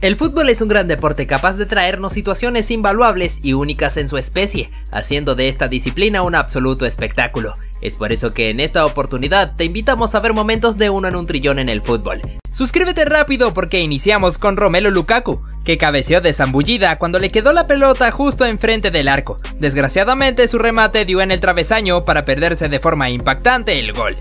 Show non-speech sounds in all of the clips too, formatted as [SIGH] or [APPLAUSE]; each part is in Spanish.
El fútbol es un gran deporte capaz de traernos situaciones invaluables y únicas en su especie, haciendo de esta disciplina un absoluto espectáculo. Es por eso que en esta oportunidad te invitamos a ver momentos de uno en un trillón en el fútbol. Suscríbete rápido porque iniciamos con Romelo Lukaku, que cabeceó de zambullida cuando le quedó la pelota justo enfrente del arco. Desgraciadamente su remate dio en el travesaño para perderse de forma impactante el gol.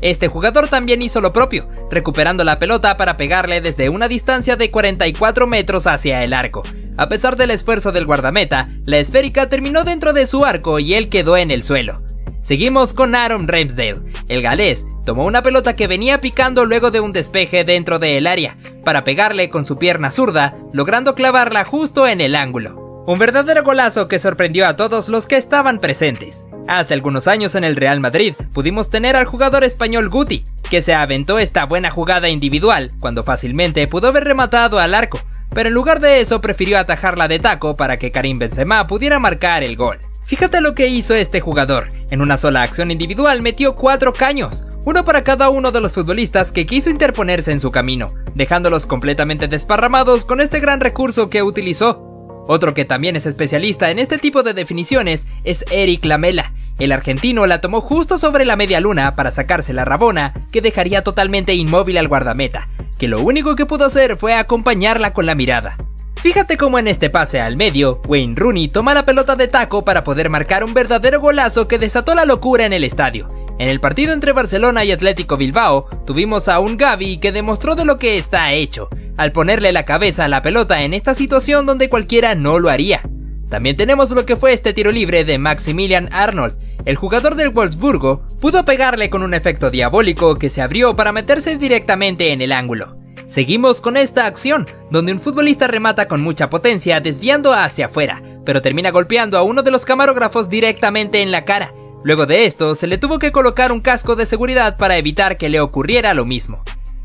Este jugador también hizo lo propio, recuperando la pelota para pegarle desde una distancia de 44 metros hacia el arco. A pesar del esfuerzo del guardameta, la esférica terminó dentro de su arco y él quedó en el suelo. Seguimos con Aaron Ramsdale. El galés tomó una pelota que venía picando luego de un despeje dentro del área, para pegarle con su pierna zurda, logrando clavarla justo en el ángulo. Un verdadero golazo que sorprendió a todos los que estaban presentes. Hace algunos años en el Real Madrid pudimos tener al jugador español Guti, que se aventó esta buena jugada individual cuando fácilmente pudo haber rematado al arco, pero en lugar de eso prefirió atajarla de taco para que Karim Benzema pudiera marcar el gol. Fíjate lo que hizo este jugador, en una sola acción individual metió cuatro caños, uno para cada uno de los futbolistas que quiso interponerse en su camino, dejándolos completamente desparramados con este gran recurso que utilizó, otro que también es especialista en este tipo de definiciones es Eric Lamela. El argentino la tomó justo sobre la media luna para sacarse la rabona que dejaría totalmente inmóvil al guardameta, que lo único que pudo hacer fue acompañarla con la mirada. Fíjate cómo en este pase al medio, Wayne Rooney toma la pelota de taco para poder marcar un verdadero golazo que desató la locura en el estadio. En el partido entre Barcelona y Atlético Bilbao, tuvimos a un Gavi que demostró de lo que está hecho, al ponerle la cabeza a la pelota en esta situación donde cualquiera no lo haría. También tenemos lo que fue este tiro libre de Maximilian Arnold. El jugador del Wolfsburgo pudo pegarle con un efecto diabólico que se abrió para meterse directamente en el ángulo. Seguimos con esta acción, donde un futbolista remata con mucha potencia desviando hacia afuera, pero termina golpeando a uno de los camarógrafos directamente en la cara. Luego de esto, se le tuvo que colocar un casco de seguridad para evitar que le ocurriera lo mismo.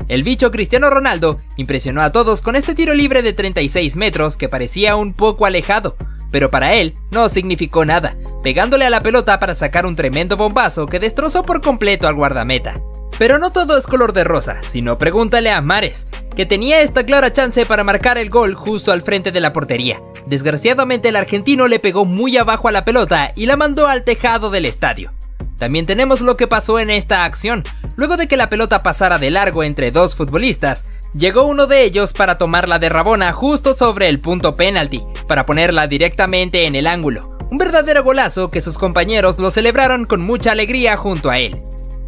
El bicho Cristiano Ronaldo impresionó a todos con este tiro libre de 36 metros que parecía un poco alejado, pero para él no significó nada, pegándole a la pelota para sacar un tremendo bombazo que destrozó por completo al guardameta. Pero no todo es color de rosa, sino pregúntale a Mares, que tenía esta clara chance para marcar el gol justo al frente de la portería. Desgraciadamente el argentino le pegó muy abajo a la pelota y la mandó al tejado del estadio. También tenemos lo que pasó en esta acción. Luego de que la pelota pasara de largo entre dos futbolistas, llegó uno de ellos para tomarla de Rabona justo sobre el punto penalti, para ponerla directamente en el ángulo. Un verdadero golazo que sus compañeros lo celebraron con mucha alegría junto a él.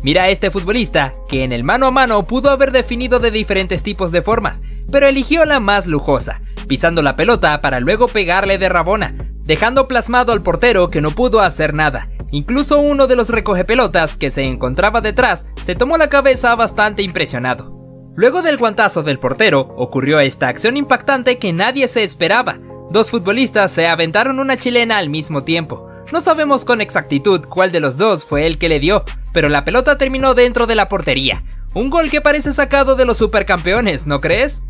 Mira a este futbolista, que en el mano a mano pudo haber definido de diferentes tipos de formas, pero eligió la más lujosa, pisando la pelota para luego pegarle de Rabona, dejando plasmado al portero que no pudo hacer nada, Incluso uno de los recogepelotas que se encontraba detrás se tomó la cabeza bastante impresionado. Luego del guantazo del portero, ocurrió esta acción impactante que nadie se esperaba. Dos futbolistas se aventaron una chilena al mismo tiempo. No sabemos con exactitud cuál de los dos fue el que le dio, pero la pelota terminó dentro de la portería. Un gol que parece sacado de los supercampeones, ¿no crees?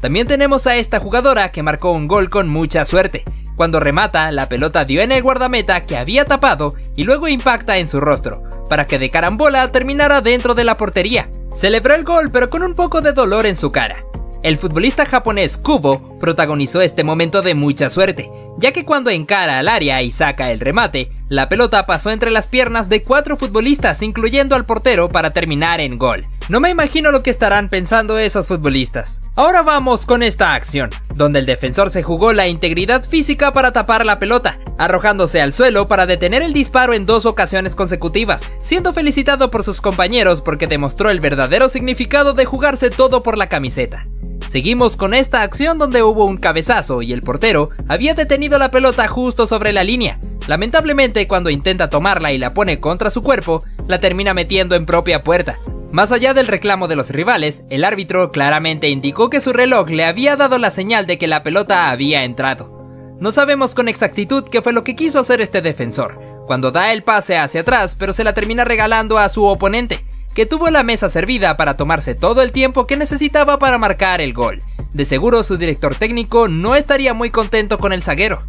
También tenemos a esta jugadora que marcó un gol con mucha suerte. Cuando remata, la pelota dio en el guardameta que había tapado y luego impacta en su rostro, para que de carambola terminara dentro de la portería. Celebró el gol pero con un poco de dolor en su cara. El futbolista japonés Kubo protagonizó este momento de mucha suerte, ya que cuando encara al área y saca el remate, la pelota pasó entre las piernas de cuatro futbolistas, incluyendo al portero, para terminar en gol. No me imagino lo que estarán pensando esos futbolistas. Ahora vamos con esta acción, donde el defensor se jugó la integridad física para tapar la pelota, arrojándose al suelo para detener el disparo en dos ocasiones consecutivas, siendo felicitado por sus compañeros porque demostró el verdadero significado de jugarse todo por la camiseta. Seguimos con esta acción donde hubo un cabezazo y el portero había detenido la pelota justo sobre la línea. Lamentablemente cuando intenta tomarla y la pone contra su cuerpo, la termina metiendo en propia puerta. Más allá del reclamo de los rivales, el árbitro claramente indicó que su reloj le había dado la señal de que la pelota había entrado. No sabemos con exactitud qué fue lo que quiso hacer este defensor, cuando da el pase hacia atrás pero se la termina regalando a su oponente, que tuvo la mesa servida para tomarse todo el tiempo que necesitaba para marcar el gol. De seguro su director técnico no estaría muy contento con el zaguero.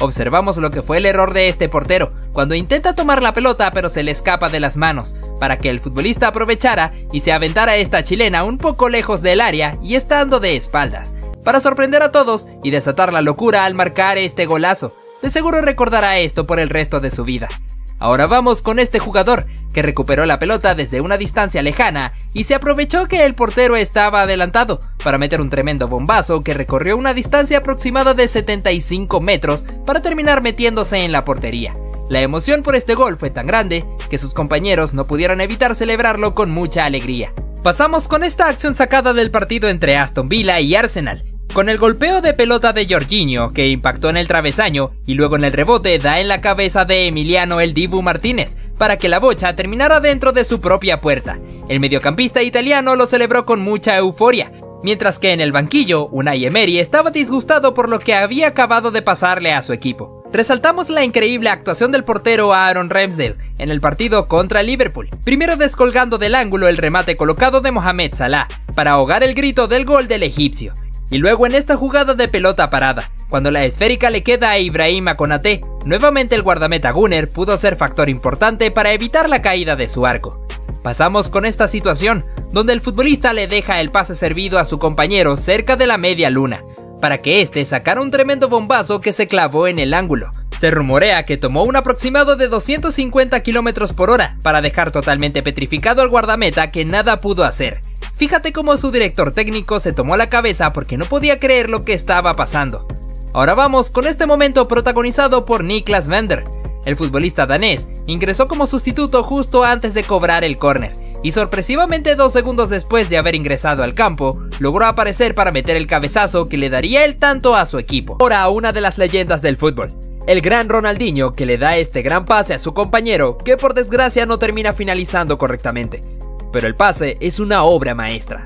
Observamos lo que fue el error de este portero, cuando intenta tomar la pelota pero se le escapa de las manos, para que el futbolista aprovechara y se aventara esta chilena un poco lejos del área y estando de espaldas. para sorprender a todos y desatar la locura al marcar este golazo. De seguro recordará esto por el resto de su vida. Ahora vamos con este jugador, que recuperó la pelota desde una distancia lejana y se aprovechó que el portero estaba adelantado para meter un tremendo bombazo que recorrió una distancia aproximada de 75 metros para terminar metiéndose en la portería. La emoción por este gol fue tan grande que sus compañeros no pudieron evitar celebrarlo con mucha alegría. Pasamos con esta acción sacada del partido entre Aston Villa y Arsenal, con el golpeo de pelota de Jorginho, que impactó en el travesaño y luego en el rebote da en la cabeza de Emiliano el Dibu Martínez, para que la bocha terminara dentro de su propia puerta. El mediocampista italiano lo celebró con mucha euforia, mientras que en el banquillo, Unai Emery estaba disgustado por lo que había acabado de pasarle a su equipo. Resaltamos la increíble actuación del portero Aaron Ramsdale en el partido contra Liverpool, primero descolgando del ángulo el remate colocado de Mohamed Salah para ahogar el grito del gol del egipcio. Y luego en esta jugada de pelota parada, cuando la esférica le queda a Ibrahima Konate, nuevamente el guardameta Gunner pudo ser factor importante para evitar la caída de su arco. Pasamos con esta situación, donde el futbolista le deja el pase servido a su compañero cerca de la media luna, para que éste sacara un tremendo bombazo que se clavó en el ángulo. Se rumorea que tomó un aproximado de 250 km por hora para dejar totalmente petrificado al guardameta que nada pudo hacer, Fíjate cómo su director técnico se tomó la cabeza porque no podía creer lo que estaba pasando. Ahora vamos con este momento protagonizado por Niklas Vender. El futbolista danés ingresó como sustituto justo antes de cobrar el córner y sorpresivamente dos segundos después de haber ingresado al campo, logró aparecer para meter el cabezazo que le daría el tanto a su equipo. Ahora una de las leyendas del fútbol, el gran Ronaldinho que le da este gran pase a su compañero que por desgracia no termina finalizando correctamente pero el pase es una obra maestra.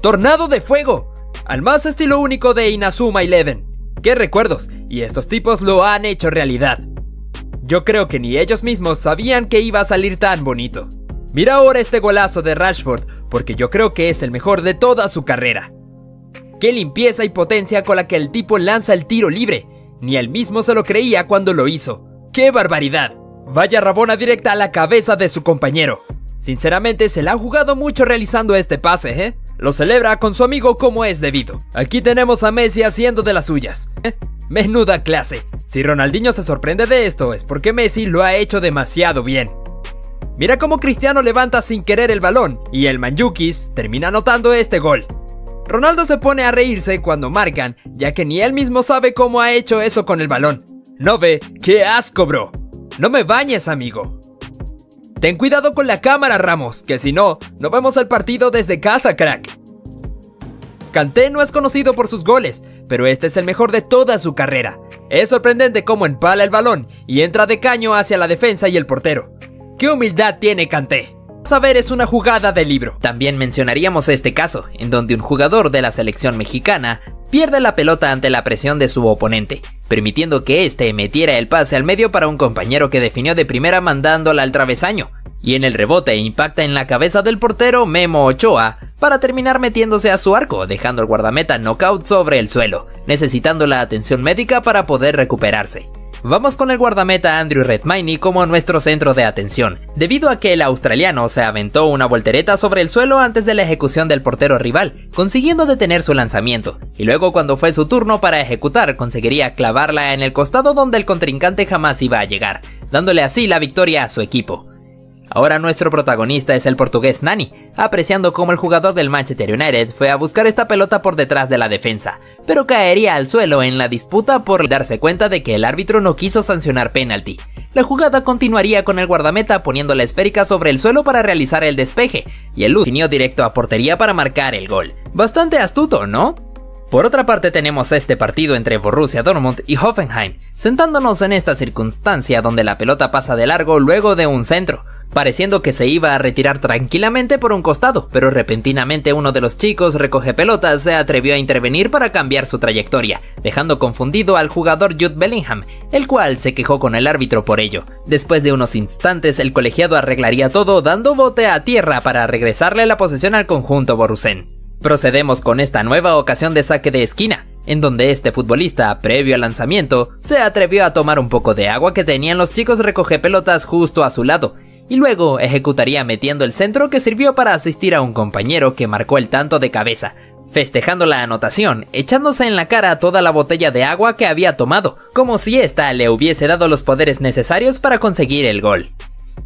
Tornado de fuego, al más estilo único de Inazuma Eleven. ¡Qué recuerdos! Y estos tipos lo han hecho realidad. Yo creo que ni ellos mismos sabían que iba a salir tan bonito. Mira ahora este golazo de Rashford, porque yo creo que es el mejor de toda su carrera. ¡Qué limpieza y potencia con la que el tipo lanza el tiro libre! Ni él mismo se lo creía cuando lo hizo. ¡Qué barbaridad! Vaya rabona directa a la cabeza de su compañero. Sinceramente se la ha jugado mucho realizando este pase, ¿eh? Lo celebra con su amigo como es debido. Aquí tenemos a Messi haciendo de las suyas. ¿eh? Menuda clase. Si Ronaldinho se sorprende de esto es porque Messi lo ha hecho demasiado bien. Mira cómo Cristiano levanta sin querer el balón y el Manjukis termina anotando este gol. Ronaldo se pone a reírse cuando marcan, ya que ni él mismo sabe cómo ha hecho eso con el balón. No ve, qué asco, bro. No me bañes, amigo. Ten cuidado con la cámara, Ramos, que si no, no vemos el partido desde casa, crack. Kanté no es conocido por sus goles, pero este es el mejor de toda su carrera. Es sorprendente cómo empala el balón y entra de caño hacia la defensa y el portero. ¡Qué humildad tiene Kanté! Saber es una jugada de libro. También mencionaríamos este caso, en donde un jugador de la selección mexicana pierde la pelota ante la presión de su oponente, permitiendo que éste metiera el pase al medio para un compañero que definió de primera mandándola al travesaño, y en el rebote impacta en la cabeza del portero Memo Ochoa para terminar metiéndose a su arco, dejando al guardameta knockout sobre el suelo, necesitando la atención médica para poder recuperarse. Vamos con el guardameta Andrew Redmayne como nuestro centro de atención, debido a que el australiano se aventó una voltereta sobre el suelo antes de la ejecución del portero rival, consiguiendo detener su lanzamiento, y luego cuando fue su turno para ejecutar conseguiría clavarla en el costado donde el contrincante jamás iba a llegar, dándole así la victoria a su equipo. Ahora nuestro protagonista es el portugués Nani, apreciando cómo el jugador del Manchester United fue a buscar esta pelota por detrás de la defensa, pero caería al suelo en la disputa por darse cuenta de que el árbitro no quiso sancionar penalti. La jugada continuaría con el guardameta poniendo la esférica sobre el suelo para realizar el despeje, y el luz directo a portería para marcar el gol. Bastante astuto, ¿no? Por otra parte tenemos este partido entre Borussia Dortmund y Hoffenheim, sentándonos en esta circunstancia donde la pelota pasa de largo luego de un centro, pareciendo que se iba a retirar tranquilamente por un costado, pero repentinamente uno de los chicos recoge pelotas se atrevió a intervenir para cambiar su trayectoria, dejando confundido al jugador Jude Bellingham, el cual se quejó con el árbitro por ello. Después de unos instantes el colegiado arreglaría todo dando bote a tierra para regresarle la posesión al conjunto borusen. Procedemos con esta nueva ocasión de saque de esquina, en donde este futbolista, previo al lanzamiento, se atrevió a tomar un poco de agua que tenían los chicos recoge pelotas justo a su lado, y luego ejecutaría metiendo el centro que sirvió para asistir a un compañero que marcó el tanto de cabeza. festejando la anotación, echándose en la cara toda la botella de agua que había tomado, como si ésta le hubiese dado los poderes necesarios para conseguir el gol.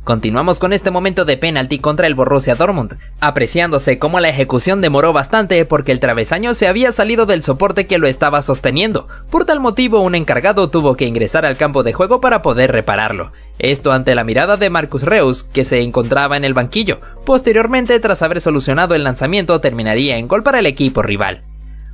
Continuamos con este momento de penalti contra el Borussia Dortmund, apreciándose cómo la ejecución demoró bastante porque el travesaño se había salido del soporte que lo estaba sosteniendo. Por tal motivo, un encargado tuvo que ingresar al campo de juego para poder repararlo. Esto ante la mirada de Marcus Reus, que se encontraba en el banquillo. Posteriormente, tras haber solucionado el lanzamiento, terminaría en gol para el equipo rival.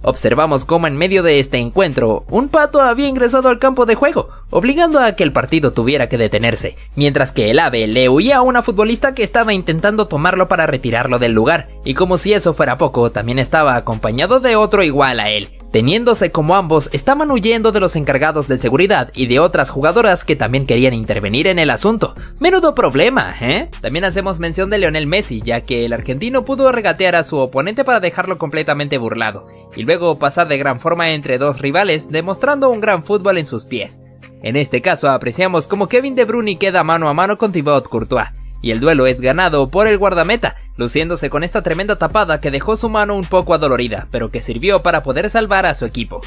Observamos cómo en medio de este encuentro, un pato había ingresado al campo de juego, obligando a que el partido tuviera que detenerse, mientras que el ave le huía a una futbolista que estaba intentando tomarlo para retirarlo del lugar, y como si eso fuera poco, también estaba acompañado de otro igual a él, teniéndose como ambos estaban huyendo de los encargados de seguridad y de otras jugadoras que también querían intervenir en el asunto. Menudo problema, ¿eh? También hacemos mención de Lionel Messi, ya que el argentino pudo regatear a su oponente para dejarlo completamente burlado, y luego pasar de gran forma entre dos rivales, demostrando un gran fútbol en sus pies. En este caso apreciamos como Kevin De Bruyne queda mano a mano con Thibaut Courtois, y el duelo es ganado por el guardameta, luciéndose con esta tremenda tapada que dejó su mano un poco adolorida, pero que sirvió para poder salvar a su equipo.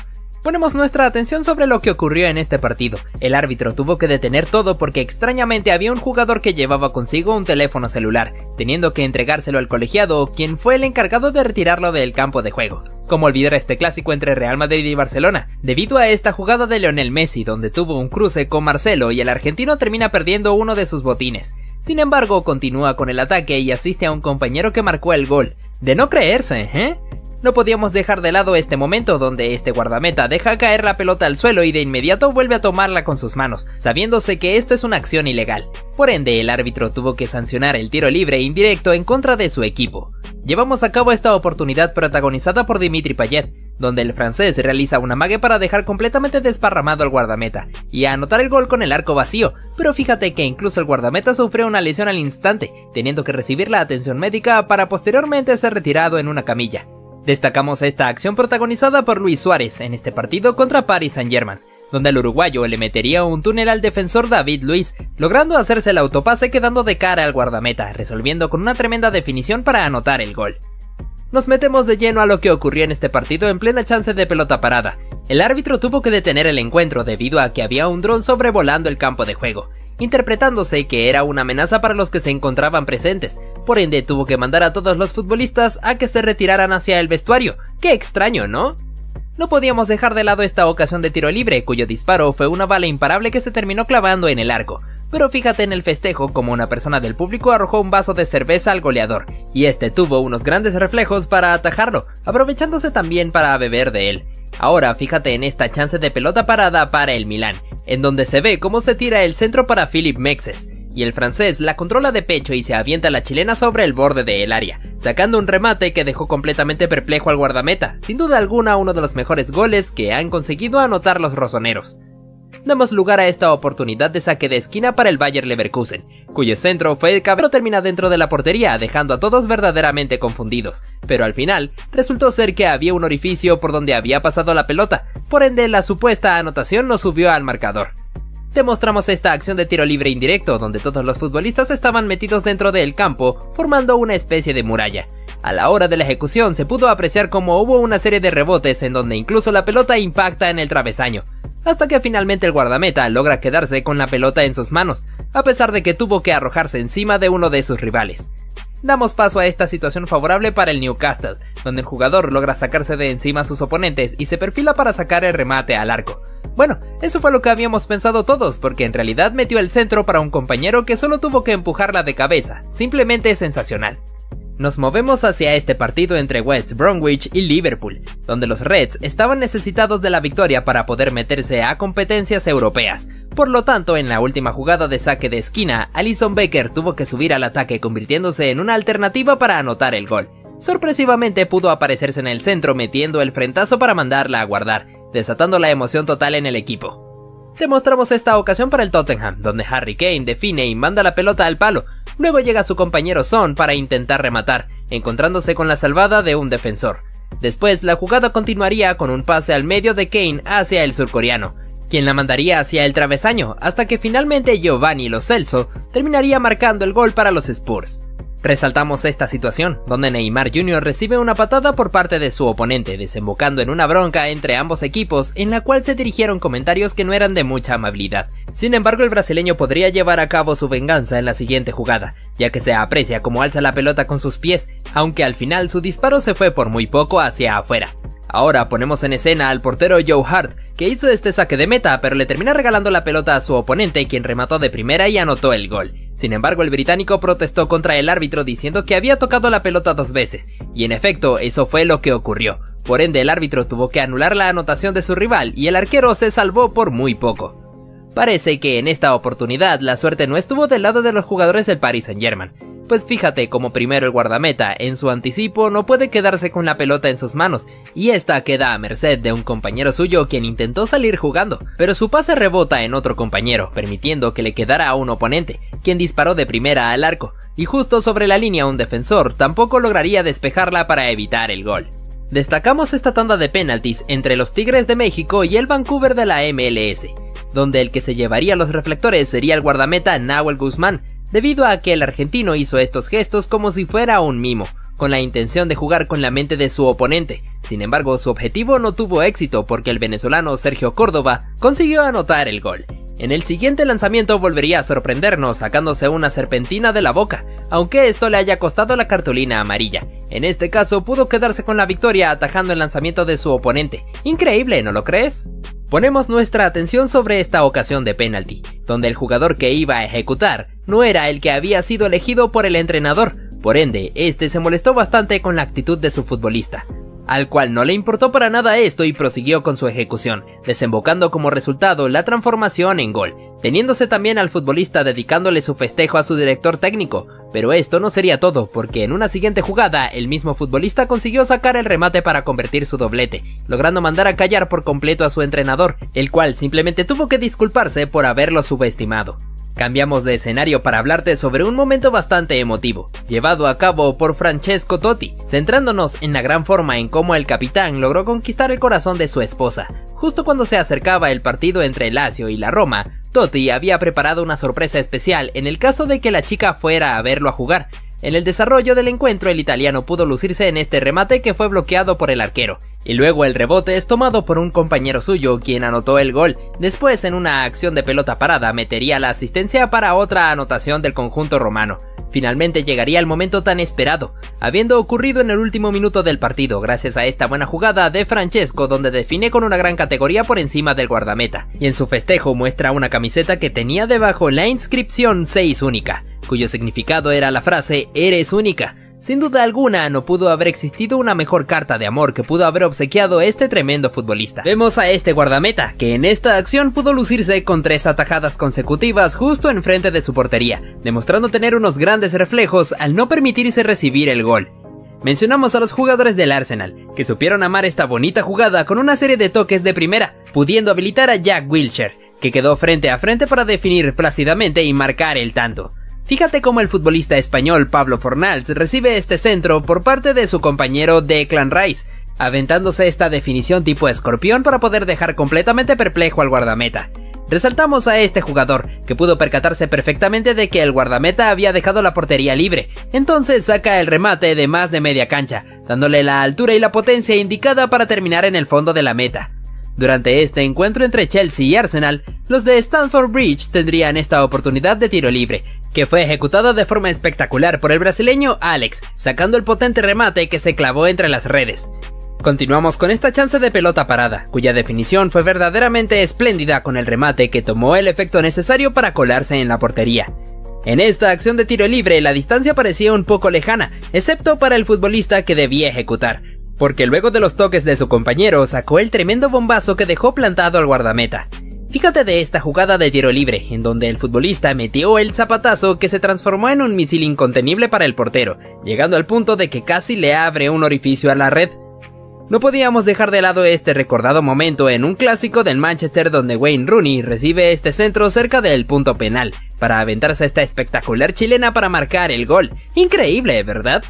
Ponemos nuestra atención sobre lo que ocurrió en este partido. El árbitro tuvo que detener todo porque extrañamente había un jugador que llevaba consigo un teléfono celular, teniendo que entregárselo al colegiado, quien fue el encargado de retirarlo del campo de juego. Como olvidar este clásico entre Real Madrid y Barcelona, debido a esta jugada de Lionel Messi donde tuvo un cruce con Marcelo y el argentino termina perdiendo uno de sus botines. Sin embargo, continúa con el ataque y asiste a un compañero que marcó el gol. De no creerse, ¿eh? No podíamos dejar de lado este momento donde este guardameta deja caer la pelota al suelo y de inmediato vuelve a tomarla con sus manos, sabiéndose que esto es una acción ilegal. Por ende, el árbitro tuvo que sancionar el tiro libre indirecto en contra de su equipo. Llevamos a cabo esta oportunidad protagonizada por Dimitri Payet, donde el francés realiza una mague para dejar completamente desparramado al guardameta y anotar el gol con el arco vacío, pero fíjate que incluso el guardameta sufrió una lesión al instante, teniendo que recibir la atención médica para posteriormente ser retirado en una camilla. Destacamos esta acción protagonizada por Luis Suárez en este partido contra Paris Saint-Germain, donde el uruguayo le metería un túnel al defensor David Luis, logrando hacerse el autopase quedando de cara al guardameta, resolviendo con una tremenda definición para anotar el gol. Nos metemos de lleno a lo que ocurrió en este partido en plena chance de pelota parada. El árbitro tuvo que detener el encuentro debido a que había un dron sobrevolando el campo de juego, interpretándose que era una amenaza para los que se encontraban presentes, por ende tuvo que mandar a todos los futbolistas a que se retiraran hacia el vestuario. Qué extraño, ¿no? No podíamos dejar de lado esta ocasión de tiro libre, cuyo disparo fue una bala imparable que se terminó clavando en el arco. Pero fíjate en el festejo como una persona del público arrojó un vaso de cerveza al goleador, y este tuvo unos grandes reflejos para atajarlo, aprovechándose también para beber de él. Ahora fíjate en esta chance de pelota parada para el Milán, en donde se ve cómo se tira el centro para Philip Mexes, y el francés la controla de pecho y se avienta la chilena sobre el borde del área, sacando un remate que dejó completamente perplejo al guardameta, sin duda alguna uno de los mejores goles que han conseguido anotar los rosoneros damos lugar a esta oportunidad de saque de esquina para el Bayer Leverkusen, cuyo centro fue el cabrero termina dentro de la portería, dejando a todos verdaderamente confundidos, pero al final resultó ser que había un orificio por donde había pasado la pelota, por ende la supuesta anotación no subió al marcador. Demostramos esta acción de tiro libre indirecto, donde todos los futbolistas estaban metidos dentro del campo, formando una especie de muralla. A la hora de la ejecución se pudo apreciar como hubo una serie de rebotes en donde incluso la pelota impacta en el travesaño, hasta que finalmente el guardameta logra quedarse con la pelota en sus manos, a pesar de que tuvo que arrojarse encima de uno de sus rivales. Damos paso a esta situación favorable para el Newcastle, donde el jugador logra sacarse de encima a sus oponentes y se perfila para sacar el remate al arco. Bueno, eso fue lo que habíamos pensado todos, porque en realidad metió el centro para un compañero que solo tuvo que empujarla de cabeza, simplemente sensacional. Nos movemos hacia este partido entre West Bromwich y Liverpool, donde los Reds estaban necesitados de la victoria para poder meterse a competencias europeas. Por lo tanto, en la última jugada de saque de esquina, Alison Becker tuvo que subir al ataque convirtiéndose en una alternativa para anotar el gol. Sorpresivamente pudo aparecerse en el centro metiendo el frentazo para mandarla a guardar, desatando la emoción total en el equipo. Demostramos esta ocasión para el Tottenham, donde Harry Kane define y manda la pelota al palo. Luego llega su compañero Son para intentar rematar, encontrándose con la salvada de un defensor. Después, la jugada continuaría con un pase al medio de Kane hacia el surcoreano, quien la mandaría hacia el travesaño, hasta que finalmente Giovanni Lo Celso terminaría marcando el gol para los Spurs. Resaltamos esta situación, donde Neymar Jr. recibe una patada por parte de su oponente, desembocando en una bronca entre ambos equipos en la cual se dirigieron comentarios que no eran de mucha amabilidad. Sin embargo, el brasileño podría llevar a cabo su venganza en la siguiente jugada, ya que se aprecia como alza la pelota con sus pies, aunque al final su disparo se fue por muy poco hacia afuera. Ahora ponemos en escena al portero Joe Hart, que hizo este saque de meta, pero le termina regalando la pelota a su oponente, quien remató de primera y anotó el gol. Sin embargo, el británico protestó contra el árbitro diciendo que había tocado la pelota dos veces, y en efecto, eso fue lo que ocurrió. Por ende, el árbitro tuvo que anular la anotación de su rival y el arquero se salvó por muy poco. Parece que en esta oportunidad la suerte no estuvo del lado de los jugadores del Paris Saint-Germain, pues fíjate como primero el guardameta en su anticipo no puede quedarse con la pelota en sus manos y esta queda a merced de un compañero suyo quien intentó salir jugando, pero su pase rebota en otro compañero, permitiendo que le quedara a un oponente, quien disparó de primera al arco, y justo sobre la línea un defensor tampoco lograría despejarla para evitar el gol. Destacamos esta tanda de penaltis entre los Tigres de México y el Vancouver de la MLS, donde el que se llevaría los reflectores sería el guardameta Nahuel Guzmán, debido a que el argentino hizo estos gestos como si fuera un mimo, con la intención de jugar con la mente de su oponente. Sin embargo, su objetivo no tuvo éxito porque el venezolano Sergio Córdoba consiguió anotar el gol. En el siguiente lanzamiento volvería a sorprendernos sacándose una serpentina de la boca, aunque esto le haya costado la cartulina amarilla. En este caso pudo quedarse con la victoria atajando el lanzamiento de su oponente. Increíble, ¿no lo crees? Ponemos nuestra atención sobre esta ocasión de penalti, donde el jugador que iba a ejecutar no era el que había sido elegido por el entrenador, por ende, este se molestó bastante con la actitud de su futbolista, al cual no le importó para nada esto y prosiguió con su ejecución, desembocando como resultado la transformación en gol, teniéndose también al futbolista dedicándole su festejo a su director técnico, pero esto no sería todo, porque en una siguiente jugada el mismo futbolista consiguió sacar el remate para convertir su doblete, logrando mandar a callar por completo a su entrenador, el cual simplemente tuvo que disculparse por haberlo subestimado. Cambiamos de escenario para hablarte sobre un momento bastante emotivo, llevado a cabo por Francesco Totti, centrándonos en la gran forma en cómo el capitán logró conquistar el corazón de su esposa. Justo cuando se acercaba el partido entre el Lazio y la Roma, Totti había preparado una sorpresa especial en el caso de que la chica fuera a verlo a jugar. En el desarrollo del encuentro el italiano pudo lucirse en este remate que fue bloqueado por el arquero, y luego el rebote es tomado por un compañero suyo quien anotó el gol. Después en una acción de pelota parada metería la asistencia para otra anotación del conjunto romano. Finalmente llegaría el momento tan esperado, habiendo ocurrido en el último minuto del partido gracias a esta buena jugada de Francesco donde define con una gran categoría por encima del guardameta, y en su festejo muestra una camiseta que tenía debajo la inscripción 6 única, cuyo significado era la frase Eres única, sin duda alguna, no pudo haber existido una mejor carta de amor que pudo haber obsequiado este tremendo futbolista. Vemos a este guardameta, que en esta acción pudo lucirse con tres atajadas consecutivas justo enfrente de su portería, demostrando tener unos grandes reflejos al no permitirse recibir el gol. Mencionamos a los jugadores del Arsenal, que supieron amar esta bonita jugada con una serie de toques de primera, pudiendo habilitar a Jack Wilshere, que quedó frente a frente para definir plácidamente y marcar el tanto. Fíjate cómo el futbolista español Pablo Fornals recibe este centro por parte de su compañero Declan Rice, aventándose esta definición tipo escorpión para poder dejar completamente perplejo al guardameta. Resaltamos a este jugador, que pudo percatarse perfectamente de que el guardameta había dejado la portería libre, entonces saca el remate de más de media cancha, dándole la altura y la potencia indicada para terminar en el fondo de la meta. Durante este encuentro entre Chelsea y Arsenal, los de Stamford Bridge tendrían esta oportunidad de tiro libre, que fue ejecutada de forma espectacular por el brasileño Alex, sacando el potente remate que se clavó entre las redes. Continuamos con esta chance de pelota parada, cuya definición fue verdaderamente espléndida con el remate que tomó el efecto necesario para colarse en la portería. En esta acción de tiro libre la distancia parecía un poco lejana, excepto para el futbolista que debía ejecutar, porque luego de los toques de su compañero sacó el tremendo bombazo que dejó plantado al guardameta. Fíjate de esta jugada de tiro libre, en donde el futbolista metió el zapatazo que se transformó en un misil incontenible para el portero, llegando al punto de que casi le abre un orificio a la red. No podíamos dejar de lado este recordado momento en un clásico del Manchester donde Wayne Rooney recibe este centro cerca del punto penal, para aventarse esta espectacular chilena para marcar el gol. Increíble, ¿verdad?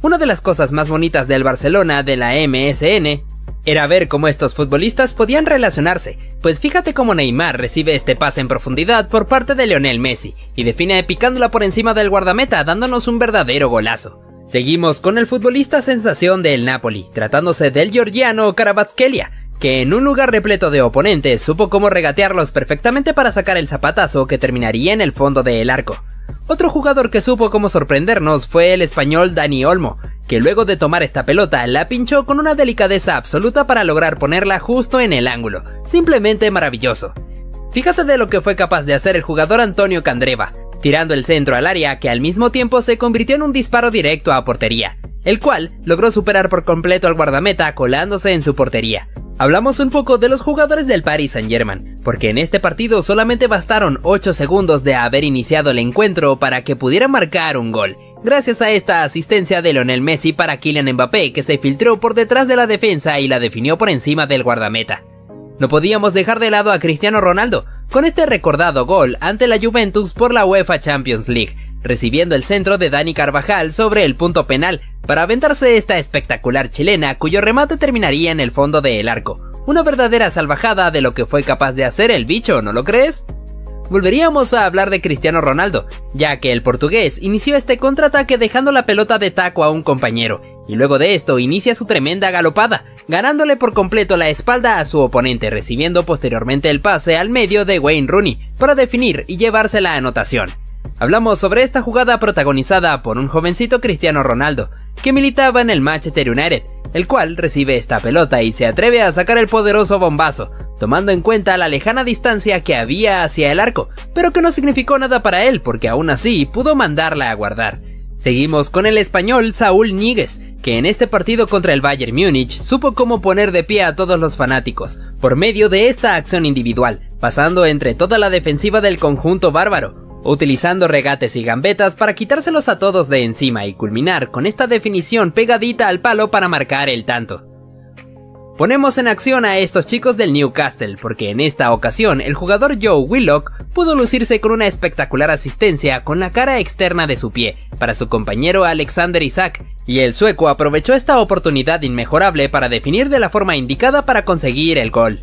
Una de las cosas más bonitas del Barcelona de la MSN era ver cómo estos futbolistas podían relacionarse, pues fíjate cómo Neymar recibe este pase en profundidad por parte de Lionel Messi y define picándola por encima del guardameta dándonos un verdadero golazo. Seguimos con el futbolista sensación del Napoli, tratándose del georgiano Karabatskelia, que en un lugar repleto de oponentes supo cómo regatearlos perfectamente para sacar el zapatazo que terminaría en el fondo del arco. Otro jugador que supo cómo sorprendernos fue el español Dani Olmo, que luego de tomar esta pelota la pinchó con una delicadeza absoluta para lograr ponerla justo en el ángulo. Simplemente maravilloso. Fíjate de lo que fue capaz de hacer el jugador Antonio Candreva, tirando el centro al área que al mismo tiempo se convirtió en un disparo directo a portería, el cual logró superar por completo al guardameta colándose en su portería. Hablamos un poco de los jugadores del Paris Saint Germain, porque en este partido solamente bastaron 8 segundos de haber iniciado el encuentro para que pudiera marcar un gol, gracias a esta asistencia de Lionel Messi para Kylian Mbappé que se filtró por detrás de la defensa y la definió por encima del guardameta. No podíamos dejar de lado a Cristiano Ronaldo, con este recordado gol ante la Juventus por la UEFA Champions League, recibiendo el centro de Dani Carvajal sobre el punto penal para aventarse esta espectacular chilena cuyo remate terminaría en el fondo del arco. Una verdadera salvajada de lo que fue capaz de hacer el bicho, ¿no lo crees? volveríamos a hablar de Cristiano Ronaldo, ya que el portugués inició este contraataque dejando la pelota de taco a un compañero, y luego de esto inicia su tremenda galopada, ganándole por completo la espalda a su oponente, recibiendo posteriormente el pase al medio de Wayne Rooney para definir y llevarse la anotación. Hablamos sobre esta jugada protagonizada por un jovencito Cristiano Ronaldo, que militaba en el Manchester United, el cual recibe esta pelota y se atreve a sacar el poderoso bombazo, tomando en cuenta la lejana distancia que había hacia el arco, pero que no significó nada para él porque aún así pudo mandarla a guardar. Seguimos con el español Saúl Níguez, que en este partido contra el Bayern Múnich supo cómo poner de pie a todos los fanáticos, por medio de esta acción individual, pasando entre toda la defensiva del conjunto bárbaro, utilizando regates y gambetas para quitárselos a todos de encima y culminar con esta definición pegadita al palo para marcar el tanto. Ponemos en acción a estos chicos del Newcastle, porque en esta ocasión el jugador Joe Willock pudo lucirse con una espectacular asistencia con la cara externa de su pie para su compañero Alexander Isaac, y el sueco aprovechó esta oportunidad inmejorable para definir de la forma indicada para conseguir el gol.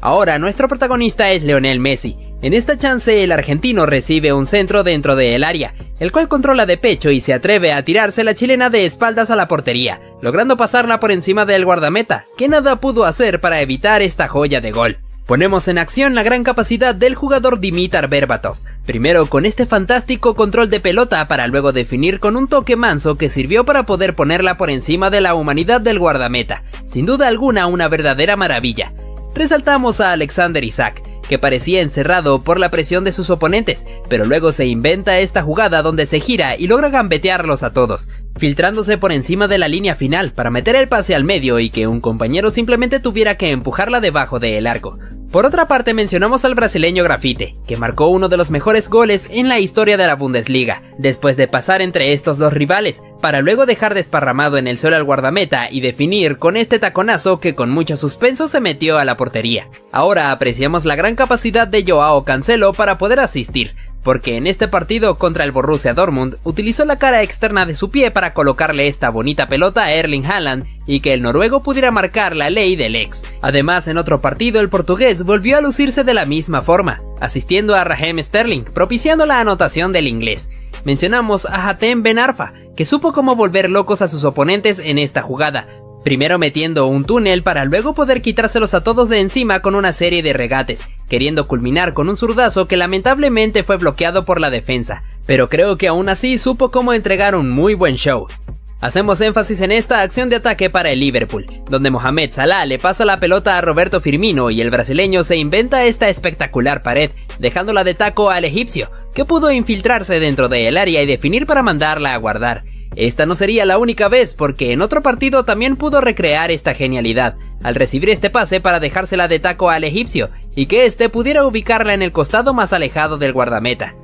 Ahora nuestro protagonista es Leonel Messi. En esta chance el argentino recibe un centro dentro del área, el cual controla de pecho y se atreve a tirarse la chilena de espaldas a la portería, logrando pasarla por encima del guardameta, que nada pudo hacer para evitar esta joya de gol. Ponemos en acción la gran capacidad del jugador Dimitar Berbatov, primero con este fantástico control de pelota para luego definir con un toque manso que sirvió para poder ponerla por encima de la humanidad del guardameta, sin duda alguna una verdadera maravilla resaltamos a Alexander Isaac, que parecía encerrado por la presión de sus oponentes, pero luego se inventa esta jugada donde se gira y logra gambetearlos a todos, filtrándose por encima de la línea final para meter el pase al medio y que un compañero simplemente tuviera que empujarla debajo del arco. Por otra parte mencionamos al brasileño Grafite, que marcó uno de los mejores goles en la historia de la Bundesliga, después de pasar entre estos dos rivales, para luego dejar desparramado en el suelo al guardameta y definir con este taconazo que con mucho suspenso se metió a la portería. Ahora apreciamos la gran capacidad de Joao Cancelo para poder asistir, porque en este partido contra el Borussia Dortmund utilizó la cara externa de su pie para colocarle esta bonita pelota a Erling Haaland y que el noruego pudiera marcar la ley del ex. Además, en otro partido el portugués volvió a lucirse de la misma forma, asistiendo a Raheem Sterling, propiciando la anotación del inglés. Mencionamos a Hatem Ben Arfa, que supo cómo volver locos a sus oponentes en esta jugada, primero metiendo un túnel para luego poder quitárselos a todos de encima con una serie de regates, queriendo culminar con un zurdazo que lamentablemente fue bloqueado por la defensa, pero creo que aún así supo cómo entregar un muy buen show. Hacemos énfasis en esta acción de ataque para el Liverpool, donde Mohamed Salah le pasa la pelota a Roberto Firmino y el brasileño se inventa esta espectacular pared, dejándola de taco al egipcio, que pudo infiltrarse dentro del área y definir para mandarla a guardar. Esta no sería la única vez porque en otro partido también pudo recrear esta genialidad, al recibir este pase para dejársela de taco al egipcio y que éste pudiera ubicarla en el costado más alejado del guardameta.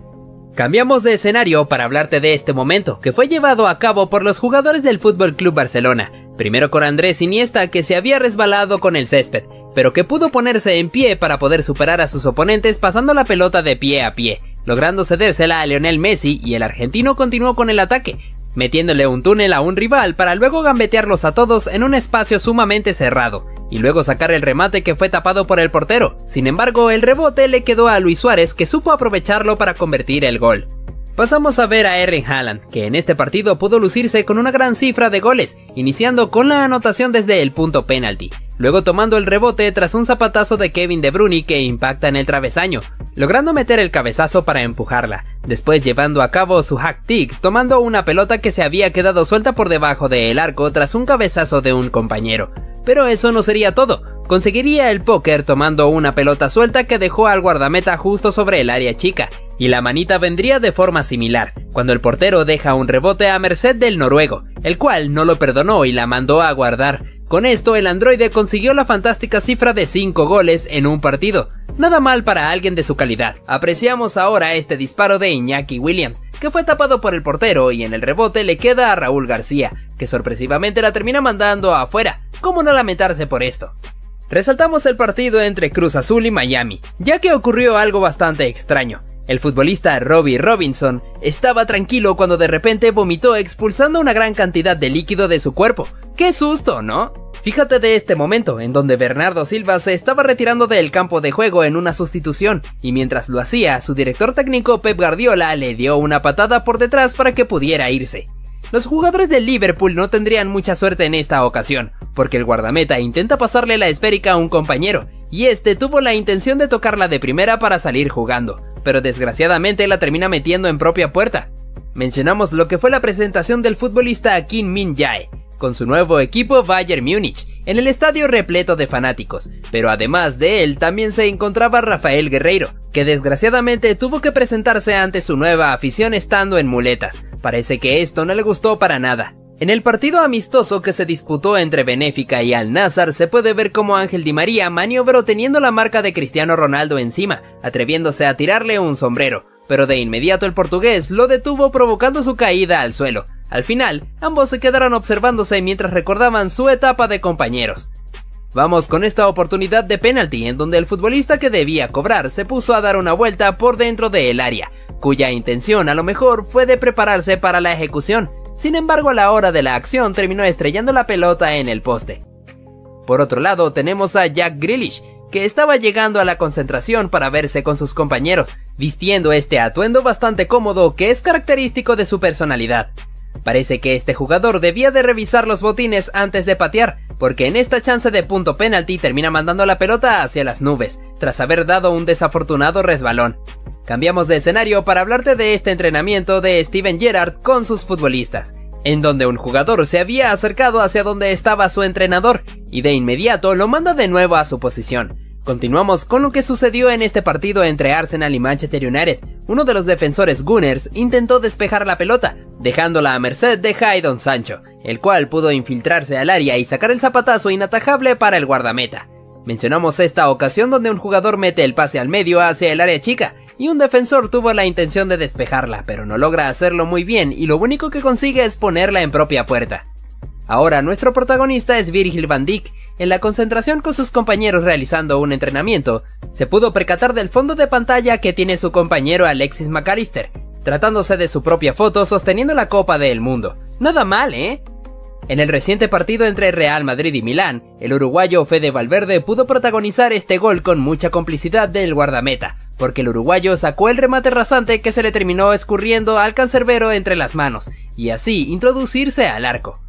Cambiamos de escenario para hablarte de este momento, que fue llevado a cabo por los jugadores del Fútbol Club Barcelona, primero con Andrés Iniesta que se había resbalado con el césped, pero que pudo ponerse en pie para poder superar a sus oponentes pasando la pelota de pie a pie, logrando cedérsela a Lionel Messi y el argentino continuó con el ataque, metiéndole un túnel a un rival para luego gambetearlos a todos en un espacio sumamente cerrado, y luego sacar el remate que fue tapado por el portero. Sin embargo, el rebote le quedó a Luis Suárez que supo aprovecharlo para convertir el gol. Pasamos a ver a Erling Haaland, que en este partido pudo lucirse con una gran cifra de goles, iniciando con la anotación desde el punto penalti, luego tomando el rebote tras un zapatazo de Kevin De Bruyne que impacta en el travesaño, logrando meter el cabezazo para empujarla, después llevando a cabo su hack tick, tomando una pelota que se había quedado suelta por debajo del arco tras un cabezazo de un compañero. Pero eso no sería todo, conseguiría el póker tomando una pelota suelta que dejó al guardameta justo sobre el área chica, y la manita vendría de forma similar, cuando el portero deja un rebote a merced del noruego, el cual no lo perdonó y la mandó a guardar. Con esto el androide consiguió la fantástica cifra de 5 goles en un partido, Nada mal para alguien de su calidad. Apreciamos ahora este disparo de Iñaki Williams, que fue tapado por el portero y en el rebote le queda a Raúl García, que sorpresivamente la termina mandando afuera. ¿Cómo no lamentarse por esto? Resaltamos el partido entre Cruz Azul y Miami, ya que ocurrió algo bastante extraño. El futbolista Robbie Robinson estaba tranquilo cuando de repente vomitó expulsando una gran cantidad de líquido de su cuerpo. ¡Qué susto, ¿no? Fíjate de este momento, en donde Bernardo Silva se estaba retirando del campo de juego en una sustitución, y mientras lo hacía, su director técnico Pep Guardiola le dio una patada por detrás para que pudiera irse. Los jugadores del Liverpool no tendrían mucha suerte en esta ocasión, porque el guardameta intenta pasarle la esférica a un compañero, y este tuvo la intención de tocarla de primera para salir jugando, pero desgraciadamente la termina metiendo en propia puerta. Mencionamos lo que fue la presentación del futbolista Kim Min Jae, con su nuevo equipo Bayern Múnich, en el estadio repleto de fanáticos, pero además de él también se encontraba Rafael Guerreiro, que desgraciadamente tuvo que presentarse ante su nueva afición estando en muletas. Parece que esto no le gustó para nada. En el partido amistoso que se disputó entre Benéfica y Al Nazar se puede ver cómo Ángel Di María maniobró teniendo la marca de Cristiano Ronaldo encima, atreviéndose a tirarle un sombrero, pero de inmediato el portugués lo detuvo provocando su caída al suelo, al final, ambos se quedaron observándose mientras recordaban su etapa de compañeros. Vamos con esta oportunidad de penalti en donde el futbolista que debía cobrar se puso a dar una vuelta por dentro del área, cuya intención a lo mejor fue de prepararse para la ejecución, sin embargo a la hora de la acción terminó estrellando la pelota en el poste. Por otro lado tenemos a Jack Grealish, que estaba llegando a la concentración para verse con sus compañeros, vistiendo este atuendo bastante cómodo que es característico de su personalidad. Parece que este jugador debía de revisar los botines antes de patear, porque en esta chance de punto penalti termina mandando la pelota hacia las nubes, tras haber dado un desafortunado resbalón. Cambiamos de escenario para hablarte de este entrenamiento de Steven Gerrard con sus futbolistas, en donde un jugador se había acercado hacia donde estaba su entrenador, y de inmediato lo manda de nuevo a su posición. Continuamos con lo que sucedió en este partido entre Arsenal y Manchester United. Uno de los defensores Gunners intentó despejar la pelota, dejándola a merced de Haydon Sancho, el cual pudo infiltrarse al área y sacar el zapatazo inatajable para el guardameta. Mencionamos esta ocasión donde un jugador mete el pase al medio hacia el área chica y un defensor tuvo la intención de despejarla, pero no logra hacerlo muy bien y lo único que consigue es ponerla en propia puerta. Ahora nuestro protagonista es Virgil van Dijk, en la concentración con sus compañeros realizando un entrenamiento, se pudo percatar del fondo de pantalla que tiene su compañero Alexis McAllister, tratándose de su propia foto sosteniendo la Copa del Mundo. Nada mal, ¿eh? En el reciente partido entre Real Madrid y Milán, el uruguayo Fede Valverde pudo protagonizar este gol con mucha complicidad del guardameta, porque el uruguayo sacó el remate rasante que se le terminó escurriendo al cancerbero entre las manos, y así introducirse al arco.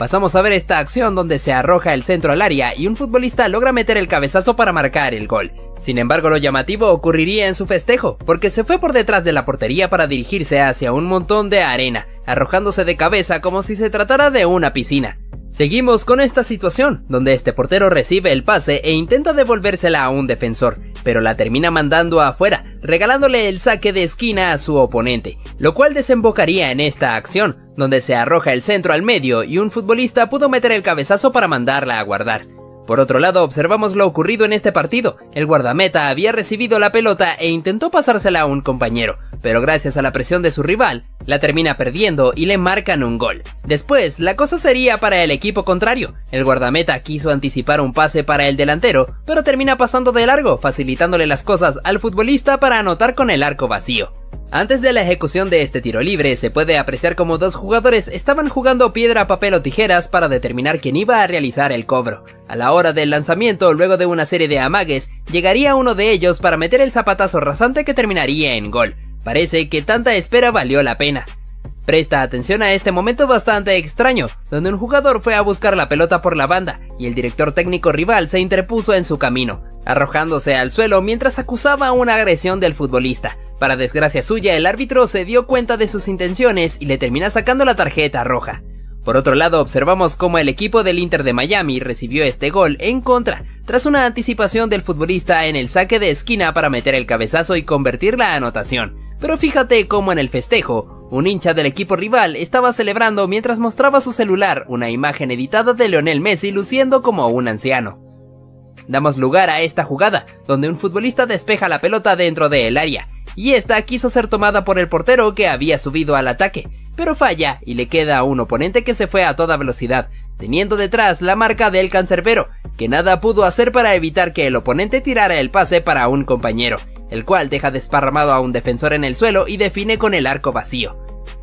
Pasamos a ver esta acción donde se arroja el centro al área y un futbolista logra meter el cabezazo para marcar el gol. Sin embargo, lo llamativo ocurriría en su festejo, porque se fue por detrás de la portería para dirigirse hacia un montón de arena, arrojándose de cabeza como si se tratara de una piscina. Seguimos con esta situación, donde este portero recibe el pase e intenta devolvérsela a un defensor, pero la termina mandando afuera, regalándole el saque de esquina a su oponente, lo cual desembocaría en esta acción, donde se arroja el centro al medio y un futbolista pudo meter el cabezazo para mandarla a guardar. Por otro lado, observamos lo ocurrido en este partido. El guardameta había recibido la pelota e intentó pasársela a un compañero, pero gracias a la presión de su rival, la termina perdiendo y le marcan un gol. Después, la cosa sería para el equipo contrario. El guardameta quiso anticipar un pase para el delantero, pero termina pasando de largo, facilitándole las cosas al futbolista para anotar con el arco vacío. Antes de la ejecución de este tiro libre, se puede apreciar como dos jugadores estaban jugando piedra, papel o tijeras para determinar quién iba a realizar el cobro. A la hora del lanzamiento, luego de una serie de amagues, llegaría uno de ellos para meter el zapatazo rasante que terminaría en gol. Parece que tanta espera valió la pena. Presta atención a este momento bastante extraño, donde un jugador fue a buscar la pelota por la banda y el director técnico rival se interpuso en su camino, arrojándose al suelo mientras acusaba una agresión del futbolista. Para desgracia suya, el árbitro se dio cuenta de sus intenciones y le termina sacando la tarjeta roja. Por otro lado, observamos cómo el equipo del Inter de Miami recibió este gol en contra, tras una anticipación del futbolista en el saque de esquina para meter el cabezazo y convertir la anotación. Pero fíjate cómo en el festejo, un hincha del equipo rival estaba celebrando mientras mostraba su celular una imagen editada de Leonel Messi luciendo como un anciano. Damos lugar a esta jugada, donde un futbolista despeja la pelota dentro del área, y esta quiso ser tomada por el portero que había subido al ataque, pero falla y le queda a un oponente que se fue a toda velocidad, teniendo detrás la marca del cancerbero, que nada pudo hacer para evitar que el oponente tirara el pase para un compañero, el cual deja desparramado a un defensor en el suelo y define con el arco vacío.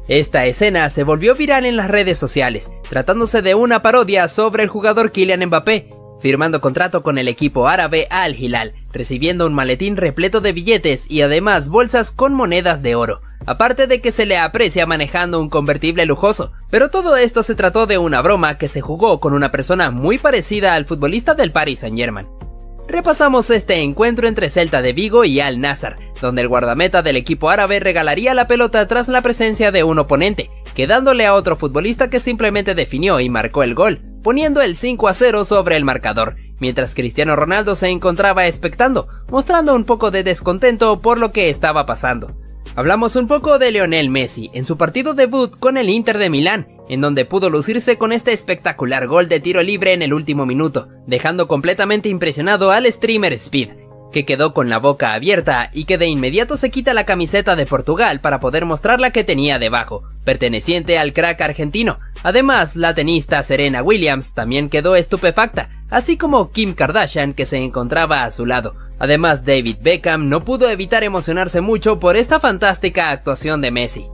Esta escena se volvió viral en las redes sociales, tratándose de una parodia sobre el jugador Kylian Mbappé, firmando contrato con el equipo árabe Al Hilal, recibiendo un maletín repleto de billetes y además bolsas con monedas de oro, aparte de que se le aprecia manejando un convertible lujoso. Pero todo esto se trató de una broma que se jugó con una persona muy parecida al futbolista del Paris Saint Germain. Repasamos este encuentro entre Celta de Vigo y Al Nassr, donde el guardameta del equipo árabe regalaría la pelota tras la presencia de un oponente, quedándole a otro futbolista que simplemente definió y marcó el gol, poniendo el 5 a 0 sobre el marcador, mientras Cristiano Ronaldo se encontraba expectando, mostrando un poco de descontento por lo que estaba pasando. Hablamos un poco de Lionel Messi en su partido debut con el Inter de Milán, en donde pudo lucirse con este espectacular gol de tiro libre en el último minuto, dejando completamente impresionado al streamer Speed, que quedó con la boca abierta y que de inmediato se quita la camiseta de Portugal para poder mostrar la que tenía debajo, perteneciente al crack argentino. Además, la tenista Serena Williams también quedó estupefacta, así como Kim Kardashian que se encontraba a su lado. Además, David Beckham no pudo evitar emocionarse mucho por esta fantástica actuación de Messi.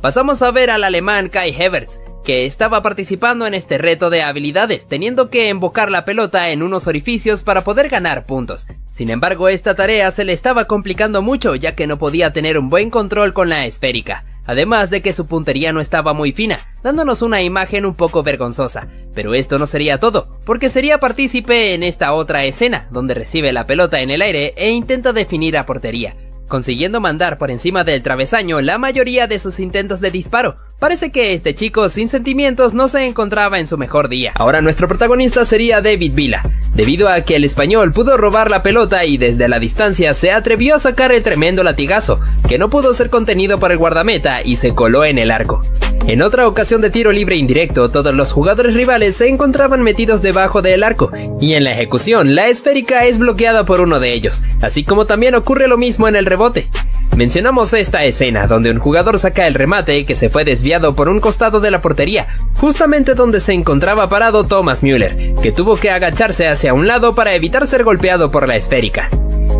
Pasamos a ver al alemán Kai Havertz, que estaba participando en este reto de habilidades, teniendo que embocar la pelota en unos orificios para poder ganar puntos. Sin embargo, esta tarea se le estaba complicando mucho ya que no podía tener un buen control con la esférica, además de que su puntería no estaba muy fina, dándonos una imagen un poco vergonzosa. Pero esto no sería todo, porque sería partícipe en esta otra escena, donde recibe la pelota en el aire e intenta definir a portería, consiguiendo mandar por encima del travesaño la mayoría de sus intentos de disparo. Parece que este chico sin sentimientos no se encontraba en su mejor día. Ahora nuestro protagonista sería David Villa, debido a que el español pudo robar la pelota y desde la distancia se atrevió a sacar el tremendo latigazo, que no pudo ser contenido por el guardameta y se coló en el arco. En otra ocasión de tiro libre indirecto, todos los jugadores rivales se encontraban metidos debajo del arco, y en la ejecución la esférica es bloqueada por uno de ellos, así como también ocurre lo mismo en el rebote. Mencionamos esta escena donde un jugador saca el remate que se fue desviado por un costado de la portería, justamente donde se encontraba parado Thomas Müller, que tuvo que agacharse hacia un lado para evitar ser golpeado por la esférica.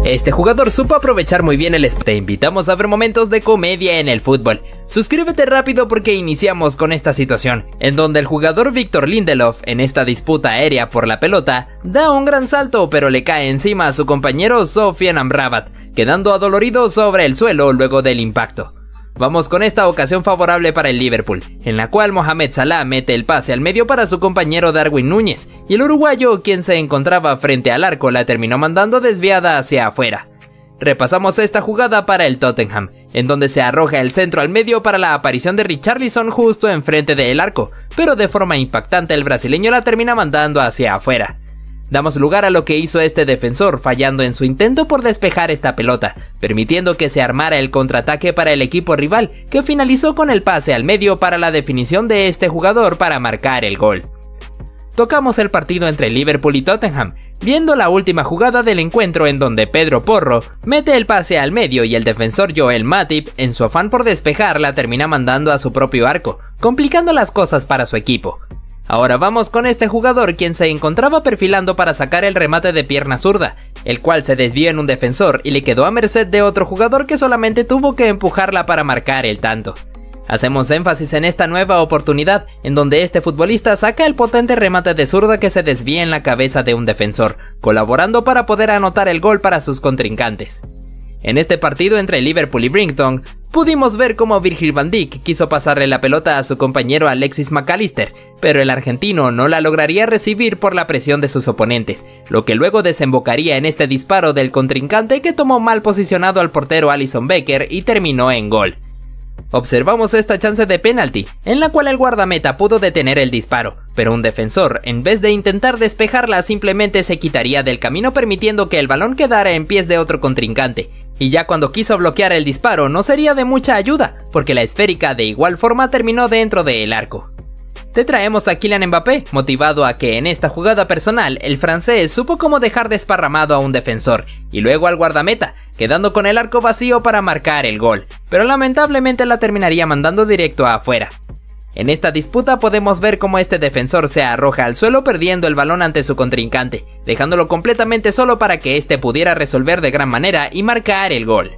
Este jugador supo aprovechar muy bien el Te invitamos a ver momentos de comedia en el fútbol. Suscríbete rápido porque iniciamos con esta situación, en donde el jugador Víctor Lindelof, en esta disputa aérea por la pelota, da un gran salto pero le cae encima a su compañero Sofian Amrabat, quedando adolorido sobre el suelo luego del impacto. Vamos con esta ocasión favorable para el Liverpool, en la cual Mohamed Salah mete el pase al medio para su compañero Darwin Núñez, y el uruguayo, quien se encontraba frente al arco, la terminó mandando desviada hacia afuera. Repasamos esta jugada para el Tottenham, en donde se arroja el centro al medio para la aparición de Richarlison justo enfrente del arco, pero de forma impactante el brasileño la termina mandando hacia afuera. Damos lugar a lo que hizo este defensor, fallando en su intento por despejar esta pelota, permitiendo que se armara el contraataque para el equipo rival, que finalizó con el pase al medio para la definición de este jugador para marcar el gol. Tocamos el partido entre Liverpool y Tottenham, viendo la última jugada del encuentro en donde Pedro Porro mete el pase al medio y el defensor Joel Matip, en su afán por despejar, la termina mandando a su propio arco, complicando las cosas para su equipo. Ahora vamos con este jugador quien se encontraba perfilando para sacar el remate de pierna zurda, el cual se desvió en un defensor y le quedó a merced de otro jugador que solamente tuvo que empujarla para marcar el tanto. Hacemos énfasis en esta nueva oportunidad, en donde este futbolista saca el potente remate de zurda que se desvía en la cabeza de un defensor, colaborando para poder anotar el gol para sus contrincantes. En este partido entre Liverpool y Brington, pudimos ver cómo Virgil van Dijk quiso pasarle la pelota a su compañero Alexis McAllister, pero el argentino no la lograría recibir por la presión de sus oponentes, lo que luego desembocaría en este disparo del contrincante que tomó mal posicionado al portero Alison Becker y terminó en gol. Observamos esta chance de penalti, en la cual el guardameta pudo detener el disparo, pero un defensor, en vez de intentar despejarla, simplemente se quitaría del camino permitiendo que el balón quedara en pies de otro contrincante. Y ya cuando quiso bloquear el disparo no sería de mucha ayuda, porque la esférica de igual forma terminó dentro del arco. Te traemos a Kylian Mbappé, motivado a que en esta jugada personal el francés supo cómo dejar desparramado a un defensor y luego al guardameta, quedando con el arco vacío para marcar el gol, pero lamentablemente la terminaría mandando directo afuera. En esta disputa podemos ver cómo este defensor se arroja al suelo perdiendo el balón ante su contrincante, dejándolo completamente solo para que éste pudiera resolver de gran manera y marcar el gol.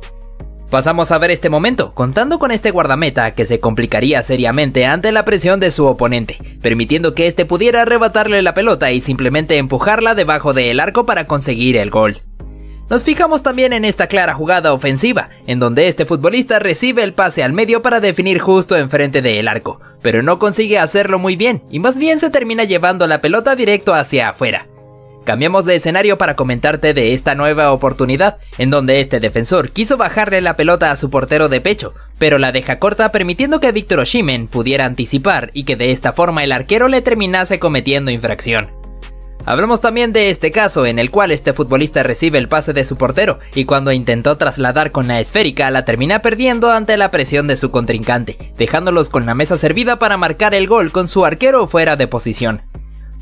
Pasamos a ver este momento, contando con este guardameta que se complicaría seriamente ante la presión de su oponente, permitiendo que éste pudiera arrebatarle la pelota y simplemente empujarla debajo del arco para conseguir el gol. Nos fijamos también en esta clara jugada ofensiva, en donde este futbolista recibe el pase al medio para definir justo enfrente del arco, pero no consigue hacerlo muy bien y más bien se termina llevando la pelota directo hacia afuera. Cambiamos de escenario para comentarte de esta nueva oportunidad, en donde este defensor quiso bajarle la pelota a su portero de pecho, pero la deja corta permitiendo que Víctor Oshimen pudiera anticipar y que de esta forma el arquero le terminase cometiendo infracción. Hablamos también de este caso en el cual este futbolista recibe el pase de su portero y cuando intentó trasladar con la esférica la termina perdiendo ante la presión de su contrincante, dejándolos con la mesa servida para marcar el gol con su arquero fuera de posición.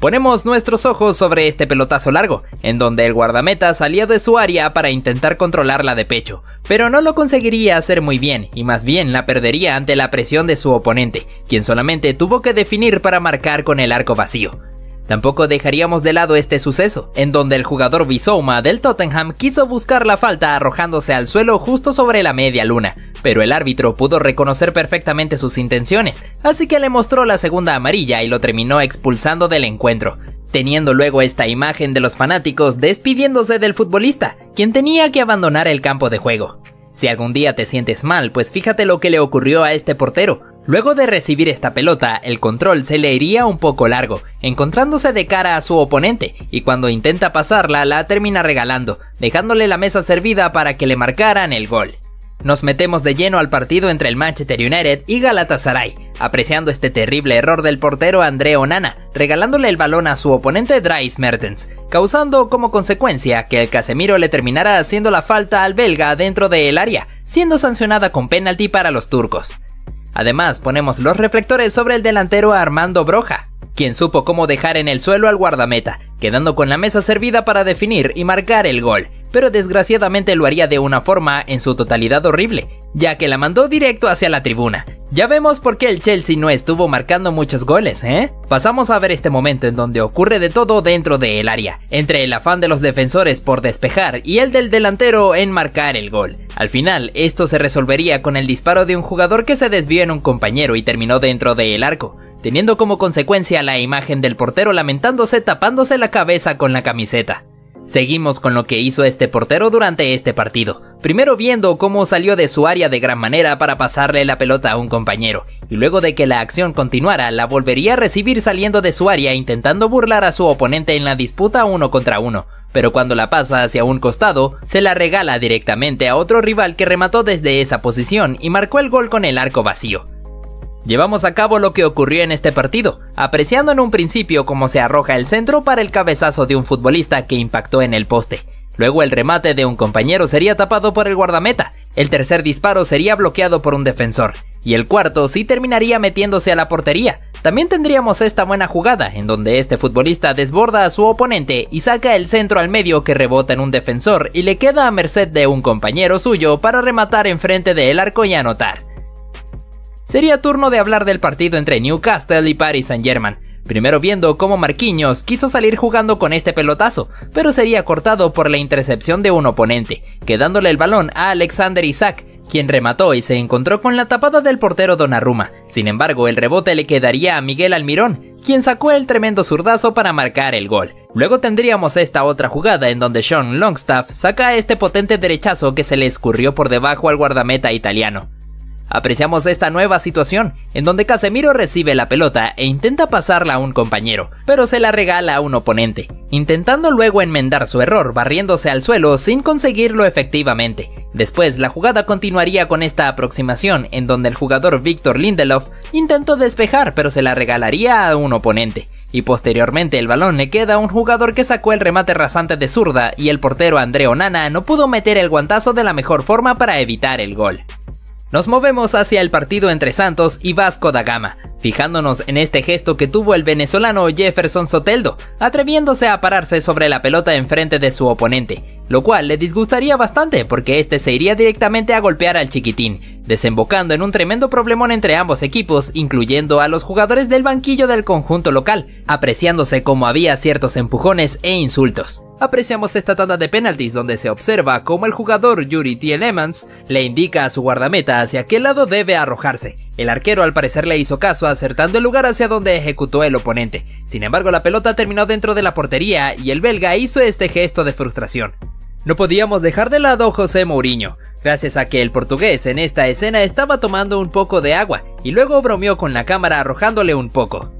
Ponemos nuestros ojos sobre este pelotazo largo, en donde el guardameta salía de su área para intentar controlarla de pecho, pero no lo conseguiría hacer muy bien y más bien la perdería ante la presión de su oponente, quien solamente tuvo que definir para marcar con el arco vacío. Tampoco dejaríamos de lado este suceso, en donde el jugador Bisouma del Tottenham quiso buscar la falta arrojándose al suelo justo sobre la media luna, pero el árbitro pudo reconocer perfectamente sus intenciones, así que le mostró la segunda amarilla y lo terminó expulsando del encuentro, teniendo luego esta imagen de los fanáticos despidiéndose del futbolista, quien tenía que abandonar el campo de juego. Si algún día te sientes mal, pues fíjate lo que le ocurrió a este portero, Luego de recibir esta pelota, el control se le iría un poco largo, encontrándose de cara a su oponente, y cuando intenta pasarla la termina regalando, dejándole la mesa servida para que le marcaran el gol. Nos metemos de lleno al partido entre el Manchester United y Galatasaray, apreciando este terrible error del portero André Onana, regalándole el balón a su oponente Dries Mertens, causando como consecuencia que el Casemiro le terminara haciendo la falta al belga dentro del área, siendo sancionada con penalti para los turcos. Además, ponemos los reflectores sobre el delantero Armando Broja, quien supo cómo dejar en el suelo al guardameta, quedando con la mesa servida para definir y marcar el gol, pero desgraciadamente lo haría de una forma en su totalidad horrible, ya que la mandó directo hacia la tribuna. Ya vemos por qué el Chelsea no estuvo marcando muchos goles, ¿eh? Pasamos a ver este momento en donde ocurre de todo dentro del área, entre el afán de los defensores por despejar y el del delantero en marcar el gol. Al final, esto se resolvería con el disparo de un jugador que se desvió en un compañero y terminó dentro del arco, teniendo como consecuencia la imagen del portero lamentándose tapándose la cabeza con la camiseta. Seguimos con lo que hizo este portero durante este partido, primero viendo cómo salió de su área de gran manera para pasarle la pelota a un compañero, y luego de que la acción continuara la volvería a recibir saliendo de su área intentando burlar a su oponente en la disputa uno contra uno, pero cuando la pasa hacia un costado, se la regala directamente a otro rival que remató desde esa posición y marcó el gol con el arco vacío. Llevamos a cabo lo que ocurrió en este partido, apreciando en un principio cómo se arroja el centro para el cabezazo de un futbolista que impactó en el poste. Luego el remate de un compañero sería tapado por el guardameta, el tercer disparo sería bloqueado por un defensor, y el cuarto sí terminaría metiéndose a la portería. También tendríamos esta buena jugada, en donde este futbolista desborda a su oponente y saca el centro al medio que rebota en un defensor y le queda a merced de un compañero suyo para rematar enfrente del arco y anotar. Sería turno de hablar del partido entre Newcastle y Paris Saint-Germain, Primero viendo cómo Marquinhos quiso salir jugando con este pelotazo, pero sería cortado por la intercepción de un oponente, quedándole el balón a Alexander Isaac, quien remató y se encontró con la tapada del portero Donnarumma. Sin embargo, el rebote le quedaría a Miguel Almirón, quien sacó el tremendo zurdazo para marcar el gol. Luego tendríamos esta otra jugada en donde Sean Longstaff saca este potente derechazo que se le escurrió por debajo al guardameta italiano. Apreciamos esta nueva situación, en donde Casemiro recibe la pelota e intenta pasarla a un compañero, pero se la regala a un oponente, intentando luego enmendar su error barriéndose al suelo sin conseguirlo efectivamente. Después la jugada continuaría con esta aproximación en donde el jugador Víctor Lindelof intentó despejar pero se la regalaría a un oponente, y posteriormente el balón le queda a un jugador que sacó el remate rasante de zurda y el portero André Onana no pudo meter el guantazo de la mejor forma para evitar el gol. Nos movemos hacia el partido entre Santos y Vasco da Gama, fijándonos en este gesto que tuvo el venezolano Jefferson Soteldo, atreviéndose a pararse sobre la pelota enfrente de su oponente, lo cual le disgustaría bastante porque este se iría directamente a golpear al chiquitín, desembocando en un tremendo problemón entre ambos equipos, incluyendo a los jugadores del banquillo del conjunto local, apreciándose como había ciertos empujones e insultos. Apreciamos esta tanda de penaltis donde se observa cómo el jugador Yuri Tielemans le indica a su guardameta hacia qué lado debe arrojarse. El arquero al parecer le hizo caso acertando el lugar hacia donde ejecutó el oponente. Sin embargo la pelota terminó dentro de la portería y el belga hizo este gesto de frustración. No podíamos dejar de lado José Mourinho, gracias a que el portugués en esta escena estaba tomando un poco de agua y luego bromeó con la cámara arrojándole un poco.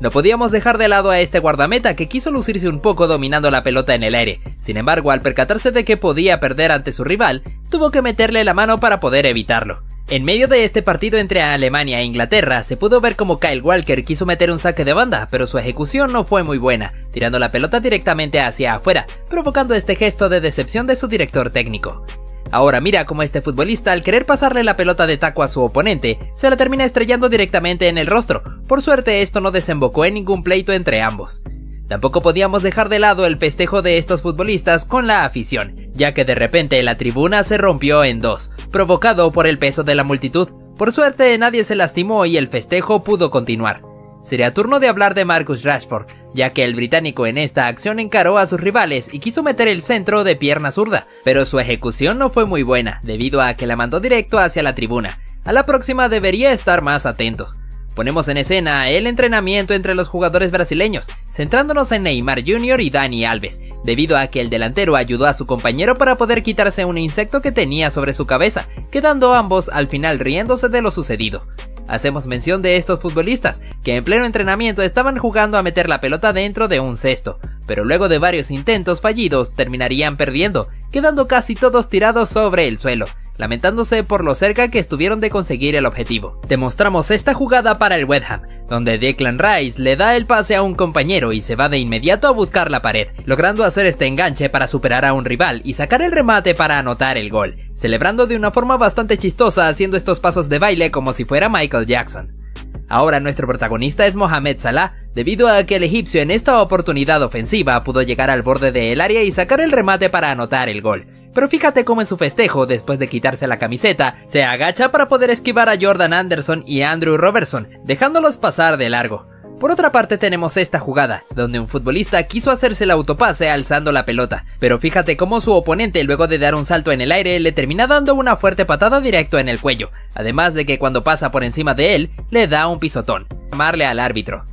No podíamos dejar de lado a este guardameta que quiso lucirse un poco dominando la pelota en el aire, sin embargo al percatarse de que podía perder ante su rival, tuvo que meterle la mano para poder evitarlo. En medio de este partido entre Alemania e Inglaterra, se pudo ver como Kyle Walker quiso meter un saque de banda, pero su ejecución no fue muy buena, tirando la pelota directamente hacia afuera, provocando este gesto de decepción de su director técnico. Ahora mira cómo este futbolista al querer pasarle la pelota de taco a su oponente, se la termina estrellando directamente en el rostro. Por suerte esto no desembocó en ningún pleito entre ambos. Tampoco podíamos dejar de lado el festejo de estos futbolistas con la afición, ya que de repente la tribuna se rompió en dos, provocado por el peso de la multitud. Por suerte nadie se lastimó y el festejo pudo continuar. Sería turno de hablar de Marcus Rashford, ya que el británico en esta acción encaró a sus rivales y quiso meter el centro de pierna zurda, pero su ejecución no fue muy buena, debido a que la mandó directo hacia la tribuna. A la próxima debería estar más atento. Ponemos en escena el entrenamiento entre los jugadores brasileños, centrándonos en Neymar Jr. y Dani Alves, debido a que el delantero ayudó a su compañero para poder quitarse un insecto que tenía sobre su cabeza, quedando ambos al final riéndose de lo sucedido. Hacemos mención de estos futbolistas, que en pleno entrenamiento estaban jugando a meter la pelota dentro de un cesto, pero luego de varios intentos fallidos terminarían perdiendo, quedando casi todos tirados sobre el suelo, lamentándose por lo cerca que estuvieron de conseguir el objetivo. Demostramos esta jugada para el West Ham, donde Declan Rice le da el pase a un compañero y se va de inmediato a buscar la pared, logrando hacer este enganche para superar a un rival y sacar el remate para anotar el gol, celebrando de una forma bastante chistosa haciendo estos pasos de baile como si fuera Michael Jackson. Ahora nuestro protagonista es Mohamed Salah, debido a que el egipcio en esta oportunidad ofensiva pudo llegar al borde del área y sacar el remate para anotar el gol. Pero fíjate cómo en su festejo, después de quitarse la camiseta, se agacha para poder esquivar a Jordan Anderson y Andrew Robertson, dejándolos pasar de largo. Por otra parte tenemos esta jugada, donde un futbolista quiso hacerse el autopase alzando la pelota, pero fíjate cómo su oponente luego de dar un salto en el aire le termina dando una fuerte patada directo en el cuello, además de que cuando pasa por encima de él, le da un pisotón. Llamarle al árbitro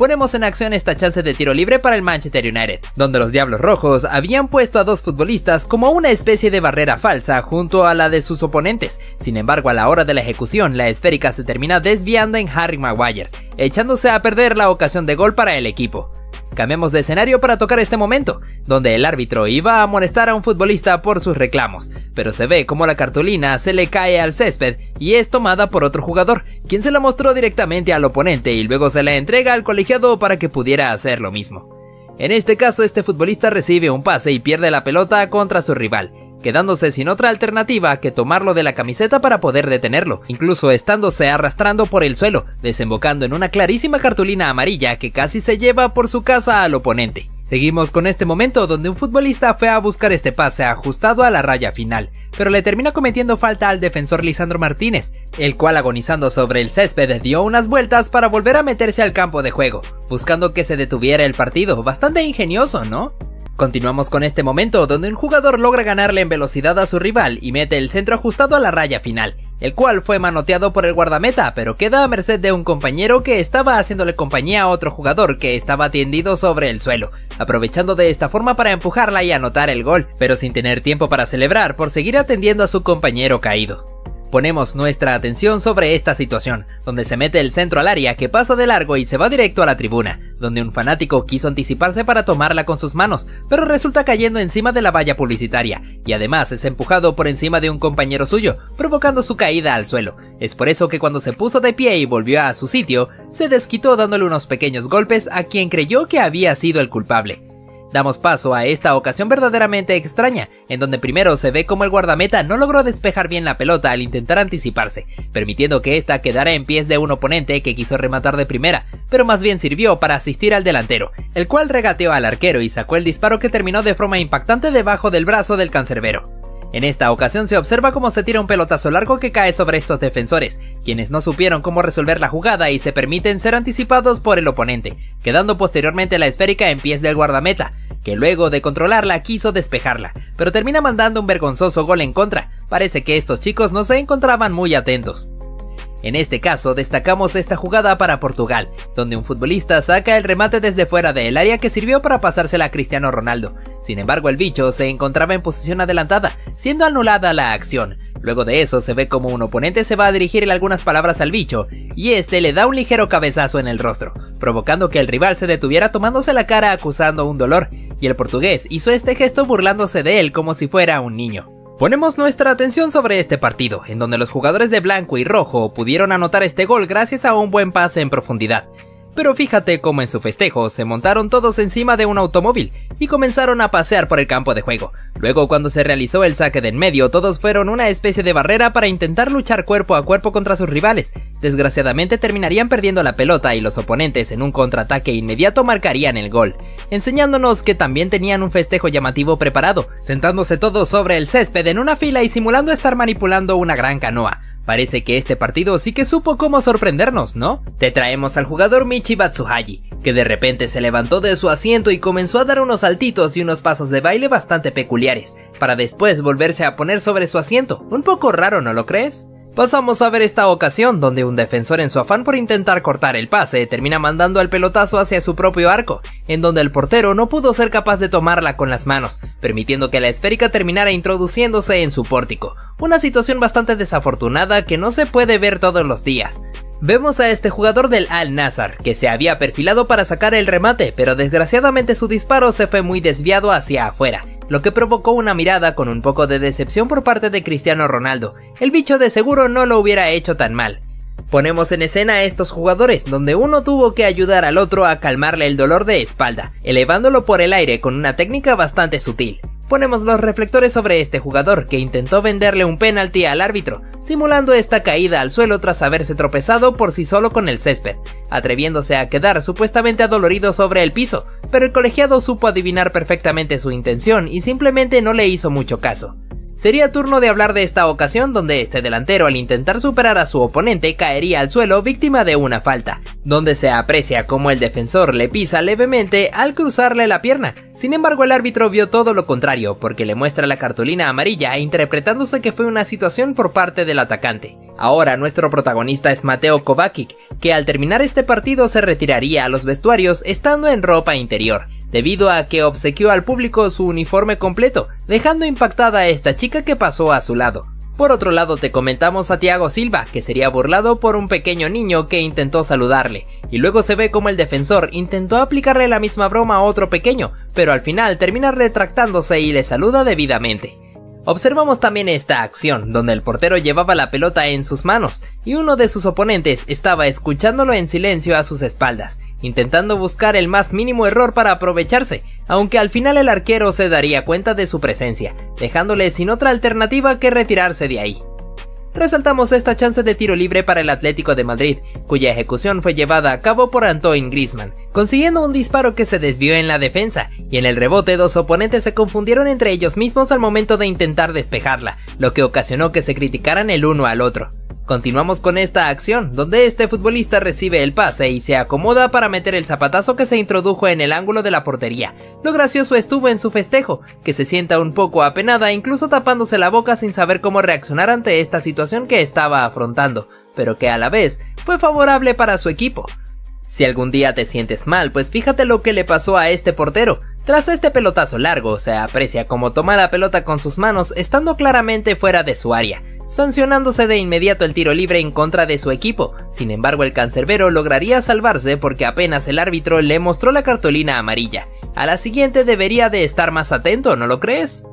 ponemos en acción esta chance de tiro libre para el Manchester United, donde los Diablos Rojos habían puesto a dos futbolistas como una especie de barrera falsa junto a la de sus oponentes. Sin embargo, a la hora de la ejecución, la esférica se termina desviando en Harry Maguire, echándose a perder la ocasión de gol para el equipo. Cambiemos de escenario para tocar este momento, donde el árbitro iba a amonestar a un futbolista por sus reclamos, pero se ve como la cartulina se le cae al césped y es tomada por otro jugador, quien se la mostró directamente al oponente y luego se la entrega al colegiado para que pudiera hacer lo mismo. En este caso, este futbolista recibe un pase y pierde la pelota contra su rival, quedándose sin otra alternativa que tomarlo de la camiseta para poder detenerlo, incluso estándose arrastrando por el suelo, desembocando en una clarísima cartulina amarilla que casi se lleva por su casa al oponente. Seguimos con este momento donde un futbolista fue a buscar este pase ajustado a la raya final, pero le termina cometiendo falta al defensor Lisandro Martínez, el cual agonizando sobre el césped dio unas vueltas para volver a meterse al campo de juego, buscando que se detuviera el partido, bastante ingenioso, ¿no? Continuamos con este momento donde un jugador logra ganarle en velocidad a su rival y mete el centro ajustado a la raya final, el cual fue manoteado por el guardameta, pero queda a merced de un compañero que estaba haciéndole compañía a otro jugador que estaba tendido sobre el suelo, aprovechando de esta forma para empujarla y anotar el gol, pero sin tener tiempo para celebrar por seguir atendiendo a su compañero caído. Ponemos nuestra atención sobre esta situación, donde se mete el centro al área que pasa de largo y se va directo a la tribuna, donde un fanático quiso anticiparse para tomarla con sus manos, pero resulta cayendo encima de la valla publicitaria, y además es empujado por encima de un compañero suyo, provocando su caída al suelo. Es por eso que cuando se puso de pie y volvió a su sitio, se desquitó dándole unos pequeños golpes a quien creyó que había sido el culpable. Damos paso a esta ocasión verdaderamente extraña, en donde primero se ve como el guardameta no logró despejar bien la pelota al intentar anticiparse, permitiendo que ésta quedara en pies de un oponente que quiso rematar de primera, pero más bien sirvió para asistir al delantero, el cual regateó al arquero y sacó el disparo que terminó de forma impactante debajo del brazo del cancerbero. En esta ocasión se observa cómo se tira un pelotazo largo que cae sobre estos defensores, quienes no supieron cómo resolver la jugada y se permiten ser anticipados por el oponente, quedando posteriormente la esférica en pies del guardameta, que luego de controlarla quiso despejarla, pero termina mandando un vergonzoso gol en contra. Parece que estos chicos no se encontraban muy atentos. En este caso, destacamos esta jugada para Portugal, donde un futbolista saca el remate desde fuera del área que sirvió para pasársela a Cristiano Ronaldo. Sin embargo, el bicho se encontraba en posición adelantada, siendo anulada la acción. Luego de eso se ve como un oponente se va a dirigirle algunas palabras al bicho, y este le da un ligero cabezazo en el rostro, provocando que el rival se detuviera tomándose la cara acusando un dolor, y el portugués hizo este gesto burlándose de él como si fuera un niño. Ponemos nuestra atención sobre este partido, en donde los jugadores de blanco y rojo pudieron anotar este gol gracias a un buen pase en profundidad. Pero fíjate cómo en su festejo se montaron todos encima de un automóvil y comenzaron a pasear por el campo de juego. Luego cuando se realizó el saque de en medio todos fueron una especie de barrera para intentar luchar cuerpo a cuerpo contra sus rivales. Desgraciadamente terminarían perdiendo la pelota y los oponentes en un contraataque inmediato marcarían el gol, enseñándonos que también tenían un festejo llamativo preparado, sentándose todos sobre el césped en una fila y simulando estar manipulando una gran canoa. Parece que este partido sí que supo cómo sorprendernos, ¿no? Te traemos al jugador Michi Batsuhaji, que de repente se levantó de su asiento y comenzó a dar unos saltitos y unos pasos de baile bastante peculiares, para después volverse a poner sobre su asiento. Un poco raro, ¿no lo crees? Pasamos a ver esta ocasión donde un defensor en su afán por intentar cortar el pase termina mandando el pelotazo hacia su propio arco, en donde el portero no pudo ser capaz de tomarla con las manos, permitiendo que la esférica terminara introduciéndose en su pórtico, una situación bastante desafortunada que no se puede ver todos los días. Vemos a este jugador del Al Nazar, que se había perfilado para sacar el remate, pero desgraciadamente su disparo se fue muy desviado hacia afuera, lo que provocó una mirada con un poco de decepción por parte de Cristiano Ronaldo. El bicho de seguro no lo hubiera hecho tan mal. Ponemos en escena a estos jugadores, donde uno tuvo que ayudar al otro a calmarle el dolor de espalda, elevándolo por el aire con una técnica bastante sutil ponemos los reflectores sobre este jugador que intentó venderle un penalti al árbitro, simulando esta caída al suelo tras haberse tropezado por sí solo con el césped, atreviéndose a quedar supuestamente adolorido sobre el piso, pero el colegiado supo adivinar perfectamente su intención y simplemente no le hizo mucho caso. Sería turno de hablar de esta ocasión donde este delantero al intentar superar a su oponente caería al suelo víctima de una falta, donde se aprecia como el defensor le pisa levemente al cruzarle la pierna. Sin embargo el árbitro vio todo lo contrario porque le muestra la cartulina amarilla interpretándose que fue una situación por parte del atacante. Ahora nuestro protagonista es Mateo Kovacic, que al terminar este partido se retiraría a los vestuarios estando en ropa interior debido a que obsequió al público su uniforme completo, dejando impactada a esta chica que pasó a su lado. Por otro lado te comentamos a Thiago Silva, que sería burlado por un pequeño niño que intentó saludarle, y luego se ve como el defensor intentó aplicarle la misma broma a otro pequeño, pero al final termina retractándose y le saluda debidamente. Observamos también esta acción, donde el portero llevaba la pelota en sus manos y uno de sus oponentes estaba escuchándolo en silencio a sus espaldas, intentando buscar el más mínimo error para aprovecharse, aunque al final el arquero se daría cuenta de su presencia, dejándole sin otra alternativa que retirarse de ahí. Resaltamos esta chance de tiro libre para el Atlético de Madrid, cuya ejecución fue llevada a cabo por Antoine Griezmann, consiguiendo un disparo que se desvió en la defensa, y en el rebote dos oponentes se confundieron entre ellos mismos al momento de intentar despejarla, lo que ocasionó que se criticaran el uno al otro. Continuamos con esta acción, donde este futbolista recibe el pase y se acomoda para meter el zapatazo que se introdujo en el ángulo de la portería. Lo gracioso estuvo en su festejo, que se sienta un poco apenada, incluso tapándose la boca sin saber cómo reaccionar ante esta situación que estaba afrontando, pero que a la vez fue favorable para su equipo. Si algún día te sientes mal, pues fíjate lo que le pasó a este portero. Tras este pelotazo largo, se aprecia cómo toma la pelota con sus manos estando claramente fuera de su área sancionándose de inmediato el tiro libre en contra de su equipo. Sin embargo, el cancerbero lograría salvarse porque apenas el árbitro le mostró la cartulina amarilla. A la siguiente debería de estar más atento, ¿no lo crees?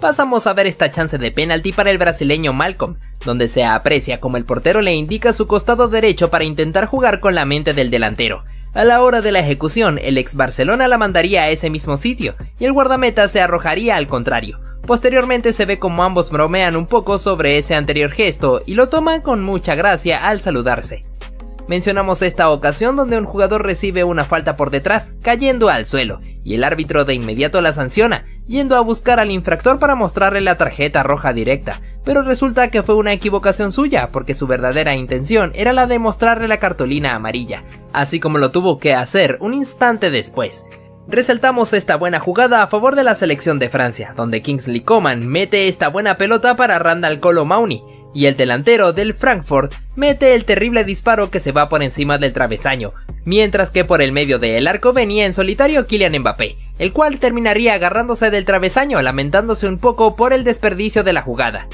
Pasamos a ver esta chance de penalti para el brasileño Malcolm, donde se aprecia como el portero le indica su costado derecho para intentar jugar con la mente del delantero. A la hora de la ejecución, el ex Barcelona la mandaría a ese mismo sitio, y el guardameta se arrojaría al contrario. Posteriormente se ve como ambos bromean un poco sobre ese anterior gesto y lo toman con mucha gracia al saludarse. Mencionamos esta ocasión donde un jugador recibe una falta por detrás, cayendo al suelo, y el árbitro de inmediato la sanciona, yendo a buscar al infractor para mostrarle la tarjeta roja directa, pero resulta que fue una equivocación suya, porque su verdadera intención era la de mostrarle la cartulina amarilla, así como lo tuvo que hacer un instante después. Resaltamos esta buena jugada a favor de la selección de Francia, donde Kingsley Coman mete esta buena pelota para Randall Colo Mauni, y el delantero del Frankfurt mete el terrible disparo que se va por encima del travesaño, mientras que por el medio del arco venía en solitario Kylian Mbappé, el cual terminaría agarrándose del travesaño lamentándose un poco por el desperdicio de la jugada.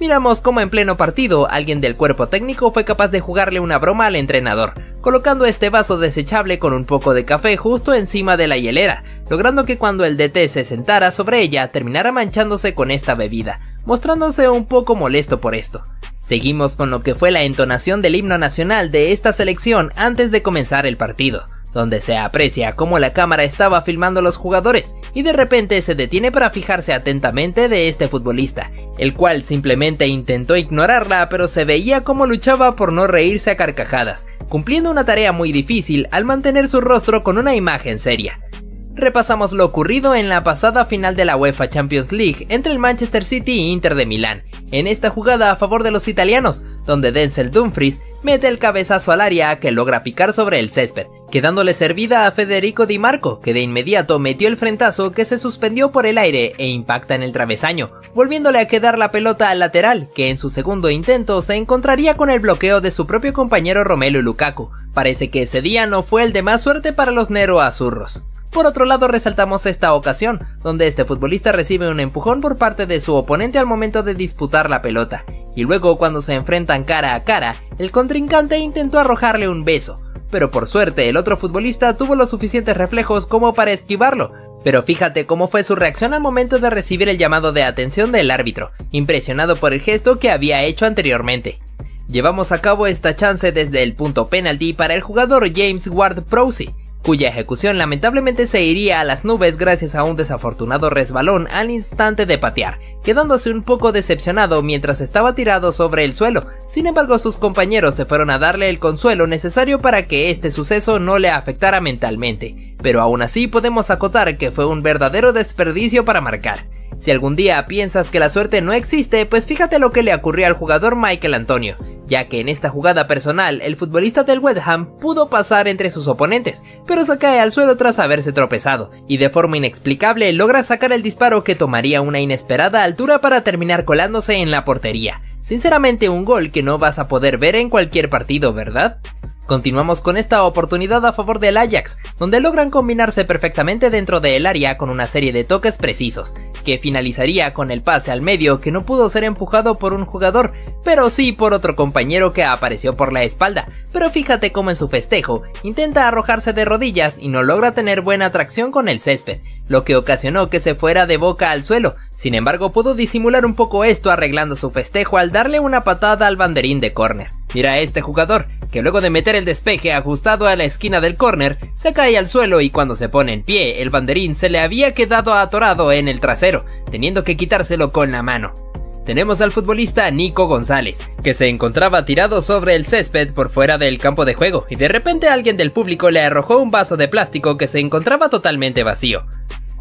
Miramos cómo en pleno partido alguien del cuerpo técnico fue capaz de jugarle una broma al entrenador, colocando este vaso desechable con un poco de café justo encima de la hielera, logrando que cuando el DT se sentara sobre ella terminara manchándose con esta bebida, mostrándose un poco molesto por esto. Seguimos con lo que fue la entonación del himno nacional de esta selección antes de comenzar el partido, donde se aprecia cómo la cámara estaba filmando a los jugadores y de repente se detiene para fijarse atentamente de este futbolista, el cual simplemente intentó ignorarla pero se veía cómo luchaba por no reírse a carcajadas, cumpliendo una tarea muy difícil al mantener su rostro con una imagen seria repasamos lo ocurrido en la pasada final de la UEFA Champions League entre el Manchester City e Inter de Milán, en esta jugada a favor de los italianos, donde Denzel Dumfries mete el cabezazo al área que logra picar sobre el césped, quedándole servida a Federico Di Marco, que de inmediato metió el frentazo que se suspendió por el aire e impacta en el travesaño, volviéndole a quedar la pelota al lateral, que en su segundo intento se encontraría con el bloqueo de su propio compañero Romelu Lukaku. Parece que ese día no fue el de más suerte para los Nero Azurros. Por otro lado, resaltamos esta ocasión, donde este futbolista recibe un empujón por parte de su oponente al momento de disputar la pelota, y luego cuando se enfrentan cara a cara, el contrincante intentó arrojarle un beso, pero por suerte el otro futbolista tuvo los suficientes reflejos como para esquivarlo, pero fíjate cómo fue su reacción al momento de recibir el llamado de atención del árbitro, impresionado por el gesto que había hecho anteriormente. Llevamos a cabo esta chance desde el punto penalty para el jugador James Ward Prowse, cuya ejecución lamentablemente se iría a las nubes gracias a un desafortunado resbalón al instante de patear, quedándose un poco decepcionado mientras estaba tirado sobre el suelo. Sin embargo, sus compañeros se fueron a darle el consuelo necesario para que este suceso no le afectara mentalmente, pero aún así podemos acotar que fue un verdadero desperdicio para marcar. Si algún día piensas que la suerte no existe, pues fíjate lo que le ocurrió al jugador Michael Antonio, ya que en esta jugada personal el futbolista del West Ham pudo pasar entre sus oponentes, pero se cae al suelo tras haberse tropezado, y de forma inexplicable logra sacar el disparo que tomaría una inesperada altura para terminar colándose en la portería. Sinceramente un gol que no vas a poder ver en cualquier partido, ¿verdad? Continuamos con esta oportunidad a favor del Ajax, donde logran combinarse perfectamente dentro del área con una serie de toques precisos, que finalizaría con el pase al medio que no pudo ser empujado por un jugador, pero sí por otro compañero que apareció por la espalda, pero fíjate cómo en su festejo intenta arrojarse de rodillas y no logra tener buena tracción con el césped, lo que ocasionó que se fuera de boca al suelo, sin embargo pudo disimular un poco esto arreglando su festejo al darle una patada al banderín de córner. Mira a este jugador, que luego de meter el despeje ajustado a la esquina del córner, se cae al suelo y cuando se pone en pie, el banderín se le había quedado atorado en el trasero, teniendo que quitárselo con la mano. tenemos al futbolista Nico González, que se encontraba tirado sobre el césped por fuera del campo de juego y de repente alguien del público le arrojó un vaso de plástico que se encontraba totalmente vacío.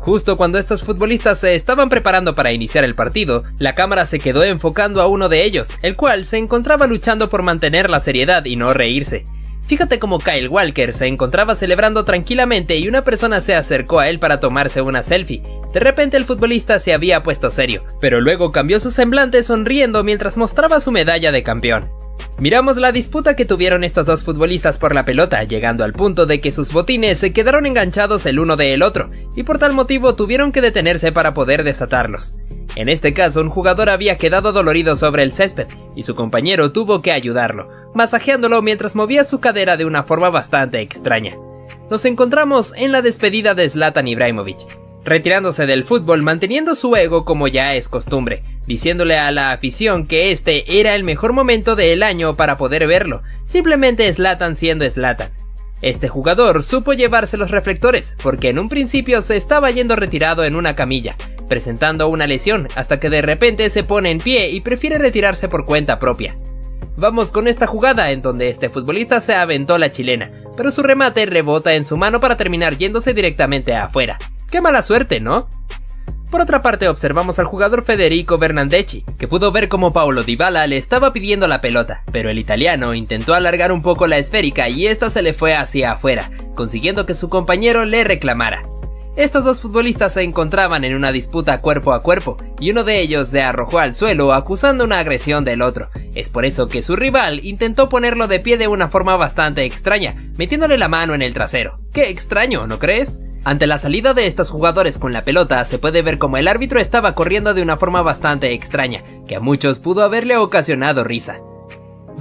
Justo cuando estos futbolistas se estaban preparando para iniciar el partido, la cámara se quedó enfocando a uno de ellos, el cual se encontraba luchando por mantener la seriedad y no reírse. Fíjate cómo Kyle Walker se encontraba celebrando tranquilamente y una persona se acercó a él para tomarse una selfie. De repente el futbolista se había puesto serio, pero luego cambió su semblante sonriendo mientras mostraba su medalla de campeón. Miramos la disputa que tuvieron estos dos futbolistas por la pelota, llegando al punto de que sus botines se quedaron enganchados el uno del otro, y por tal motivo tuvieron que detenerse para poder desatarlos. En este caso, un jugador había quedado dolorido sobre el césped, y su compañero tuvo que ayudarlo, masajeándolo mientras movía su cadera de una forma bastante extraña. Nos encontramos en la despedida de Zlatan Ibrahimovic, retirándose del fútbol manteniendo su ego como ya es costumbre, diciéndole a la afición que este era el mejor momento del año para poder verlo, simplemente Slatan siendo Slatan. Este jugador supo llevarse los reflectores, porque en un principio se estaba yendo retirado en una camilla, presentando una lesión, hasta que de repente se pone en pie y prefiere retirarse por cuenta propia. Vamos con esta jugada en donde este futbolista se aventó la chilena, pero su remate rebota en su mano para terminar yéndose directamente afuera. Qué mala suerte, ¿no? Por otra parte, observamos al jugador Federico Bernandecci, que pudo ver cómo Paolo Dybala le estaba pidiendo la pelota, pero el italiano intentó alargar un poco la esférica y esta se le fue hacia afuera, consiguiendo que su compañero le reclamara. Estos dos futbolistas se encontraban en una disputa cuerpo a cuerpo, y uno de ellos se arrojó al suelo acusando una agresión del otro. Es por eso que su rival intentó ponerlo de pie de una forma bastante extraña, metiéndole la mano en el trasero. Qué extraño, ¿no crees? Ante la salida de estos jugadores con la pelota, se puede ver como el árbitro estaba corriendo de una forma bastante extraña, que a muchos pudo haberle ocasionado risa.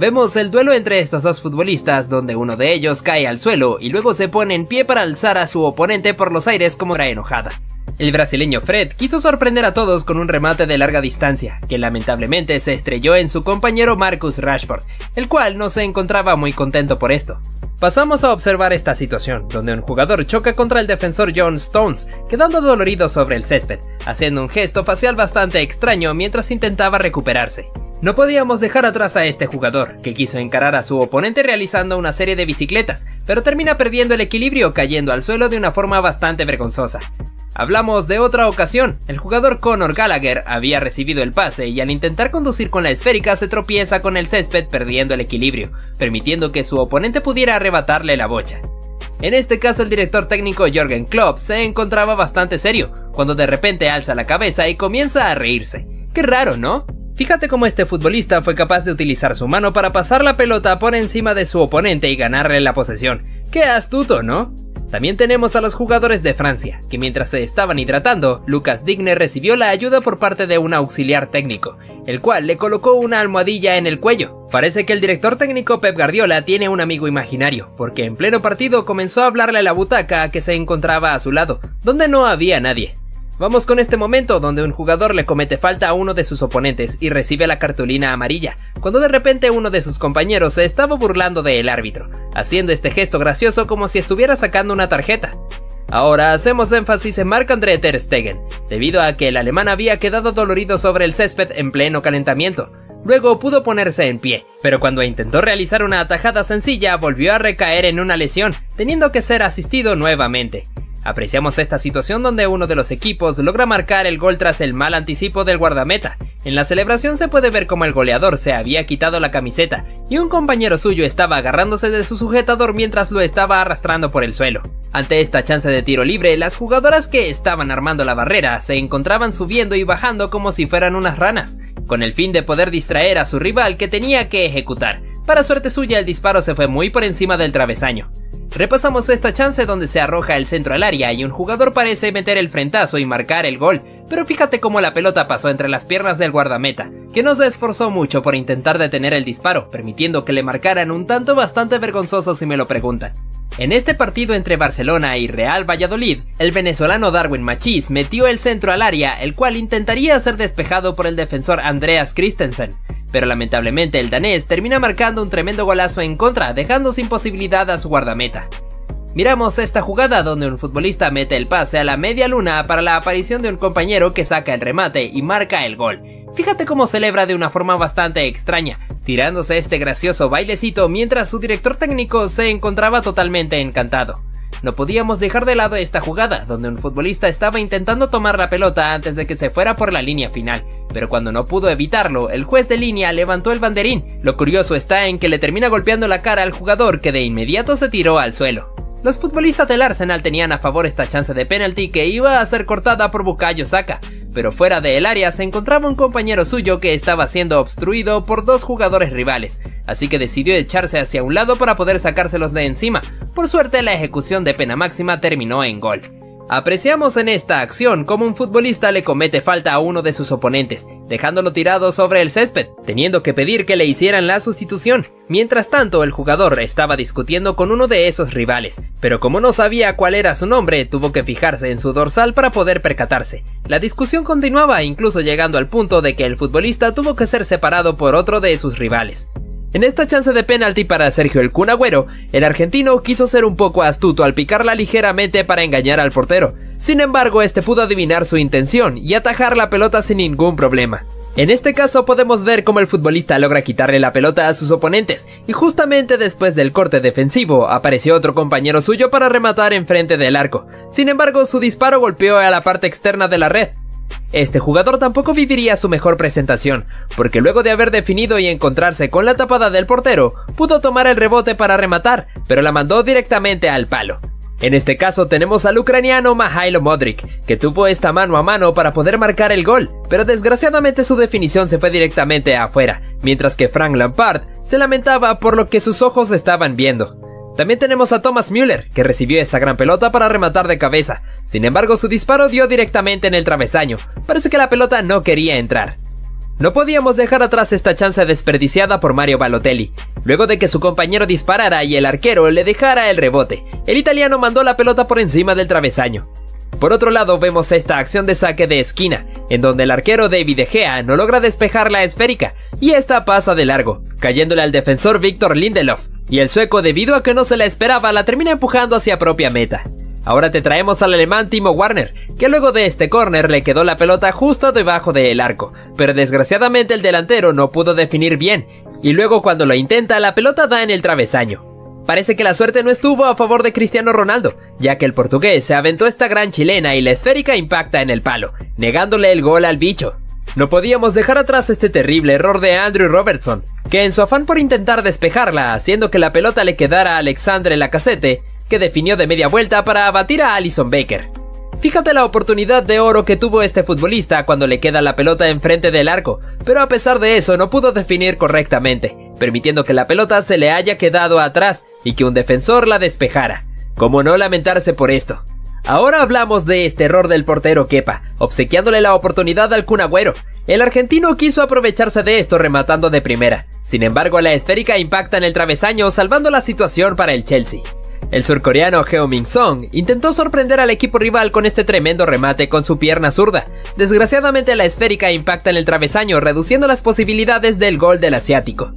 Vemos el duelo entre estos dos futbolistas donde uno de ellos cae al suelo y luego se pone en pie para alzar a su oponente por los aires como era enojada. El brasileño Fred quiso sorprender a todos con un remate de larga distancia, que lamentablemente se estrelló en su compañero Marcus Rashford, el cual no se encontraba muy contento por esto. Pasamos a observar esta situación, donde un jugador choca contra el defensor John Stones, quedando dolorido sobre el césped, haciendo un gesto facial bastante extraño mientras intentaba recuperarse. No podíamos dejar atrás a este jugador, que quiso encarar a su oponente realizando una serie de bicicletas, pero termina perdiendo el equilibrio cayendo al suelo de una forma bastante vergonzosa. Hablamos de otra ocasión, el jugador Conor Gallagher había recibido el pase y al intentar conducir con la esférica se tropieza con el césped perdiendo el equilibrio, permitiendo que su oponente pudiera arrebatarle la bocha. En este caso el director técnico Jorgen Klopp se encontraba bastante serio, cuando de repente alza la cabeza y comienza a reírse. Qué raro, ¿no? Fíjate cómo este futbolista fue capaz de utilizar su mano para pasar la pelota por encima de su oponente y ganarle la posesión. ¡Qué astuto, ¿no? También tenemos a los jugadores de Francia, que mientras se estaban hidratando, Lucas Digne recibió la ayuda por parte de un auxiliar técnico, el cual le colocó una almohadilla en el cuello. Parece que el director técnico Pep Guardiola tiene un amigo imaginario, porque en pleno partido comenzó a hablarle a la butaca que se encontraba a su lado, donde no había nadie. Vamos con este momento donde un jugador le comete falta a uno de sus oponentes y recibe la cartulina amarilla, cuando de repente uno de sus compañeros se estaba burlando del árbitro, haciendo este gesto gracioso como si estuviera sacando una tarjeta. Ahora hacemos énfasis en Marc-André Ter Stegen, debido a que el alemán había quedado dolorido sobre el césped en pleno calentamiento. Luego pudo ponerse en pie, pero cuando intentó realizar una atajada sencilla volvió a recaer en una lesión, teniendo que ser asistido nuevamente. Apreciamos esta situación donde uno de los equipos logra marcar el gol tras el mal anticipo del guardameta. En la celebración se puede ver como el goleador se había quitado la camiseta y un compañero suyo estaba agarrándose de su sujetador mientras lo estaba arrastrando por el suelo. Ante esta chance de tiro libre, las jugadoras que estaban armando la barrera se encontraban subiendo y bajando como si fueran unas ranas, con el fin de poder distraer a su rival que tenía que ejecutar. Para suerte suya el disparo se fue muy por encima del travesaño. Repasamos esta chance donde se arroja el centro al área y un jugador parece meter el frentazo y marcar el gol, pero fíjate cómo la pelota pasó entre las piernas del guardameta, que no se esforzó mucho por intentar detener el disparo, permitiendo que le marcaran un tanto bastante vergonzoso si me lo preguntan. En este partido entre Barcelona y Real Valladolid, el venezolano Darwin Machís metió el centro al área, el cual intentaría ser despejado por el defensor Andreas Christensen, pero lamentablemente el danés termina marcando un tremendo golazo en contra, dejando sin posibilidad a su guardameta. Miramos esta jugada donde un futbolista mete el pase a la media luna para la aparición de un compañero que saca el remate y marca el gol. Fíjate cómo celebra de una forma bastante extraña, tirándose este gracioso bailecito mientras su director técnico se encontraba totalmente encantado. No podíamos dejar de lado esta jugada, donde un futbolista estaba intentando tomar la pelota antes de que se fuera por la línea final, pero cuando no pudo evitarlo, el juez de línea levantó el banderín. Lo curioso está en que le termina golpeando la cara al jugador que de inmediato se tiró al suelo. Los futbolistas del Arsenal tenían a favor esta chance de penalti que iba a ser cortada por Bukayo Saka, pero fuera del área se encontraba un compañero suyo que estaba siendo obstruido por dos jugadores rivales, así que decidió echarse hacia un lado para poder sacárselos de encima. Por suerte la ejecución de pena máxima terminó en gol. Apreciamos en esta acción cómo un futbolista le comete falta a uno de sus oponentes, dejándolo tirado sobre el césped, teniendo que pedir que le hicieran la sustitución. Mientras tanto, el jugador estaba discutiendo con uno de esos rivales, pero como no sabía cuál era su nombre, tuvo que fijarse en su dorsal para poder percatarse. La discusión continuaba incluso llegando al punto de que el futbolista tuvo que ser separado por otro de sus rivales. En esta chance de penalti para Sergio El Kun Agüero, el argentino quiso ser un poco astuto al picarla ligeramente para engañar al portero. Sin embargo, este pudo adivinar su intención y atajar la pelota sin ningún problema. En este caso podemos ver cómo el futbolista logra quitarle la pelota a sus oponentes, y justamente después del corte defensivo apareció otro compañero suyo para rematar enfrente del arco. Sin embargo, su disparo golpeó a la parte externa de la red, este jugador tampoco viviría su mejor presentación, porque luego de haber definido y encontrarse con la tapada del portero, pudo tomar el rebote para rematar, pero la mandó directamente al palo. En este caso tenemos al ucraniano Mahailo Modric, que tuvo esta mano a mano para poder marcar el gol, pero desgraciadamente su definición se fue directamente afuera, mientras que Frank Lampard se lamentaba por lo que sus ojos estaban viendo. También tenemos a Thomas Müller, que recibió esta gran pelota para rematar de cabeza. Sin embargo, su disparo dio directamente en el travesaño. Parece que la pelota no quería entrar. No podíamos dejar atrás esta chance desperdiciada por Mario Balotelli. Luego de que su compañero disparara y el arquero le dejara el rebote, el italiano mandó la pelota por encima del travesaño. Por otro lado vemos esta acción de saque de esquina, en donde el arquero David De Gea no logra despejar la esférica, y esta pasa de largo, cayéndole al defensor Víctor Lindelof, y el sueco debido a que no se la esperaba la termina empujando hacia propia meta. Ahora te traemos al alemán Timo Warner, que luego de este córner le quedó la pelota justo debajo del arco, pero desgraciadamente el delantero no pudo definir bien, y luego cuando lo intenta la pelota da en el travesaño. Parece que la suerte no estuvo a favor de Cristiano Ronaldo, ya que el portugués se aventó esta gran chilena y la esférica impacta en el palo, negándole el gol al bicho. No podíamos dejar atrás este terrible error de Andrew Robertson, que en su afán por intentar despejarla, haciendo que la pelota le quedara a Alexandre Lacazette, que definió de media vuelta para abatir a Alison Baker. Fíjate la oportunidad de oro que tuvo este futbolista cuando le queda la pelota enfrente del arco, pero a pesar de eso no pudo definir correctamente, permitiendo que la pelota se le haya quedado atrás y que un defensor la despejara. ¿Cómo no lamentarse por esto? Ahora hablamos de este error del portero Kepa, obsequiándole la oportunidad al Kun Agüero. El argentino quiso aprovecharse de esto rematando de primera. Sin embargo, la esférica impacta en el travesaño salvando la situación para el Chelsea. El surcoreano Heo Min Song intentó sorprender al equipo rival con este tremendo remate con su pierna zurda. Desgraciadamente la esférica impacta en el travesaño reduciendo las posibilidades del gol del asiático.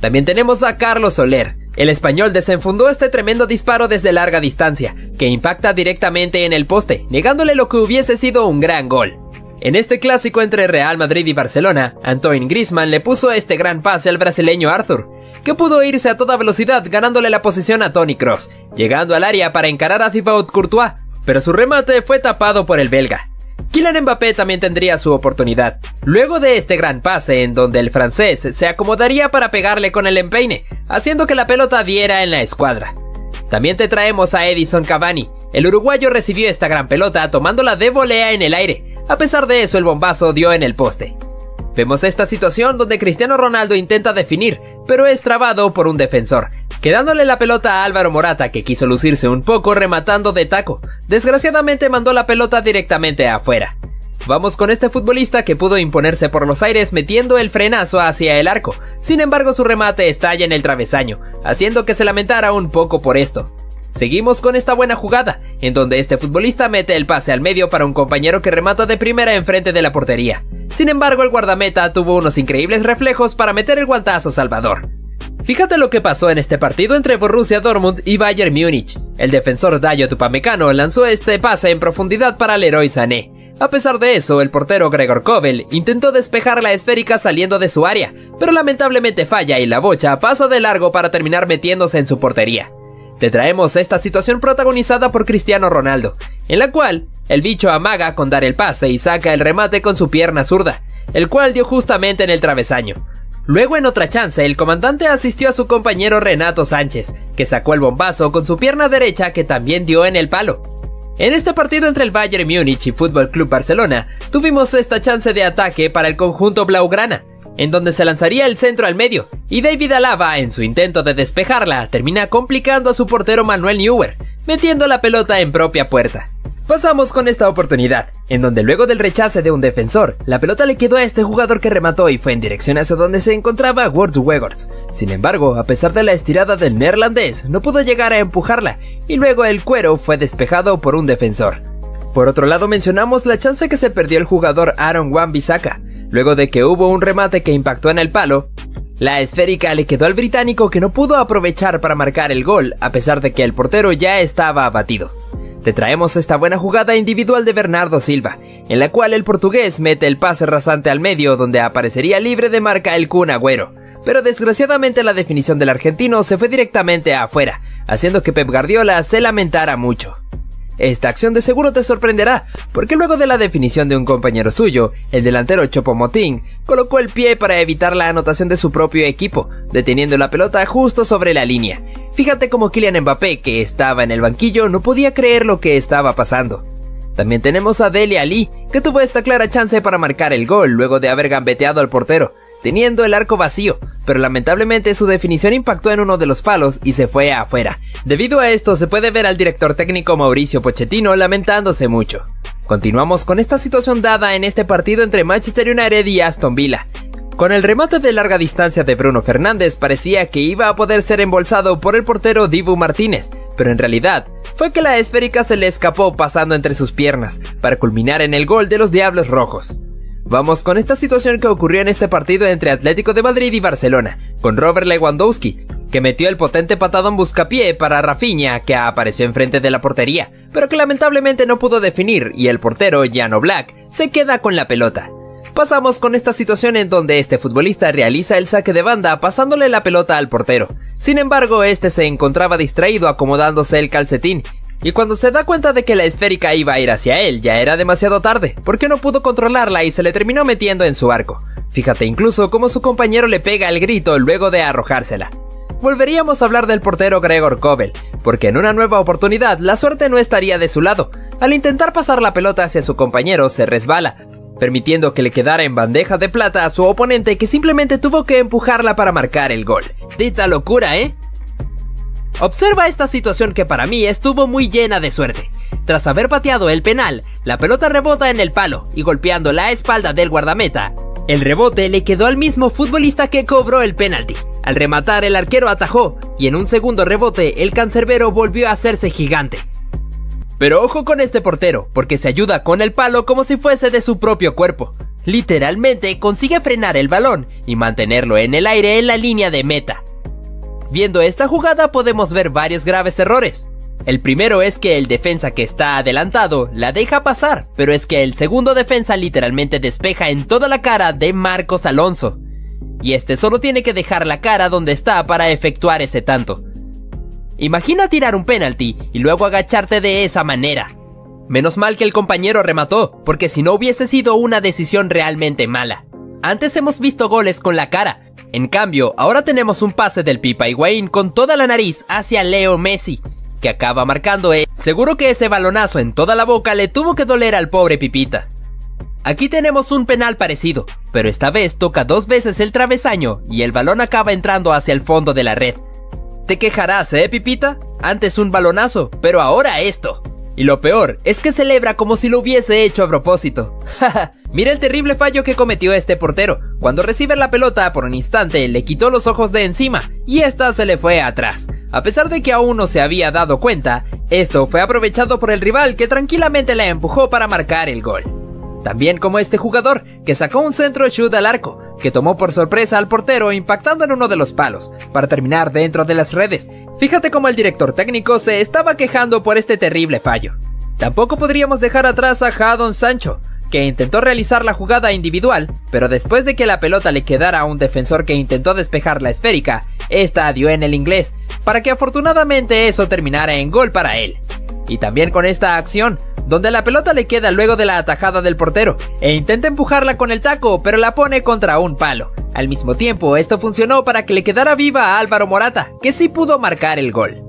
También tenemos a Carlos Soler, el español desenfundó este tremendo disparo desde larga distancia, que impacta directamente en el poste, negándole lo que hubiese sido un gran gol. En este clásico entre Real Madrid y Barcelona, Antoine Griezmann le puso este gran pase al brasileño Arthur, que pudo irse a toda velocidad ganándole la posición a Tony Cross, llegando al área para encarar a Thibaut Courtois, pero su remate fue tapado por el belga. Kylian Mbappé también tendría su oportunidad, luego de este gran pase en donde el francés se acomodaría para pegarle con el empeine, haciendo que la pelota diera en la escuadra. También te traemos a Edison Cavani. El uruguayo recibió esta gran pelota tomándola de volea en el aire. A pesar de eso, el bombazo dio en el poste. Vemos esta situación donde Cristiano Ronaldo intenta definir, pero es trabado por un defensor, quedándole la pelota a Álvaro Morata que quiso lucirse un poco rematando de taco. Desgraciadamente mandó la pelota directamente afuera. Vamos con este futbolista que pudo imponerse por los aires metiendo el frenazo hacia el arco, sin embargo su remate estalla en el travesaño, haciendo que se lamentara un poco por esto. Seguimos con esta buena jugada, en donde este futbolista mete el pase al medio para un compañero que remata de primera enfrente de la portería. Sin embargo, el guardameta tuvo unos increíbles reflejos para meter el guantazo salvador. Fíjate lo que pasó en este partido entre Borussia Dortmund y Bayern Múnich. El defensor Dayo Tupamecano lanzó este pase en profundidad para Leroy Sané, A pesar de eso, el portero Gregor Kobel intentó despejar la esférica saliendo de su área, pero lamentablemente falla y la bocha pasa de largo para terminar metiéndose en su portería. Te traemos esta situación protagonizada por Cristiano Ronaldo, en la cual el bicho amaga con dar el pase y saca el remate con su pierna zurda, el cual dio justamente en el travesaño. Luego en otra chance, el comandante asistió a su compañero Renato Sánchez, que sacó el bombazo con su pierna derecha que también dio en el palo. En este partido entre el Bayern Múnich y Fútbol Club Barcelona, tuvimos esta chance de ataque para el conjunto blaugrana, en donde se lanzaría el centro al medio, y David Alaba, en su intento de despejarla, termina complicando a su portero Manuel Neuer, metiendo la pelota en propia puerta. Pasamos con esta oportunidad, en donde luego del rechace de un defensor, la pelota le quedó a este jugador que remató y fue en dirección hacia donde se encontraba Ward. Sin embargo, a pesar de la estirada del neerlandés, no pudo llegar a empujarla, y luego el cuero fue despejado por un defensor. Por otro lado mencionamos la chance que se perdió el jugador Aaron Wan-Bissaka, luego de que hubo un remate que impactó en el palo. La esférica le quedó al británico que no pudo aprovechar para marcar el gol, a pesar de que el portero ya estaba abatido. Te traemos esta buena jugada individual de Bernardo Silva, en la cual el portugués mete el pase rasante al medio donde aparecería libre de marca el Kun Agüero, pero desgraciadamente la definición del argentino se fue directamente afuera, haciendo que Pep Guardiola se lamentara mucho. Esta acción de seguro te sorprenderá, porque luego de la definición de un compañero suyo, el delantero Chopomotín colocó el pie para evitar la anotación de su propio equipo, deteniendo la pelota justo sobre la línea. Fíjate como Kylian Mbappé, que estaba en el banquillo, no podía creer lo que estaba pasando. También tenemos a Dele Ali, que tuvo esta clara chance para marcar el gol luego de haber gambeteado al portero, teniendo el arco vacío, pero lamentablemente su definición impactó en uno de los palos y se fue afuera. Debido a esto se puede ver al director técnico Mauricio Pochettino lamentándose mucho. Continuamos con esta situación dada en este partido entre Manchester United y Aston Villa. Con el remate de larga distancia de Bruno Fernández parecía que iba a poder ser embolsado por el portero Dibu Martínez, pero en realidad fue que la esférica se le escapó pasando entre sus piernas, para culminar en el gol de los Diablos Rojos. Vamos con esta situación que ocurrió en este partido entre Atlético de Madrid y Barcelona, con Robert Lewandowski, que metió el potente patadón buscapié para Rafinha, que apareció enfrente de la portería, pero que lamentablemente no pudo definir y el portero, Jano Black, se queda con la pelota. Pasamos con esta situación en donde este futbolista realiza el saque de banda pasándole la pelota al portero. Sin embargo, este se encontraba distraído acomodándose el calcetín y cuando se da cuenta de que la esférica iba a ir hacia él, ya era demasiado tarde, porque no pudo controlarla y se le terminó metiendo en su arco. Fíjate incluso cómo su compañero le pega el grito luego de arrojársela. Volveríamos a hablar del portero Gregor Kobel, porque en una nueva oportunidad la suerte no estaría de su lado. Al intentar pasar la pelota hacia su compañero se resbala, permitiendo que le quedara en bandeja de plata a su oponente que simplemente tuvo que empujarla para marcar el gol. Dita locura, ¿eh? Observa esta situación que para mí estuvo muy llena de suerte. Tras haber pateado el penal, la pelota rebota en el palo y golpeando la espalda del guardameta. El rebote le quedó al mismo futbolista que cobró el penalti. Al rematar el arquero atajó y en un segundo rebote el cancerbero volvió a hacerse gigante. Pero ojo con este portero, porque se ayuda con el palo como si fuese de su propio cuerpo. Literalmente consigue frenar el balón y mantenerlo en el aire en la línea de meta. Viendo esta jugada podemos ver varios graves errores. El primero es que el defensa que está adelantado la deja pasar, pero es que el segundo defensa literalmente despeja en toda la cara de Marcos Alonso. Y este solo tiene que dejar la cara donde está para efectuar ese tanto. Imagina tirar un penalti y luego agacharte de esa manera. Menos mal que el compañero remató, porque si no hubiese sido una decisión realmente mala. Antes hemos visto goles con la cara, en cambio, ahora tenemos un pase del Pipa Higuaín con toda la nariz hacia Leo Messi, que acaba marcando. Seguro que ese balonazo en toda la boca le tuvo que doler al pobre Pipita. Aquí tenemos un penal parecido, pero esta vez toca dos veces el travesaño y el balón acaba entrando hacia el fondo de la red. Te quejarás, ¿eh, Pipita? Antes un balonazo, pero ahora esto. Y lo peor es que celebra como si lo hubiese hecho a propósito. [LAUGHS] Mira el terrible fallo que cometió este portero. Cuando recibe la pelota por un instante le quitó los ojos de encima y esta se le fue atrás. A pesar de que aún no se había dado cuenta, esto fue aprovechado por el rival que tranquilamente la empujó para marcar el gol. También como este jugador, que sacó un centro shoot al arco, que tomó por sorpresa al portero impactando en uno de los palos, para terminar dentro de las redes. Fíjate cómo el director técnico se estaba quejando por este terrible fallo. Tampoco podríamos dejar atrás a Jadon Sancho, que intentó realizar la jugada individual, pero después de que la pelota le quedara a un defensor que intentó despejar la esférica, esta dio en el inglés, para que afortunadamente eso terminara en gol para él. Y también con esta acción, donde la pelota le queda luego de la atajada del portero, e intenta empujarla con el taco, pero la pone contra un palo. Al mismo tiempo, esto funcionó para que le quedara viva a Álvaro Morata, que sí pudo marcar el gol.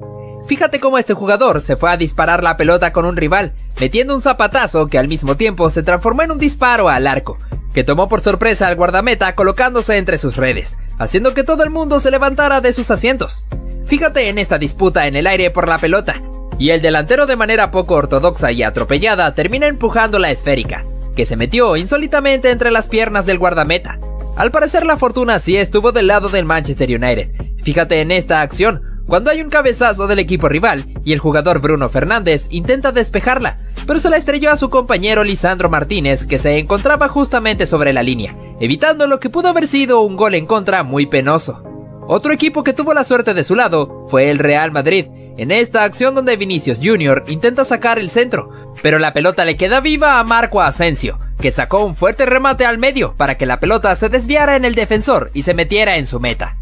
Fíjate cómo este jugador se fue a disparar la pelota con un rival, metiendo un zapatazo que al mismo tiempo se transformó en un disparo al arco, que tomó por sorpresa al guardameta colocándose entre sus redes, haciendo que todo el mundo se levantara de sus asientos. Fíjate en esta disputa en el aire por la pelota, y el delantero de manera poco ortodoxa y atropellada termina empujando la esférica, que se metió insólitamente entre las piernas del guardameta. Al parecer la fortuna sí estuvo del lado del Manchester United. Fíjate en esta acción, cuando hay un cabezazo del equipo rival y el jugador Bruno Fernández intenta despejarla, pero se la estrelló a su compañero Lisandro Martínez que se encontraba justamente sobre la línea, evitando lo que pudo haber sido un gol en contra muy penoso. Otro equipo que tuvo la suerte de su lado fue el Real Madrid, en esta acción donde Vinicius Jr. intenta sacar el centro, pero la pelota le queda viva a Marco Asensio, que sacó un fuerte remate al medio para que la pelota se desviara en el defensor y se metiera en su meta.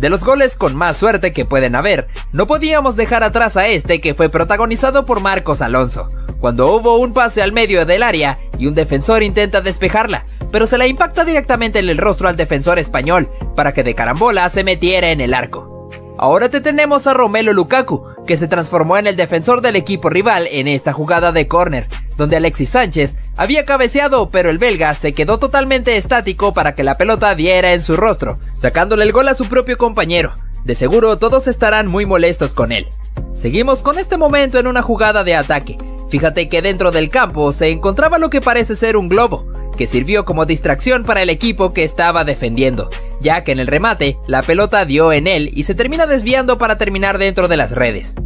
De los goles con más suerte que pueden haber, no podíamos dejar atrás a este que fue protagonizado por Marcos Alonso, cuando hubo un pase al medio del área y un defensor intenta despejarla, pero se la impacta directamente en el rostro al defensor español, para que de carambola se metiera en el arco. Ahora te tenemos a Romelo Lukaku, que se transformó en el defensor del equipo rival en esta jugada de córner, donde Alexis Sánchez había cabeceado, pero el belga se quedó totalmente estático para que la pelota diera en su rostro, sacándole el gol a su propio compañero. De seguro todos estarán muy molestos con él. Seguimos con este momento en una jugada de ataque. Fíjate que dentro del campo se encontraba lo que parece ser un globo, que sirvió como distracción para el equipo que estaba defendiendo, ya que en el remate la pelota dio en él y se termina desviando para terminar dentro de las redes.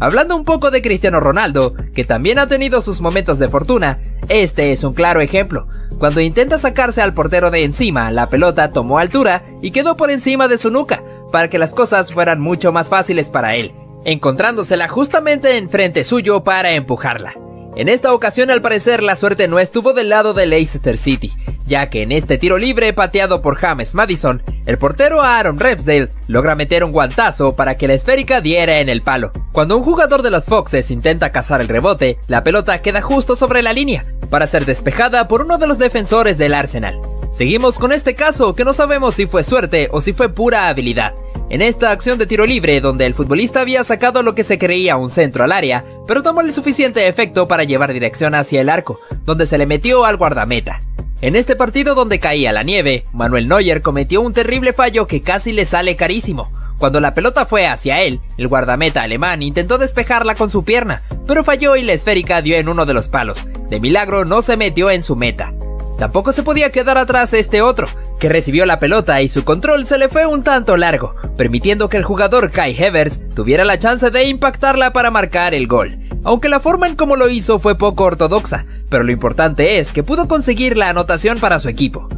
Hablando un poco de Cristiano Ronaldo, que también ha tenido sus momentos de fortuna, este es un claro ejemplo. Cuando intenta sacarse al portero de encima, la pelota tomó altura y quedó por encima de su nuca, para que las cosas fueran mucho más fáciles para él, encontrándosela justamente enfrente suyo para empujarla. En esta ocasión al parecer la suerte no estuvo del lado de Leicester City, ya que en este tiro libre pateado por James Madison, el portero Aaron Ramsdale logra meter un guantazo para que la esférica diera en el palo. Cuando un jugador de los Foxes intenta cazar el rebote, la pelota queda justo sobre la línea, para ser despejada por uno de los defensores del Arsenal. Seguimos con este caso que no sabemos si fue suerte o si fue pura habilidad, en esta acción de tiro libre, donde el futbolista había sacado lo que se creía un centro al área, pero tomó el suficiente efecto para llevar dirección hacia el arco, donde se le metió al guardameta. En este partido donde caía la nieve, Manuel Neuer cometió un terrible fallo que casi le sale carísimo. Cuando la pelota fue hacia él, el guardameta alemán intentó despejarla con su pierna, pero falló y la esférica dio en uno de los palos. De milagro no se metió en su meta. Tampoco se podía quedar atrás este otro, que recibió la pelota y su control se le fue un tanto largo, permitiendo que el jugador Kai Havertz tuviera la chance de impactarla para marcar el gol. Aunque la forma en cómo lo hizo fue poco ortodoxa, pero lo importante es que pudo conseguir la anotación para su equipo.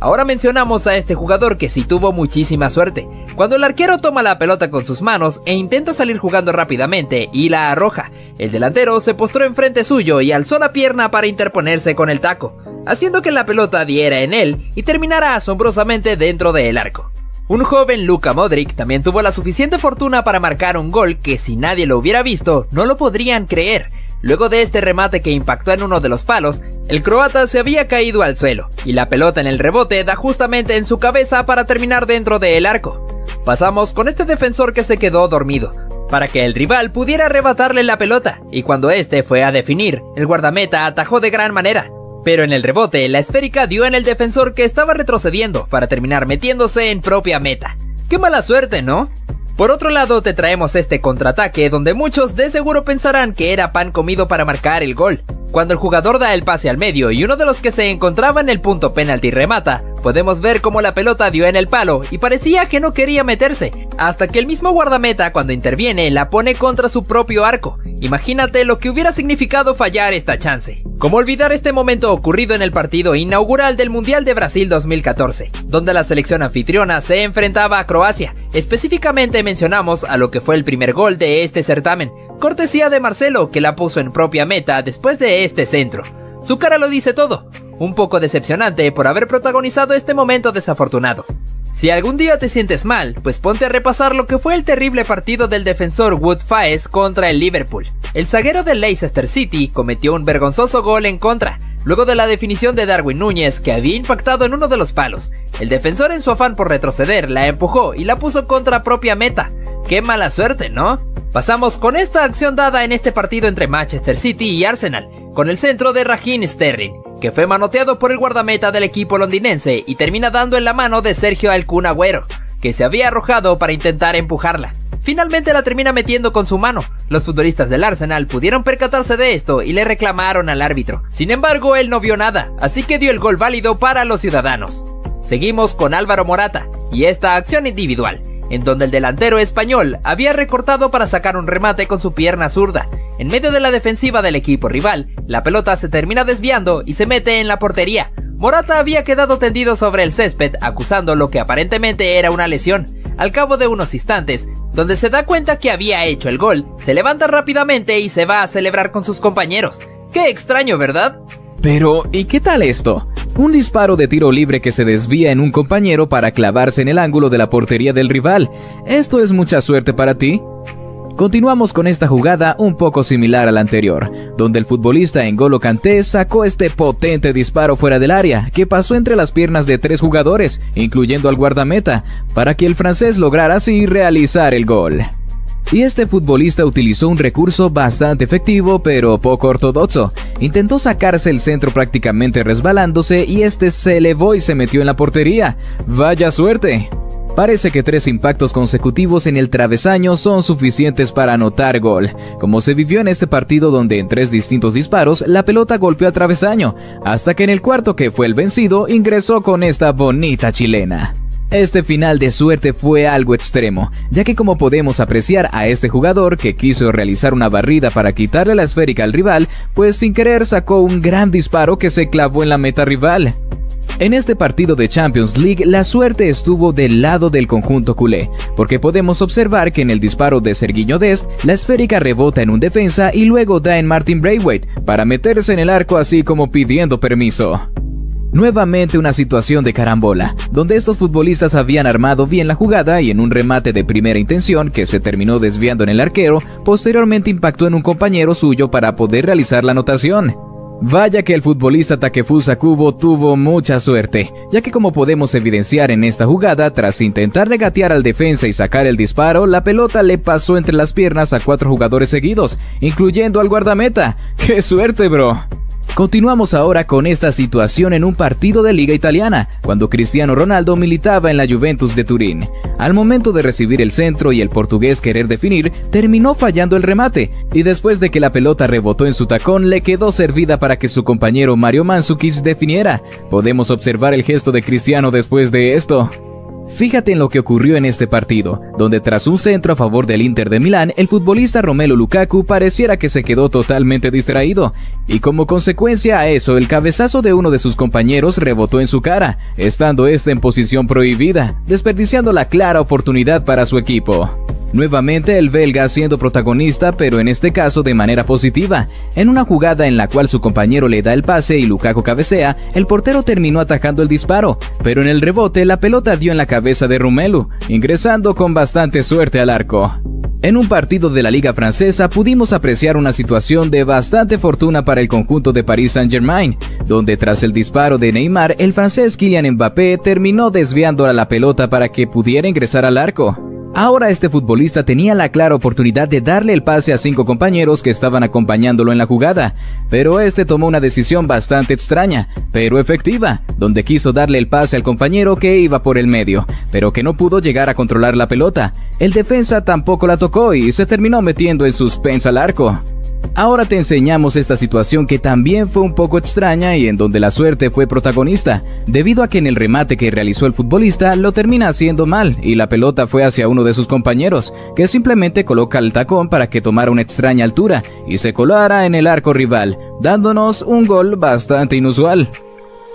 Ahora mencionamos a este jugador que sí tuvo muchísima suerte. Cuando el arquero toma la pelota con sus manos e intenta salir jugando rápidamente y la arroja, el delantero se postró enfrente suyo y alzó la pierna para interponerse con el taco haciendo que la pelota diera en él y terminara asombrosamente dentro del arco. Un joven Luka Modric también tuvo la suficiente fortuna para marcar un gol que si nadie lo hubiera visto no lo podrían creer. Luego de este remate que impactó en uno de los palos, el croata se había caído al suelo y la pelota en el rebote da justamente en su cabeza para terminar dentro del arco. Pasamos con este defensor que se quedó dormido, para que el rival pudiera arrebatarle la pelota, y cuando este fue a definir, el guardameta atajó de gran manera, pero en el rebote, la esférica dio en el defensor que estaba retrocediendo para terminar metiéndose en propia meta. ¡Qué mala suerte, ¿no? Por otro lado, te traemos este contraataque donde muchos de seguro pensarán que era pan comido para marcar el gol. Cuando el jugador da el pase al medio y uno de los que se encontraba en el punto penalti remata, podemos ver cómo la pelota dio en el palo y parecía que no quería meterse, hasta que el mismo guardameta cuando interviene la pone contra su propio arco. Imagínate lo que hubiera significado fallar esta chance. ¿Cómo olvidar este momento ocurrido en el partido inaugural del Mundial de Brasil 2014, donde la selección anfitriona se enfrentaba a Croacia? Específicamente mencionamos a lo que fue el primer gol de este certamen, cortesía de Marcelo que la puso en propia meta después de este centro. Su cara lo dice todo, un poco decepcionante por haber protagonizado este momento desafortunado. Si algún día te sientes mal, pues ponte a repasar lo que fue el terrible partido del defensor Wood contra el Liverpool. El zaguero del Leicester City cometió un vergonzoso gol en contra, luego de la definición de Darwin Núñez que había impactado en uno de los palos. El defensor en su afán por retroceder la empujó y la puso contra propia meta. Qué mala suerte, ¿no? Pasamos con esta acción dada en este partido entre Manchester City y Arsenal, con el centro de Raheem Sterling, que fue manoteado por el guardameta del equipo londinense y termina dando en la mano de Sergio Alcún Agüero, que se había arrojado para intentar empujarla. Finalmente la termina metiendo con su mano. Los futbolistas del Arsenal pudieron percatarse de esto y le reclamaron al árbitro. Sin embargo, él no vio nada, así que dio el gol válido para los ciudadanos. Seguimos con Álvaro Morata y esta acción individual, en donde el delantero español había recortado para sacar un remate con su pierna zurda. En medio de la defensiva del equipo rival, la pelota se termina desviando y se mete en la portería. Morata había quedado tendido sobre el césped acusando lo que aparentemente era una lesión. Al cabo de unos instantes, donde se da cuenta que había hecho el gol, se levanta rápidamente y se va a celebrar con sus compañeros. Qué extraño, ¿verdad? Pero, ¿y qué tal esto? Un disparo de tiro libre que se desvía en un compañero para clavarse en el ángulo de la portería del rival. ¿Esto es mucha suerte para ti? Continuamos con esta jugada un poco similar a la anterior, donde el futbolista N'Golo Kanté sacó este potente disparo fuera del área, que pasó entre las piernas de tres jugadores, incluyendo al guardameta, para que el francés lograra así realizar el gol. Y este futbolista utilizó un recurso bastante efectivo pero poco ortodoxo. Intentó sacarse el centro prácticamente resbalándose y este se elevó y se metió en la portería. ¡Vaya suerte! Parece que tres impactos consecutivos en el travesaño son suficientes para anotar gol, como se vivió en este partido donde en tres distintos disparos la pelota golpeó a travesaño, hasta que en el cuarto que fue el vencido ingresó con esta bonita chilena. Este final de suerte fue algo extremo, ya que como podemos apreciar a este jugador que quiso realizar una barrida para quitarle la esférica al rival, pues sin querer sacó un gran disparo que se clavó en la meta rival. En este partido de Champions League la suerte estuvo del lado del conjunto culé, porque podemos observar que en el disparo de Serguiño Dest, la esférica rebota en un defensa y luego da en Martin Braithwaite para meterse en el arco así como pidiendo permiso. Nuevamente una situación de carambola, donde estos futbolistas habían armado bien la jugada y en un remate de primera intención que se terminó desviando en el arquero, posteriormente impactó en un compañero suyo para poder realizar la anotación. Vaya que el futbolista Takefusa Kubo tuvo mucha suerte, ya que como podemos evidenciar en esta jugada, tras intentar regatear al defensa y sacar el disparo, la pelota le pasó entre las piernas a cuatro jugadores seguidos, incluyendo al guardameta. ¡Qué suerte, bro! Continuamos ahora con esta situación en un partido de Liga Italiana, cuando Cristiano Ronaldo militaba en la Juventus de Turín. Al momento de recibir el centro y el portugués querer definir, terminó fallando el remate, y después de que la pelota rebotó en su tacón, le quedó servida para que su compañero Mario Mandzukic definiera. Podemos observar el gesto de Cristiano después de esto. Fíjate en lo que ocurrió en este partido, donde tras un centro a favor del Inter de Milán, el futbolista Romelu Lukaku pareciera que se quedó totalmente distraído, y como consecuencia a eso, el cabezazo de uno de sus compañeros rebotó en su cara, estando este en posición prohibida, desperdiciando la clara oportunidad para su equipo. Nuevamente el belga siendo protagonista, pero en este caso de manera positiva. En una jugada en la cual su compañero le da el pase y Lukaku cabecea, el portero terminó atacando el disparo, pero en el rebote la pelota dio en la cabeza de Romelu, ingresando con bastante suerte al arco. En un partido de la Liga Francesa pudimos apreciar una situación de bastante fortuna para el conjunto de Paris Saint-Germain, donde tras el disparo de Neymar, el francés Kylian Mbappé terminó desviando a la pelota para que pudiera ingresar al arco. Ahora este futbolista tenía la clara oportunidad de darle el pase a cinco compañeros que estaban acompañándolo en la jugada, pero este tomó una decisión bastante extraña, pero efectiva, donde quiso darle el pase al compañero que iba por el medio, pero que no pudo llegar a controlar la pelota. El defensa tampoco la tocó y se terminó metiendo en suspensa al arco. Ahora te enseñamos esta situación que también fue un poco extraña y en donde la suerte fue protagonista, debido a que en el remate que realizó el futbolista lo termina haciendo mal y la pelota fue hacia uno de sus compañeros, que simplemente coloca el tacón para que tomara una extraña altura y se colara en el arco rival, dándonos un gol bastante inusual.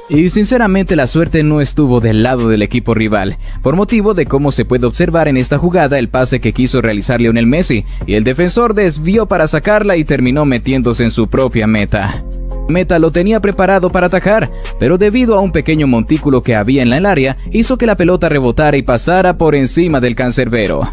Y sinceramente la suerte no estuvo del lado del equipo rival, por motivo de cómo se puede observar en esta jugada el pase que quiso realizar Lionel Messi, y el defensor desvió para sacarla y terminó metiéndose en su propia meta. Meta lo tenía preparado para atajar, pero debido a un pequeño montículo que había en el área, hizo que la pelota rebotara y pasara por encima del cancerbero.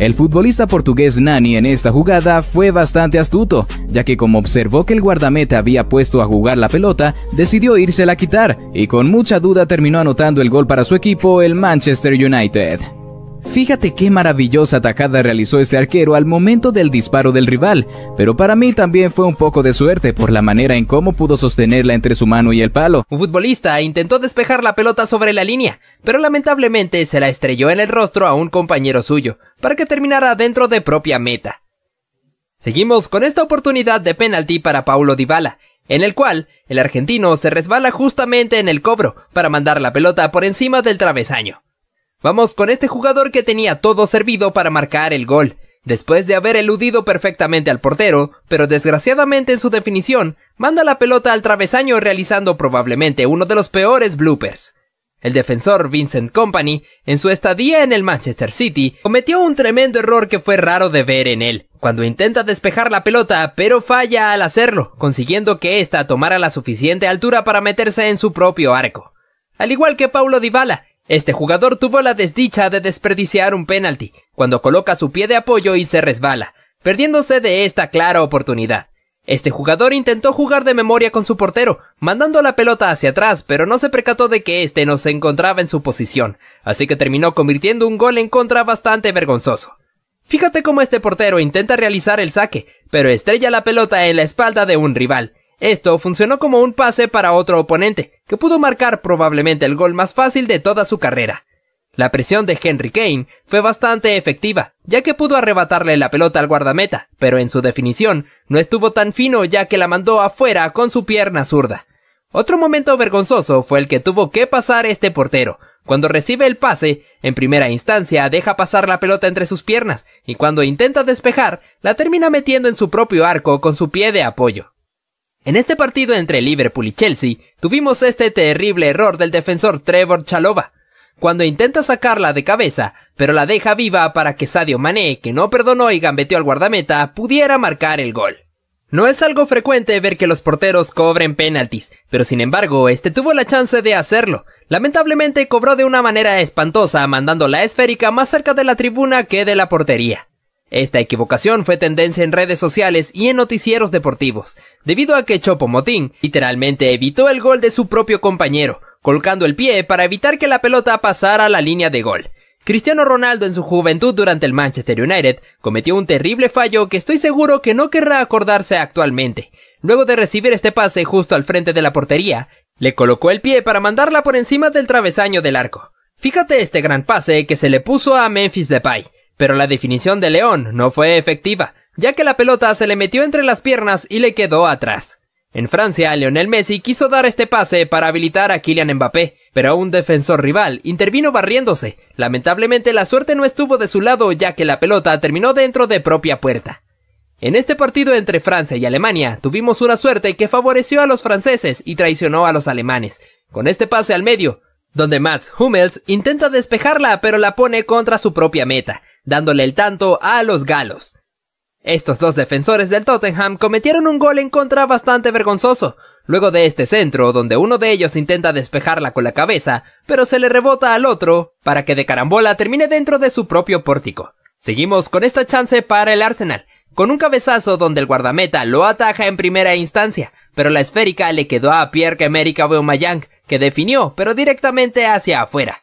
El futbolista portugués Nani en esta jugada fue bastante astuto, ya que como observó que el guardameta había puesto a jugar la pelota, decidió irse a quitar y con mucha duda terminó anotando el gol para su equipo, el Manchester United. Fíjate qué maravillosa atacada realizó este arquero al momento del disparo del rival, pero para mí también fue un poco de suerte por la manera en cómo pudo sostenerla entre su mano y el palo. Un futbolista intentó despejar la pelota sobre la línea, pero lamentablemente se la estrelló en el rostro a un compañero suyo, para que terminara dentro de propia meta. Seguimos con esta oportunidad de penalti para Paulo Dybala, en el cual el argentino se resbala justamente en el cobro para mandar la pelota por encima del travesaño. Vamos con este jugador que tenía todo servido para marcar el gol, después de haber eludido perfectamente al portero, pero desgraciadamente en su definición, manda la pelota al travesaño realizando probablemente uno de los peores bloopers. El defensor Vincent Company, en su estadía en el Manchester City, cometió un tremendo error que fue raro de ver en él, cuando intenta despejar la pelota, pero falla al hacerlo, consiguiendo que ésta tomara la suficiente altura para meterse en su propio arco. Al igual que Paulo Dybala, este jugador tuvo la desdicha de desperdiciar un penalti cuando coloca su pie de apoyo y se resbala, perdiéndose de esta clara oportunidad. Este jugador intentó jugar de memoria con su portero, mandando la pelota hacia atrás, pero no se percató de que éste no se encontraba en su posición, así que terminó convirtiendo un gol en contra bastante vergonzoso. Fíjate cómo este portero intenta realizar el saque, pero estrella la pelota en la espalda de un rival, esto funcionó como un pase para otro oponente, que pudo marcar probablemente el gol más fácil de toda su carrera. La presión de Henry Kane fue bastante efectiva, ya que pudo arrebatarle la pelota al guardameta, pero en su definición no estuvo tan fino ya que la mandó afuera con su pierna zurda. Otro momento vergonzoso fue el que tuvo que pasar este portero. Cuando recibe el pase, en primera instancia deja pasar la pelota entre sus piernas, y cuando intenta despejar, la termina metiendo en su propio arco con su pie de apoyo. En este partido entre Liverpool y Chelsea, tuvimos este terrible error del defensor Trevor Chalova, cuando intenta sacarla de cabeza, pero la deja viva para que Sadio Mané, que no perdonó y gambeteó al guardameta, pudiera marcar el gol. No es algo frecuente ver que los porteros cobren penaltis, pero sin embargo, este tuvo la chance de hacerlo. Lamentablemente cobró de una manera espantosa, mandando la esférica más cerca de la tribuna que de la portería. Esta equivocación fue tendencia en redes sociales y en noticieros deportivos, debido a que Chopo Motín literalmente evitó el gol de su propio compañero, colocando el pie para evitar que la pelota pasara a la línea de gol. Cristiano Ronaldo en su juventud durante el Manchester United cometió un terrible fallo que estoy seguro que no querrá acordarse actualmente. Luego de recibir este pase justo al frente de la portería, le colocó el pie para mandarla por encima del travesaño del arco. Fíjate este gran pase que se le puso a Memphis Depay, pero la definición de León no fue efectiva, ya que la pelota se le metió entre las piernas y le quedó atrás. En Francia, Lionel Messi quiso dar este pase para habilitar a Kylian Mbappé, pero un defensor rival intervino barriéndose. Lamentablemente la suerte no estuvo de su lado ya que la pelota terminó dentro de propia puerta. En este partido entre Francia y Alemania tuvimos una suerte que favoreció a los franceses y traicionó a los alemanes. Con este pase al medio, donde Mats Hummels intenta despejarla pero la pone contra su propia meta, dándole el tanto a los galos. Estos dos defensores del Tottenham cometieron un gol en contra bastante vergonzoso, luego de este centro donde uno de ellos intenta despejarla con la cabeza, pero se le rebota al otro para que de carambola termine dentro de su propio pórtico. Seguimos con esta chance para el Arsenal, con un cabezazo donde el guardameta lo ataja en primera instancia, pero la esférica le quedó a Pierre-Emerick Aubameyang, que definió, pero directamente hacia afuera.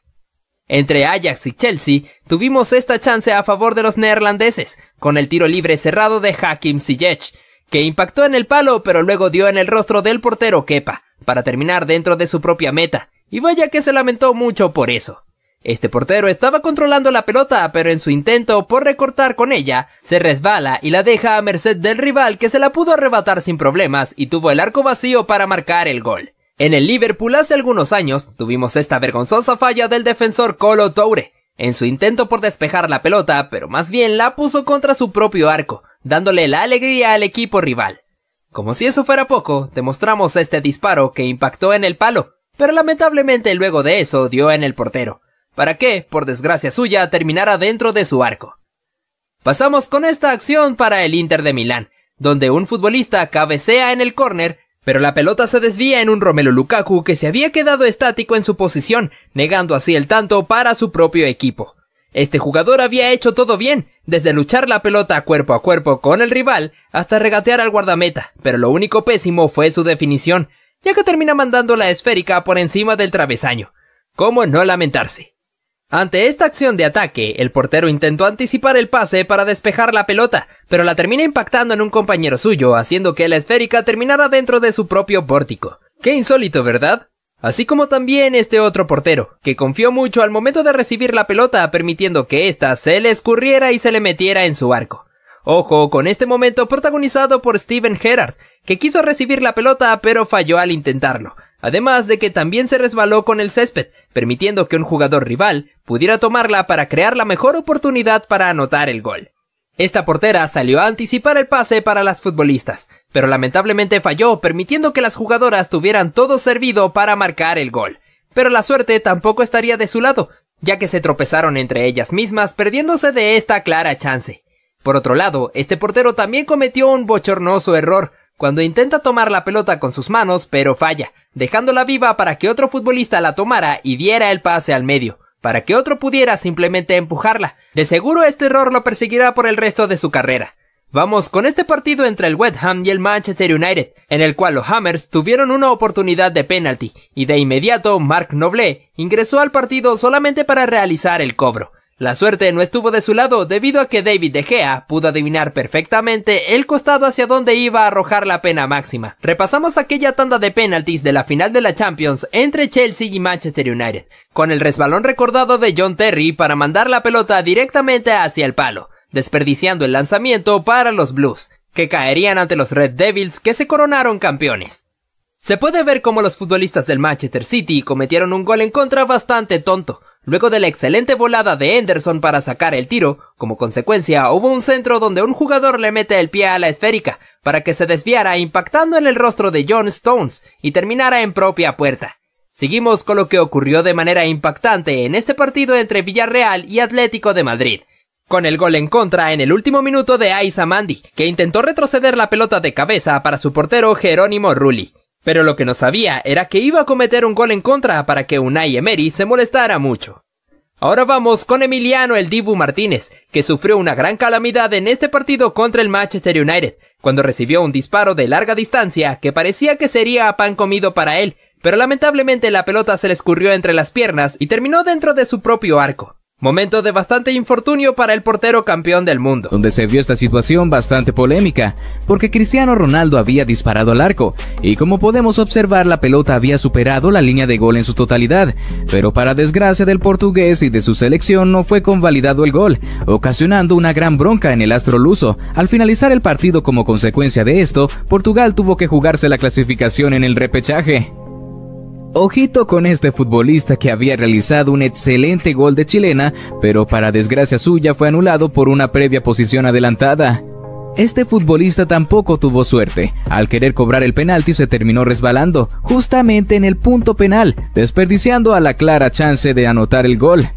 Entre Ajax y Chelsea tuvimos esta chance a favor de los neerlandeses, con el tiro libre cerrado de Hakim Ziyech, que impactó en el palo pero luego dio en el rostro del portero Kepa, para terminar dentro de su propia meta, y vaya que se lamentó mucho por eso. Este portero estaba controlando la pelota, pero en su intento por recortar con ella, se resbala y la deja a merced del rival que se la pudo arrebatar sin problemas y tuvo el arco vacío para marcar el gol. En el Liverpool hace algunos años tuvimos esta vergonzosa falla del defensor Colo Toure, en su intento por despejar la pelota, pero más bien la puso contra su propio arco, dándole la alegría al equipo rival. Como si eso fuera poco, demostramos este disparo que impactó en el palo, pero lamentablemente luego de eso dio en el portero, para que, por desgracia suya, terminara dentro de su arco. Pasamos con esta acción para el Inter de Milán, donde un futbolista cabecea en el córner pero la pelota se desvía en un Romelu Lukaku que se había quedado estático en su posición, negando así el tanto para su propio equipo. Este jugador había hecho todo bien, desde luchar la pelota cuerpo a cuerpo con el rival hasta regatear al guardameta, pero lo único pésimo fue su definición, ya que termina mandando la esférica por encima del travesaño. ¿Cómo no lamentarse? Ante esta acción de ataque, el portero intentó anticipar el pase para despejar la pelota, pero la termina impactando en un compañero suyo, haciendo que la esférica terminara dentro de su propio pórtico. Qué insólito, ¿verdad? Así como también este otro portero, que confió mucho al momento de recibir la pelota, permitiendo que ésta se le escurriera y se le metiera en su arco. Ojo con este momento protagonizado por Steven Gerrard, que quiso recibir la pelota pero falló al intentarlo, además de que también se resbaló con el césped, permitiendo que un jugador rival pudiera tomarla para crear la mejor oportunidad para anotar el gol. Esta portera salió a anticipar el pase para las futbolistas, pero lamentablemente falló, permitiendo que las jugadoras tuvieran todo servido para marcar el gol. Pero la suerte tampoco estaría de su lado, ya que se tropezaron entre ellas mismas, perdiéndose de esta clara chance. Por otro lado, este portero también cometió un bochornoso error, cuando intenta tomar la pelota con sus manos, pero falla, dejándola viva para que otro futbolista la tomara y diera el pase al medio, para que otro pudiera simplemente empujarla. De seguro este error lo perseguirá por el resto de su carrera. Vamos con este partido entre el West Ham y el Manchester United, en el cual los Hammers tuvieron una oportunidad de penalti, y de inmediato Mark Noble ingresó al partido solamente para realizar el cobro. La suerte no estuvo de su lado debido a que David De Gea pudo adivinar perfectamente el costado hacia donde iba a arrojar la pena máxima. Repasamos aquella tanda de penaltis de la final de la Champions entre Chelsea y Manchester United, con el resbalón recordado de John Terry para mandar la pelota directamente hacia el palo, desperdiciando el lanzamiento para los Blues, que caerían ante los Red Devils que se coronaron campeones. Se puede ver cómo los futbolistas del Manchester City cometieron un gol en contra bastante tonto, Luego de la excelente volada de Henderson para sacar el tiro, como consecuencia hubo un centro donde un jugador le mete el pie a la esférica para que se desviara impactando en el rostro de John Stones y terminara en propia puerta. Seguimos con lo que ocurrió de manera impactante en este partido entre Villarreal y Atlético de Madrid, con el gol en contra en el último minuto de Aiza Mandi, que intentó retroceder la pelota de cabeza para su portero Jerónimo Rulli. Pero lo que no sabía era que iba a cometer un gol en contra para que Unai Emery se molestara mucho. Ahora vamos con Emiliano el Dibu Martínez, que sufrió una gran calamidad en este partido contra el Manchester United, cuando recibió un disparo de larga distancia que parecía que sería pan comido para él, pero lamentablemente la pelota se le escurrió entre las piernas y terminó dentro de su propio arco. Momento de bastante infortunio para el portero campeón del mundo. Donde se vio esta situación bastante polémica, porque Cristiano Ronaldo había disparado al arco, y como podemos observar la pelota había superado la línea de gol en su totalidad, pero para desgracia del portugués y de su selección no fue convalidado el gol, ocasionando una gran bronca en el astro luso. Al finalizar el partido como consecuencia de esto, Portugal tuvo que jugarse la clasificación en el repechaje. Ojito con este futbolista que había realizado un excelente gol de chilena, pero para desgracia suya fue anulado por una previa posición adelantada. Este futbolista tampoco tuvo suerte. Al querer cobrar el penalti se terminó resbalando, justamente en el punto penal, desperdiciando a la clara chance de anotar el gol.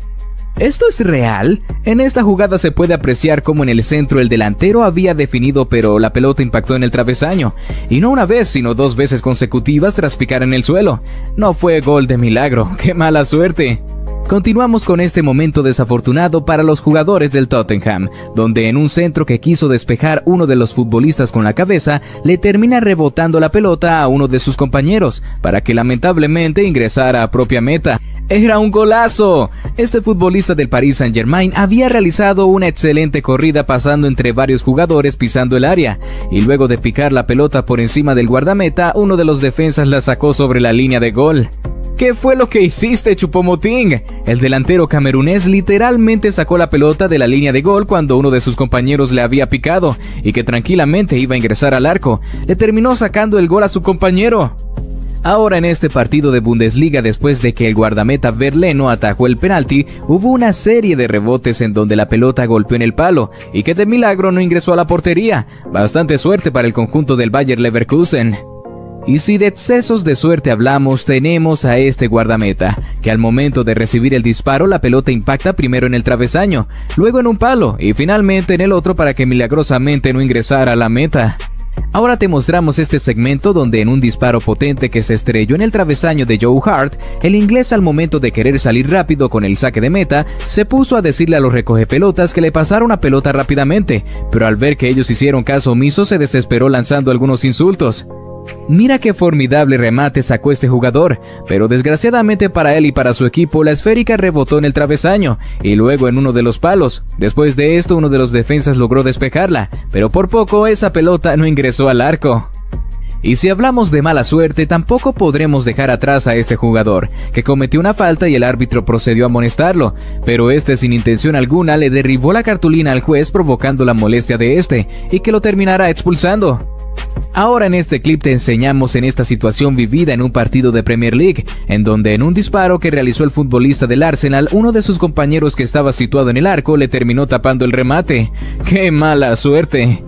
¿Esto es real? En esta jugada se puede apreciar cómo en el centro el delantero había definido pero la pelota impactó en el travesaño, y no una vez sino dos veces consecutivas tras picar en el suelo. No fue gol de milagro, [LAUGHS] qué mala suerte. Continuamos con este momento desafortunado para los jugadores del Tottenham, donde en un centro que quiso despejar uno de los futbolistas con la cabeza, le termina rebotando la pelota a uno de sus compañeros, para que lamentablemente ingresara a propia meta. Era un golazo. Este futbolista del Paris Saint Germain había realizado una excelente corrida pasando entre varios jugadores pisando el área, y luego de picar la pelota por encima del guardameta, uno de los defensas la sacó sobre la línea de gol. ¿Qué fue lo que hiciste, Chupomoting? El delantero camerunés literalmente sacó la pelota de la línea de gol cuando uno de sus compañeros le había picado y que tranquilamente iba a ingresar al arco. Le terminó sacando el gol a su compañero. Ahora en este partido de Bundesliga después de que el guardameta Verleno atajó el penalti, hubo una serie de rebotes en donde la pelota golpeó en el palo y que de milagro no ingresó a la portería. Bastante suerte para el conjunto del Bayer Leverkusen. Y si de excesos de suerte hablamos, tenemos a este guardameta, que al momento de recibir el disparo la pelota impacta primero en el travesaño, luego en un palo y finalmente en el otro para que milagrosamente no ingresara a la meta. Ahora te mostramos este segmento donde en un disparo potente que se estrelló en el travesaño de Joe Hart, el inglés al momento de querer salir rápido con el saque de meta, se puso a decirle a los recogepelotas que le pasara una pelota rápidamente, pero al ver que ellos hicieron caso omiso se desesperó lanzando algunos insultos. Mira qué formidable remate sacó este jugador, pero desgraciadamente para él y para su equipo la esférica rebotó en el travesaño y luego en uno de los palos. Después de esto uno de los defensas logró despejarla, pero por poco esa pelota no ingresó al arco. Y si hablamos de mala suerte, tampoco podremos dejar atrás a este jugador, que cometió una falta y el árbitro procedió a amonestarlo, pero este sin intención alguna le derribó la cartulina al juez provocando la molestia de este, y que lo terminará expulsando. Ahora en este clip te enseñamos en esta situación vivida en un partido de Premier League, en donde en un disparo que realizó el futbolista del Arsenal, uno de sus compañeros que estaba situado en el arco le terminó tapando el remate. ¡Qué mala suerte!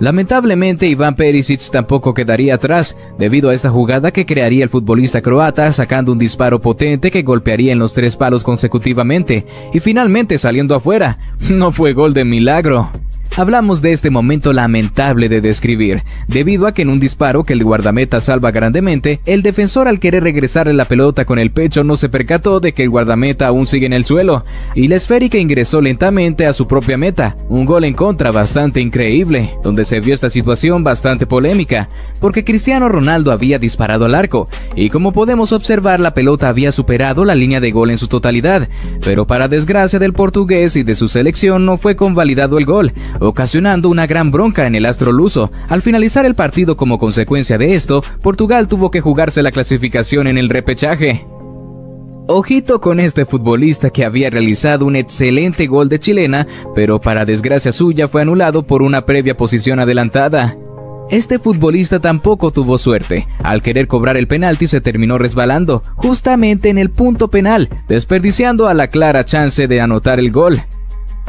Lamentablemente Iván Perisic tampoco quedaría atrás, debido a esta jugada que crearía el futbolista croata sacando un disparo potente que golpearía en los tres palos consecutivamente y finalmente saliendo afuera. No fue gol de milagro. Hablamos de este momento lamentable de describir, debido a que en un disparo que el guardameta salva grandemente, el defensor al querer regresarle la pelota con el pecho no se percató de que el guardameta aún sigue en el suelo, y la esférica ingresó lentamente a su propia meta, un gol en contra bastante increíble, donde se vio esta situación bastante polémica, porque Cristiano Ronaldo había disparado al arco, y como podemos observar la pelota había superado la línea de gol en su totalidad, pero para desgracia del portugués y de su selección no fue convalidado el gol, ocasionando una gran bronca en el astro luso. Al finalizar el partido como consecuencia de esto, Portugal tuvo que jugarse la clasificación en el repechaje. Ojito con este futbolista que había realizado un excelente gol de chilena, pero para desgracia suya fue anulado por una previa posición adelantada. Este futbolista tampoco tuvo suerte. Al querer cobrar el penalti se terminó resbalando, justamente en el punto penal, desperdiciando a la clara chance de anotar el gol.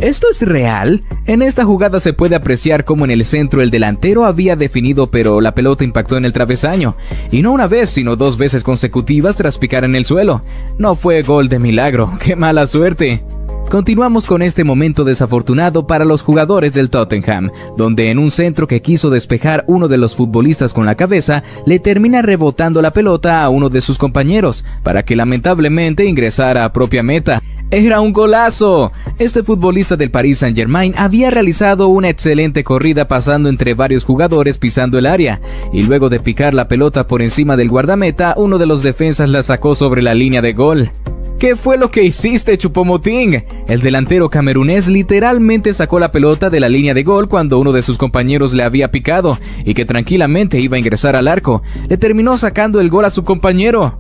¿Esto es real? En esta jugada se puede apreciar cómo en el centro el delantero había definido pero la pelota impactó en el travesaño, y no una vez sino dos veces consecutivas tras picar en el suelo. No fue gol de milagro, [LAUGHS] qué mala suerte. Continuamos con este momento desafortunado para los jugadores del Tottenham, donde en un centro que quiso despejar uno de los futbolistas con la cabeza, le termina rebotando la pelota a uno de sus compañeros, para que lamentablemente ingresara a propia meta. Era un golazo. Este futbolista del Paris Saint-Germain había realizado una excelente corrida pasando entre varios jugadores pisando el área, y luego de picar la pelota por encima del guardameta, uno de los defensas la sacó sobre la línea de gol. ¿Qué fue lo que hiciste, Chupomotín? El delantero camerunés literalmente sacó la pelota de la línea de gol cuando uno de sus compañeros le había picado y que tranquilamente iba a ingresar al arco. Le terminó sacando el gol a su compañero.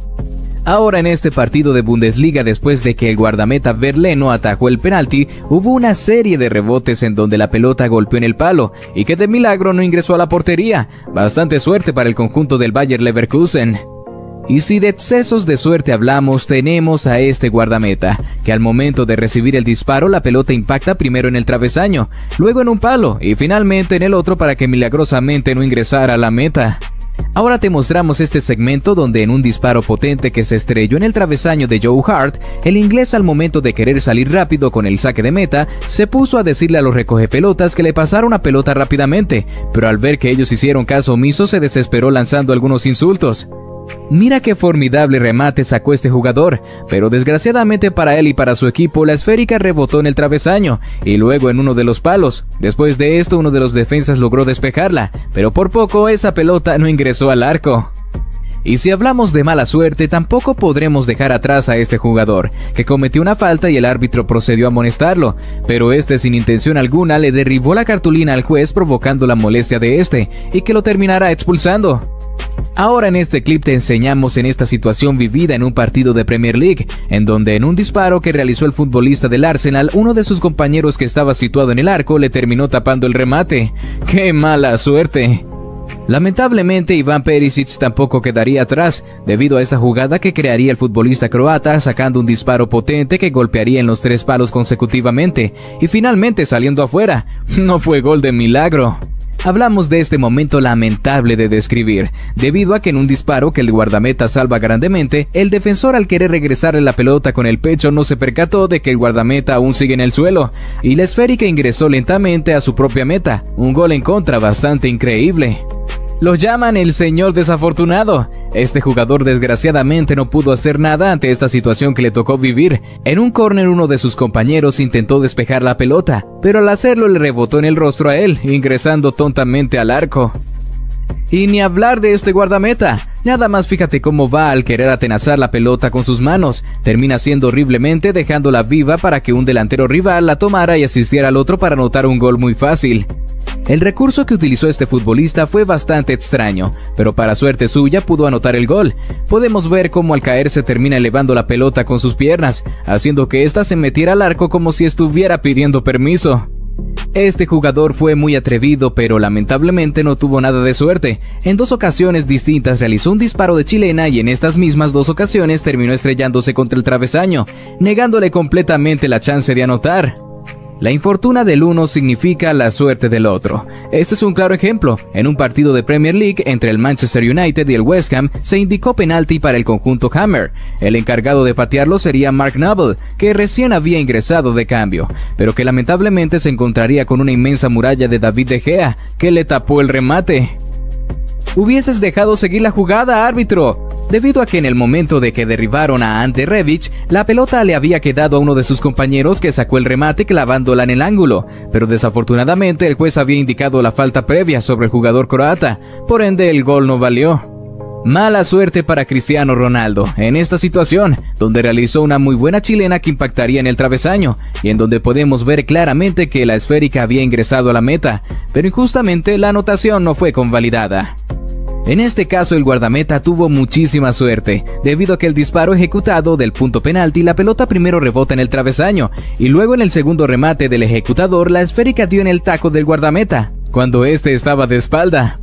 Ahora en este partido de Bundesliga después de que el guardameta Verleno atajó el penalti, hubo una serie de rebotes en donde la pelota golpeó en el palo y que de milagro no ingresó a la portería. Bastante suerte para el conjunto del Bayer Leverkusen. Y si de excesos de suerte hablamos, tenemos a este guardameta, que al momento de recibir el disparo la pelota impacta primero en el travesaño, luego en un palo y finalmente en el otro para que milagrosamente no ingresara a la meta. Ahora te mostramos este segmento donde en un disparo potente que se estrelló en el travesaño de Joe Hart, el inglés al momento de querer salir rápido con el saque de meta, se puso a decirle a los recogepelotas que le pasara una pelota rápidamente, pero al ver que ellos hicieron caso omiso se desesperó lanzando algunos insultos. Mira qué formidable remate sacó este jugador, pero desgraciadamente para él y para su equipo la esférica rebotó en el travesaño y luego en uno de los palos. Después de esto uno de los defensas logró despejarla, pero por poco esa pelota no ingresó al arco. Y si hablamos de mala suerte, tampoco podremos dejar atrás a este jugador, que cometió una falta y el árbitro procedió a amonestarlo, pero este sin intención alguna le derribó la cartulina al juez provocando la molestia de este, y que lo terminará expulsando. Ahora en este clip te enseñamos en esta situación vivida en un partido de Premier League, en donde en un disparo que realizó el futbolista del Arsenal, uno de sus compañeros que estaba situado en el arco le terminó tapando el remate. ¡Qué mala suerte! Lamentablemente Iván Perisic tampoco quedaría atrás, debido a esta jugada que crearía el futbolista croata sacando un disparo potente que golpearía en los tres palos consecutivamente y finalmente saliendo afuera. No fue gol de milagro. Hablamos de este momento lamentable de describir, debido a que en un disparo que el guardameta salva grandemente, el defensor al querer regresarle la pelota con el pecho no se percató de que el guardameta aún sigue en el suelo, y la esférica ingresó lentamente a su propia meta, un gol en contra bastante increíble. Lo llaman el señor desafortunado. Este jugador desgraciadamente no pudo hacer nada ante esta situación que le tocó vivir. En un córner uno de sus compañeros intentó despejar la pelota, pero al hacerlo le rebotó en el rostro a él, ingresando tontamente al arco. Y ni hablar de este guardameta. Nada más fíjate cómo va al querer atenazar la pelota con sus manos. Termina siendo horriblemente dejándola viva para que un delantero rival la tomara y asistiera al otro para anotar un gol muy fácil. El recurso que utilizó este futbolista fue bastante extraño, pero para suerte suya pudo anotar el gol. Podemos ver cómo al caerse termina elevando la pelota con sus piernas, haciendo que ésta se metiera al arco como si estuviera pidiendo permiso. Este jugador fue muy atrevido, pero lamentablemente no tuvo nada de suerte. En dos ocasiones distintas realizó un disparo de chilena y en estas mismas dos ocasiones terminó estrellándose contra el travesaño, negándole completamente la chance de anotar. La infortuna del uno significa la suerte del otro. Este es un claro ejemplo. En un partido de Premier League entre el Manchester United y el West Ham se indicó penalti para el conjunto Hammer. El encargado de patearlo sería Mark Noble, que recién había ingresado de cambio, pero que lamentablemente se encontraría con una inmensa muralla de David De Gea, que le tapó el remate. Hubieses dejado seguir la jugada, árbitro debido a que en el momento de que derribaron a Ante Rebic, la pelota le había quedado a uno de sus compañeros que sacó el remate clavándola en el ángulo, pero desafortunadamente el juez había indicado la falta previa sobre el jugador croata, por ende el gol no valió. Mala suerte para Cristiano Ronaldo en esta situación, donde realizó una muy buena chilena que impactaría en el travesaño, y en donde podemos ver claramente que la esférica había ingresado a la meta, pero injustamente la anotación no fue convalidada. En este caso el guardameta tuvo muchísima suerte, debido a que el disparo ejecutado del punto penalti la pelota primero rebota en el travesaño y luego en el segundo remate del ejecutador la esférica dio en el taco del guardameta, cuando este estaba de espalda.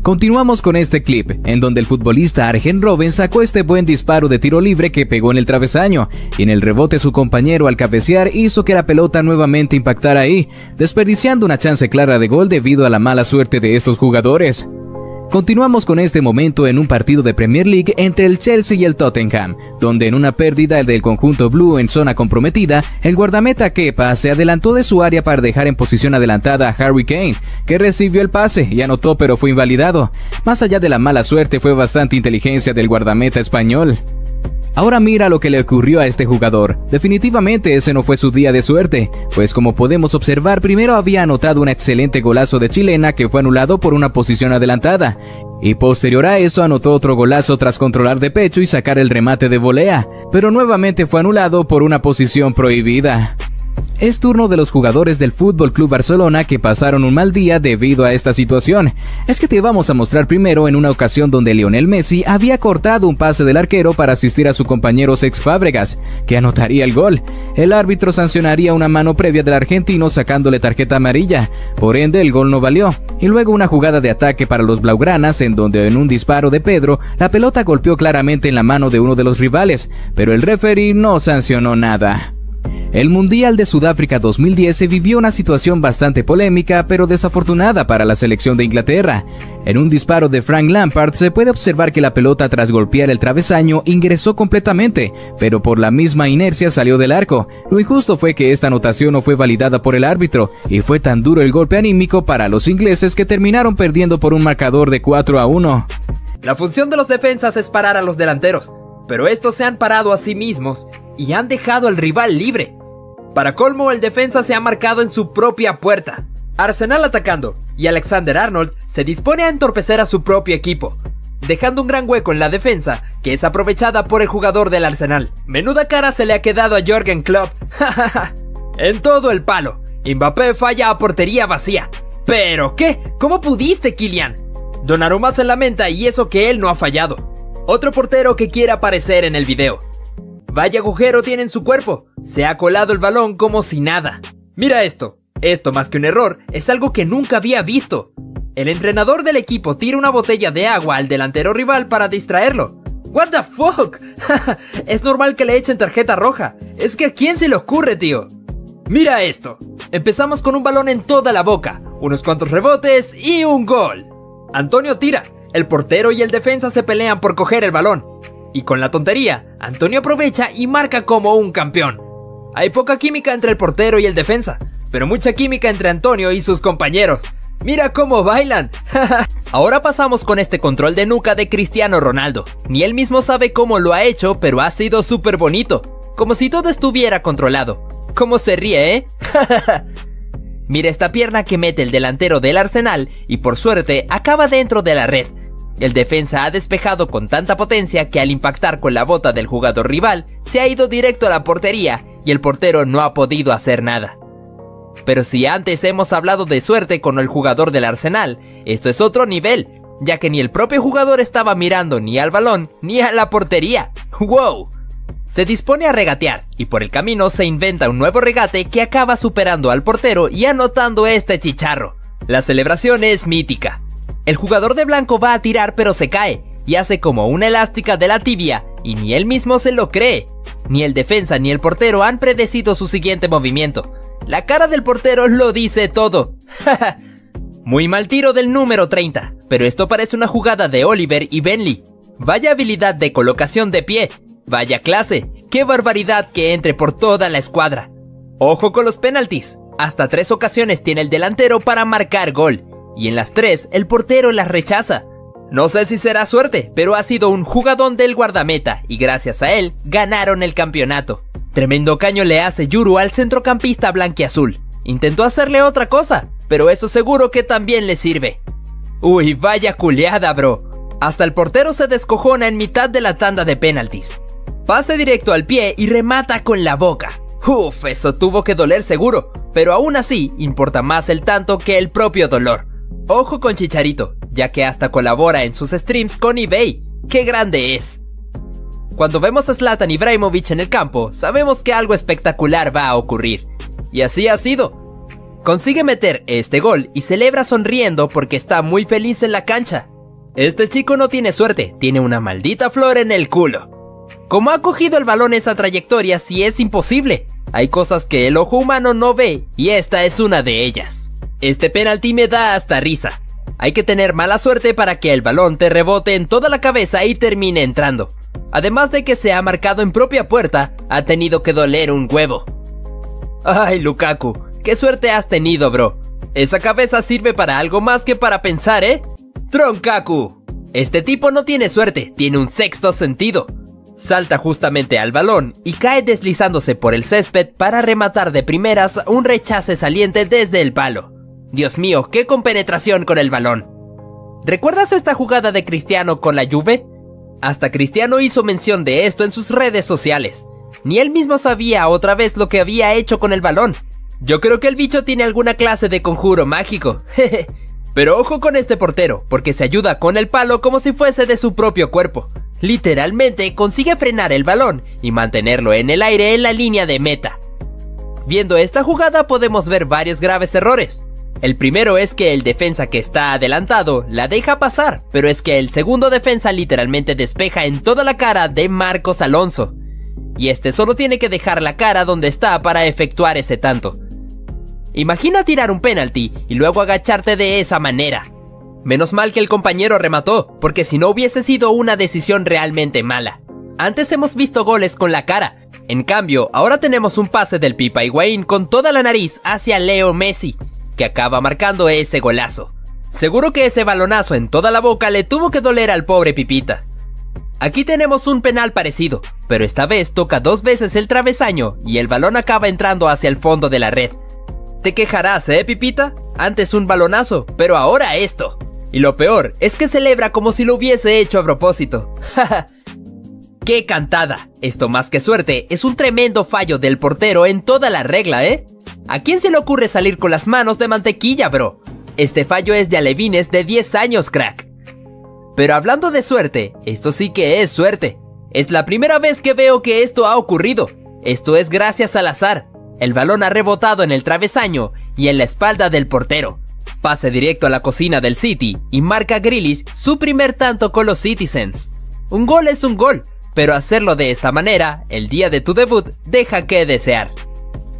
Continuamos con este clip, en donde el futbolista Arjen Robben sacó este buen disparo de tiro libre que pegó en el travesaño, y en el rebote su compañero al cabecear hizo que la pelota nuevamente impactara ahí, desperdiciando una chance clara de gol debido a la mala suerte de estos jugadores. Continuamos con este momento en un partido de Premier League entre el Chelsea y el Tottenham, donde en una pérdida del conjunto blue en zona comprometida, el guardameta Kepa se adelantó de su área para dejar en posición adelantada a Harry Kane, que recibió el pase y anotó pero fue invalidado. Más allá de la mala suerte fue bastante inteligencia del guardameta español. Ahora mira lo que le ocurrió a este jugador. Definitivamente ese no fue su día de suerte, pues como podemos observar, primero había anotado un excelente golazo de chilena que fue anulado por una posición adelantada, y posterior a eso anotó otro golazo tras controlar de pecho y sacar el remate de volea, pero nuevamente fue anulado por una posición prohibida. Es turno de los jugadores del Fútbol Club Barcelona que pasaron un mal día debido a esta situación. Es que te vamos a mostrar primero en una ocasión donde Lionel Messi había cortado un pase del arquero para asistir a su compañero Sex Fábregas, que anotaría el gol. El árbitro sancionaría una mano previa del argentino sacándole tarjeta amarilla, por ende el gol no valió. Y luego una jugada de ataque para los blaugranas en donde en un disparo de Pedro la pelota golpeó claramente en la mano de uno de los rivales, pero el referee no sancionó nada. El Mundial de Sudáfrica 2010 se vivió una situación bastante polémica pero desafortunada para la selección de Inglaterra. En un disparo de Frank Lampard se puede observar que la pelota tras golpear el travesaño ingresó completamente, pero por la misma inercia salió del arco. Lo injusto fue que esta anotación no fue validada por el árbitro y fue tan duro el golpe anímico para los ingleses que terminaron perdiendo por un marcador de 4 a 1. La función de los defensas es parar a los delanteros, pero estos se han parado a sí mismos y han dejado al rival libre. Para colmo, el defensa se ha marcado en su propia puerta. Arsenal atacando, y Alexander Arnold se dispone a entorpecer a su propio equipo, dejando un gran hueco en la defensa, que es aprovechada por el jugador del Arsenal. Menuda cara se le ha quedado a Jorgen Klopp. [LAUGHS] en todo el palo. Mbappé falla a portería vacía. ¿Pero qué? ¿Cómo pudiste, Kylian? Donnarumma se lamenta y eso que él no ha fallado. Otro portero que quiere aparecer en el video. Vaya agujero tiene en su cuerpo. Se ha colado el balón como si nada. Mira esto. Esto más que un error, es algo que nunca había visto. El entrenador del equipo tira una botella de agua al delantero rival para distraerlo. What the fuck? [LAUGHS] es normal que le echen tarjeta roja. Es que a quién se le ocurre, tío. Mira esto. Empezamos con un balón en toda la boca, unos cuantos rebotes y un gol. Antonio tira. El portero y el defensa se pelean por coger el balón. Y con la tontería, Antonio aprovecha y marca como un campeón. Hay poca química entre el portero y el defensa, pero mucha química entre Antonio y sus compañeros. Mira cómo bailan. [LAUGHS] Ahora pasamos con este control de nuca de Cristiano Ronaldo. Ni él mismo sabe cómo lo ha hecho, pero ha sido súper bonito. Como si todo estuviera controlado. ¿Cómo se ríe, eh? [LAUGHS] Mira esta pierna que mete el delantero del Arsenal y por suerte acaba dentro de la red. El defensa ha despejado con tanta potencia que al impactar con la bota del jugador rival se ha ido directo a la portería y el portero no ha podido hacer nada. Pero si antes hemos hablado de suerte con el jugador del Arsenal, esto es otro nivel, ya que ni el propio jugador estaba mirando ni al balón ni a la portería. ¡Wow! Se dispone a regatear y por el camino se inventa un nuevo regate que acaba superando al portero y anotando este chicharro. La celebración es mítica. El jugador de blanco va a tirar pero se cae y hace como una elástica de la tibia y ni él mismo se lo cree. Ni el defensa ni el portero han predecido su siguiente movimiento. La cara del portero lo dice todo. [LAUGHS] Muy mal tiro del número 30, pero esto parece una jugada de Oliver y Bentley. Vaya habilidad de colocación de pie, vaya clase, qué barbaridad que entre por toda la escuadra. Ojo con los penaltis, hasta tres ocasiones tiene el delantero para marcar gol, y en las tres el portero las rechaza. No sé si será suerte, pero ha sido un jugadón del guardameta y gracias a él ganaron el campeonato. Tremendo caño le hace Yuru al centrocampista blanquiazul. Intentó hacerle otra cosa, pero eso seguro que también le sirve. Uy, vaya culeada, bro. Hasta el portero se descojona en mitad de la tanda de penaltis. Pase directo al pie y remata con la boca. Uf, eso tuvo que doler seguro, pero aún así importa más el tanto que el propio dolor. Ojo con Chicharito, ya que hasta colabora en sus streams con eBay. ¡Qué grande es! Cuando vemos a Zlatan Ibrahimovic en el campo, sabemos que algo espectacular va a ocurrir. Y así ha sido. Consigue meter este gol y celebra sonriendo porque está muy feliz en la cancha. Este chico no tiene suerte, tiene una maldita flor en el culo. ¿Cómo ha cogido el balón esa trayectoria si es imposible? Hay cosas que el ojo humano no ve y esta es una de ellas. Este penalti me da hasta risa. Hay que tener mala suerte para que el balón te rebote en toda la cabeza y termine entrando. Además de que se ha marcado en propia puerta, ha tenido que doler un huevo. Ay, Lukaku, qué suerte has tenido, bro. Esa cabeza sirve para algo más que para pensar, ¿eh? Tronkaku. Este tipo no tiene suerte, tiene un sexto sentido. Salta justamente al balón y cae deslizándose por el césped para rematar de primeras un rechace saliente desde el palo. Dios mío, qué compenetración con el balón. ¿Recuerdas esta jugada de Cristiano con la Juve? Hasta Cristiano hizo mención de esto en sus redes sociales. Ni él mismo sabía otra vez lo que había hecho con el balón. Yo creo que el bicho tiene alguna clase de conjuro mágico. [LAUGHS] Pero ojo con este portero, porque se ayuda con el palo como si fuese de su propio cuerpo. Literalmente consigue frenar el balón y mantenerlo en el aire en la línea de meta. Viendo esta jugada podemos ver varios graves errores. El primero es que el defensa que está adelantado la deja pasar, pero es que el segundo defensa literalmente despeja en toda la cara de Marcos Alonso. Y este solo tiene que dejar la cara donde está para efectuar ese tanto. Imagina tirar un penalti y luego agacharte de esa manera. Menos mal que el compañero remató, porque si no hubiese sido una decisión realmente mala. Antes hemos visto goles con la cara, en cambio, ahora tenemos un pase del Pipa Higuaín con toda la nariz hacia Leo Messi, que acaba marcando ese golazo. Seguro que ese balonazo en toda la boca le tuvo que doler al pobre Pipita. Aquí tenemos un penal parecido, pero esta vez toca dos veces el travesaño y el balón acaba entrando hacia el fondo de la red. Te quejarás, ¿eh, Pipita? Antes un balonazo, pero ahora esto. Y lo peor es que celebra como si lo hubiese hecho a propósito. [LAUGHS] ¡Qué cantada! Esto más que suerte es un tremendo fallo del portero en toda la regla, ¿eh? ¿A quién se le ocurre salir con las manos de mantequilla, bro? Este fallo es de alevines de 10 años, crack. Pero hablando de suerte, esto sí que es suerte. Es la primera vez que veo que esto ha ocurrido. Esto es gracias al azar. El balón ha rebotado en el travesaño y en la espalda del portero. Pase directo a la cocina del City y marca Grealish su primer tanto con los Citizens. Un gol es un gol, pero hacerlo de esta manera, el día de tu debut, deja que desear.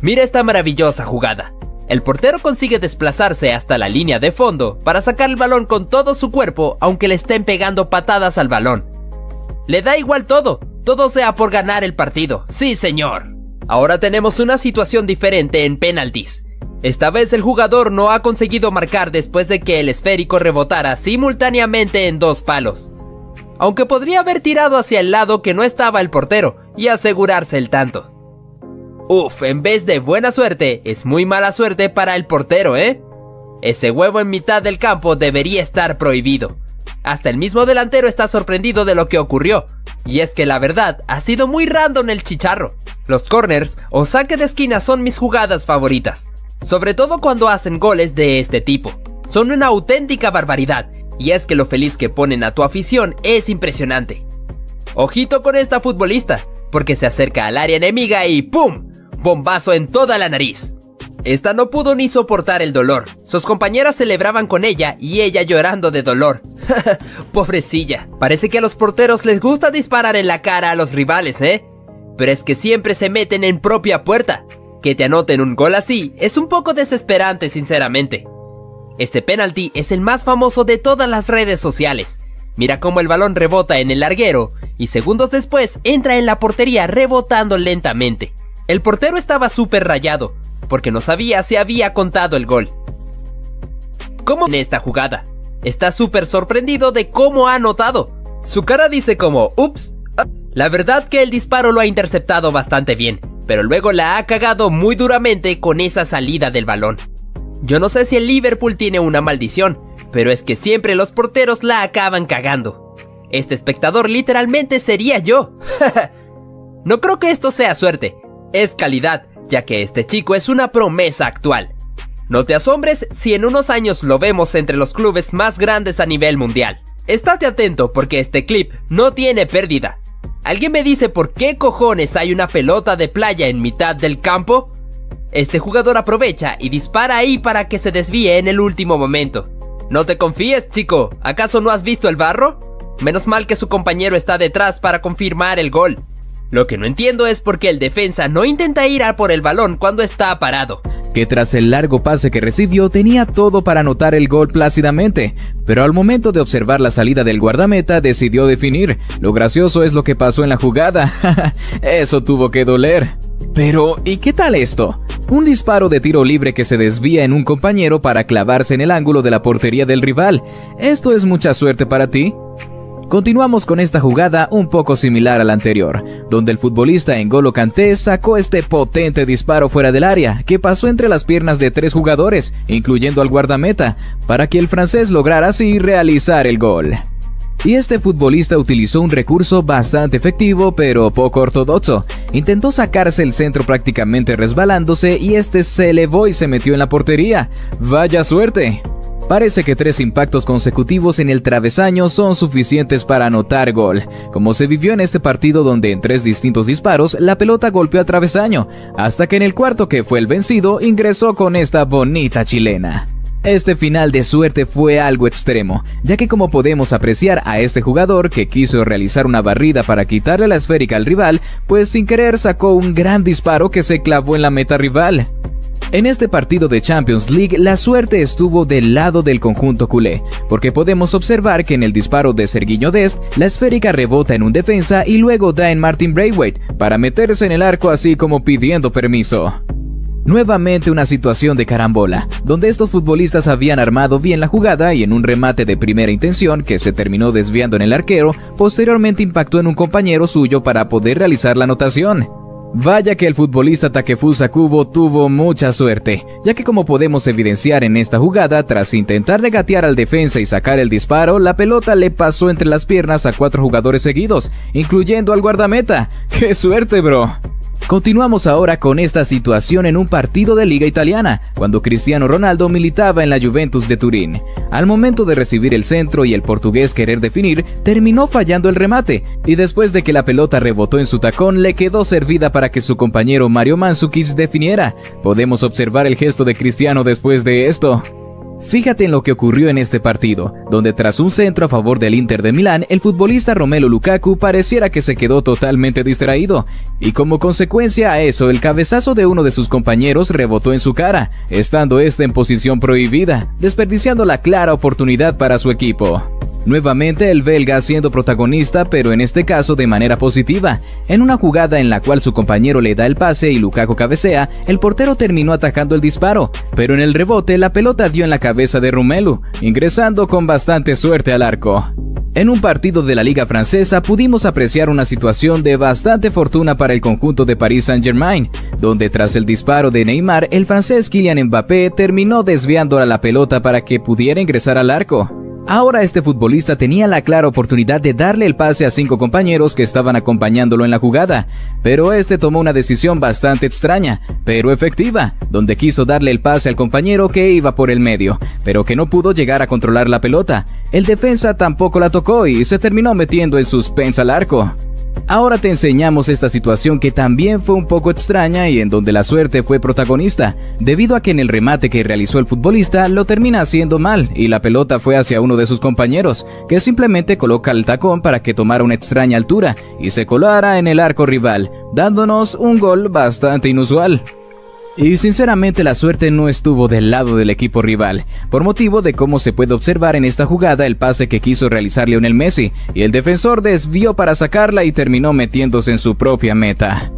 Mira esta maravillosa jugada. El portero consigue desplazarse hasta la línea de fondo para sacar el balón con todo su cuerpo aunque le estén pegando patadas al balón. Le da igual todo, todo sea por ganar el partido. Sí, señor. Ahora tenemos una situación diferente en penaltis. Esta vez el jugador no ha conseguido marcar después de que el esférico rebotara simultáneamente en dos palos. Aunque podría haber tirado hacia el lado que no estaba el portero y asegurarse el tanto. Uf, en vez de buena suerte, es muy mala suerte para el portero, ¿eh? Ese huevo en mitad del campo debería estar prohibido. Hasta el mismo delantero está sorprendido de lo que ocurrió. Y es que la verdad, ha sido muy random el chicharro. Los corners o saque de esquina son mis jugadas favoritas sobre todo cuando hacen goles de este tipo. Son una auténtica barbaridad, y es que lo feliz que ponen a tu afición es impresionante. Ojito con esta futbolista, porque se acerca al área enemiga y ¡pum! Bombazo en toda la nariz. Esta no pudo ni soportar el dolor. Sus compañeras celebraban con ella y ella llorando de dolor. [LAUGHS] Pobrecilla. Parece que a los porteros les gusta disparar en la cara a los rivales, ¿eh? Pero es que siempre se meten en propia puerta. Que te anoten un gol así es un poco desesperante sinceramente. Este penalti es el más famoso de todas las redes sociales. Mira cómo el balón rebota en el larguero y segundos después entra en la portería rebotando lentamente. El portero estaba súper rayado porque no sabía si había contado el gol. ¿Cómo en esta jugada? Está súper sorprendido de cómo ha anotado. Su cara dice como, ups. La verdad que el disparo lo ha interceptado bastante bien pero luego la ha cagado muy duramente con esa salida del balón. Yo no sé si el Liverpool tiene una maldición, pero es que siempre los porteros la acaban cagando. Este espectador literalmente sería yo. [LAUGHS] no creo que esto sea suerte, es calidad, ya que este chico es una promesa actual. No te asombres si en unos años lo vemos entre los clubes más grandes a nivel mundial. Estate atento porque este clip no tiene pérdida. ¿Alguien me dice por qué cojones hay una pelota de playa en mitad del campo? Este jugador aprovecha y dispara ahí para que se desvíe en el último momento. No te confíes, chico. ¿Acaso no has visto el barro? Menos mal que su compañero está detrás para confirmar el gol. Lo que no entiendo es por qué el defensa no intenta ir a por el balón cuando está parado que tras el largo pase que recibió tenía todo para anotar el gol plácidamente, pero al momento de observar la salida del guardameta decidió definir. Lo gracioso es lo que pasó en la jugada. [LAUGHS] Eso tuvo que doler. Pero, ¿y qué tal esto? Un disparo de tiro libre que se desvía en un compañero para clavarse en el ángulo de la portería del rival. ¿Esto es mucha suerte para ti? Continuamos con esta jugada un poco similar a la anterior, donde el futbolista N'Golo Kanté sacó este potente disparo fuera del área, que pasó entre las piernas de tres jugadores, incluyendo al guardameta, para que el francés lograra así realizar el gol. Y este futbolista utilizó un recurso bastante efectivo pero poco ortodoxo. Intentó sacarse el centro prácticamente resbalándose y este se elevó y se metió en la portería. ¡Vaya suerte! Parece que tres impactos consecutivos en el travesaño son suficientes para anotar gol, como se vivió en este partido donde en tres distintos disparos la pelota golpeó a travesaño, hasta que en el cuarto que fue el vencido ingresó con esta bonita chilena. Este final de suerte fue algo extremo, ya que como podemos apreciar a este jugador que quiso realizar una barrida para quitarle la esférica al rival, pues sin querer sacó un gran disparo que se clavó en la meta rival. En este partido de Champions League la suerte estuvo del lado del conjunto culé, porque podemos observar que en el disparo de Serguiño Dest, la esférica rebota en un defensa y luego da en Martin Braithwaite para meterse en el arco así como pidiendo permiso. Nuevamente una situación de carambola, donde estos futbolistas habían armado bien la jugada y en un remate de primera intención que se terminó desviando en el arquero, posteriormente impactó en un compañero suyo para poder realizar la anotación. Vaya que el futbolista Takefusa Kubo tuvo mucha suerte, ya que como podemos evidenciar en esta jugada, tras intentar regatear al defensa y sacar el disparo, la pelota le pasó entre las piernas a cuatro jugadores seguidos, incluyendo al guardameta. ¡Qué suerte, bro! Continuamos ahora con esta situación en un partido de Liga Italiana, cuando Cristiano Ronaldo militaba en la Juventus de Turín. Al momento de recibir el centro y el portugués querer definir, terminó fallando el remate, y después de que la pelota rebotó en su tacón, le quedó servida para que su compañero Mario Mandzukic definiera. Podemos observar el gesto de Cristiano después de esto. Fíjate en lo que ocurrió en este partido, donde tras un centro a favor del Inter de Milán, el futbolista Romelu Lukaku pareciera que se quedó totalmente distraído, y como consecuencia a eso, el cabezazo de uno de sus compañeros rebotó en su cara, estando este en posición prohibida, desperdiciando la clara oportunidad para su equipo. Nuevamente el belga siendo protagonista, pero en este caso de manera positiva. En una jugada en la cual su compañero le da el pase y Lukaku cabecea, el portero terminó atacando el disparo, pero en el rebote la pelota dio en la cabeza de Romelu, ingresando con bastante suerte al arco. En un partido de la Liga Francesa pudimos apreciar una situación de bastante fortuna para el conjunto de Paris Saint-Germain, donde tras el disparo de Neymar, el francés Kylian Mbappé terminó desviando a la pelota para que pudiera ingresar al arco. Ahora este futbolista tenía la clara oportunidad de darle el pase a cinco compañeros que estaban acompañándolo en la jugada, pero este tomó una decisión bastante extraña, pero efectiva, donde quiso darle el pase al compañero que iba por el medio, pero que no pudo llegar a controlar la pelota. El defensa tampoco la tocó y se terminó metiendo en suspensa al arco. Ahora te enseñamos esta situación que también fue un poco extraña y en donde la suerte fue protagonista, debido a que en el remate que realizó el futbolista lo termina haciendo mal y la pelota fue hacia uno de sus compañeros, que simplemente coloca el tacón para que tomara una extraña altura y se colara en el arco rival, dándonos un gol bastante inusual. Y sinceramente la suerte no estuvo del lado del equipo rival, por motivo de cómo se puede observar en esta jugada el pase que quiso realizar Lionel Messi, y el defensor desvió para sacarla y terminó metiéndose en su propia meta.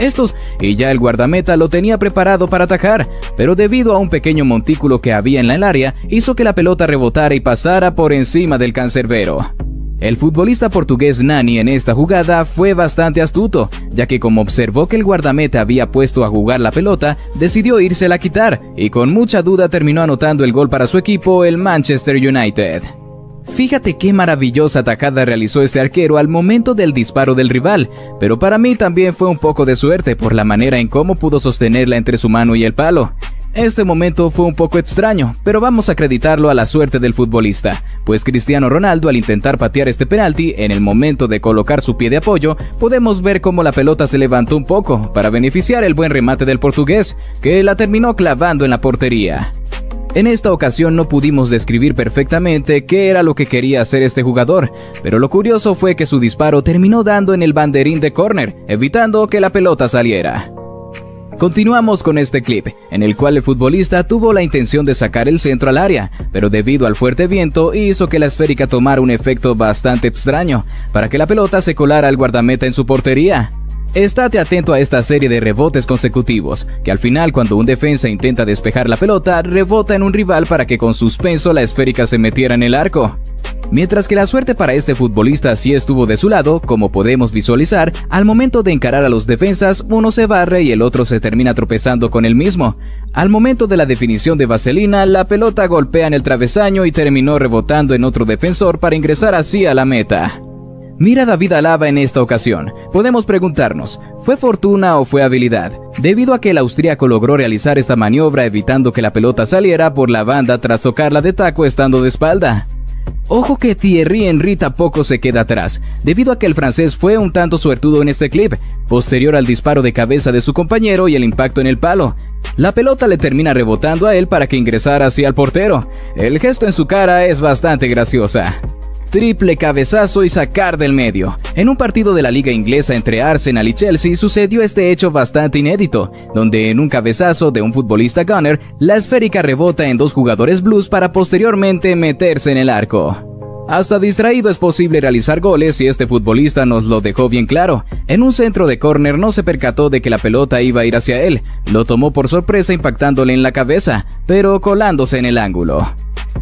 Estos, y ya el guardameta lo tenía preparado para atajar, pero debido a un pequeño montículo que había en el área, hizo que la pelota rebotara y pasara por encima del cancerbero. El futbolista portugués Nani en esta jugada fue bastante astuto, ya que como observó que el guardameta había puesto a jugar la pelota, decidió irse a quitar y con mucha duda terminó anotando el gol para su equipo, el Manchester United. Fíjate qué maravillosa atacada realizó este arquero al momento del disparo del rival, pero para mí también fue un poco de suerte por la manera en cómo pudo sostenerla entre su mano y el palo. Este momento fue un poco extraño, pero vamos a acreditarlo a la suerte del futbolista, pues Cristiano Ronaldo al intentar patear este penalti, en el momento de colocar su pie de apoyo, podemos ver cómo la pelota se levantó un poco para beneficiar el buen remate del portugués, que la terminó clavando en la portería. En esta ocasión no pudimos describir perfectamente qué era lo que quería hacer este jugador, pero lo curioso fue que su disparo terminó dando en el banderín de córner, evitando que la pelota saliera. Continuamos con este clip, en el cual el futbolista tuvo la intención de sacar el centro al área, pero debido al fuerte viento hizo que la esférica tomara un efecto bastante extraño, para que la pelota se colara al guardameta en su portería. Estate atento a esta serie de rebotes consecutivos, que al final cuando un defensa intenta despejar la pelota, rebota en un rival para que con suspenso la esférica se metiera en el arco. Mientras que la suerte para este futbolista sí estuvo de su lado, como podemos visualizar, al momento de encarar a los defensas, uno se barre y el otro se termina tropezando con el mismo. Al momento de la definición de Vaselina, la pelota golpea en el travesaño y terminó rebotando en otro defensor para ingresar así a la meta. Mira David Alaba en esta ocasión. Podemos preguntarnos, ¿fue fortuna o fue habilidad? Debido a que el austríaco logró realizar esta maniobra evitando que la pelota saliera por la banda tras tocarla de taco estando de espalda. Ojo que Thierry Henry tampoco se queda atrás, debido a que el francés fue un tanto suertudo en este clip, posterior al disparo de cabeza de su compañero y el impacto en el palo. La pelota le termina rebotando a él para que ingresara hacia el portero. El gesto en su cara es bastante graciosa triple cabezazo y sacar del medio. En un partido de la liga inglesa entre Arsenal y Chelsea sucedió este hecho bastante inédito, donde en un cabezazo de un futbolista gunner, la esférica rebota en dos jugadores blues para posteriormente meterse en el arco. Hasta distraído es posible realizar goles y este futbolista nos lo dejó bien claro. En un centro de córner no se percató de que la pelota iba a ir hacia él, lo tomó por sorpresa impactándole en la cabeza, pero colándose en el ángulo.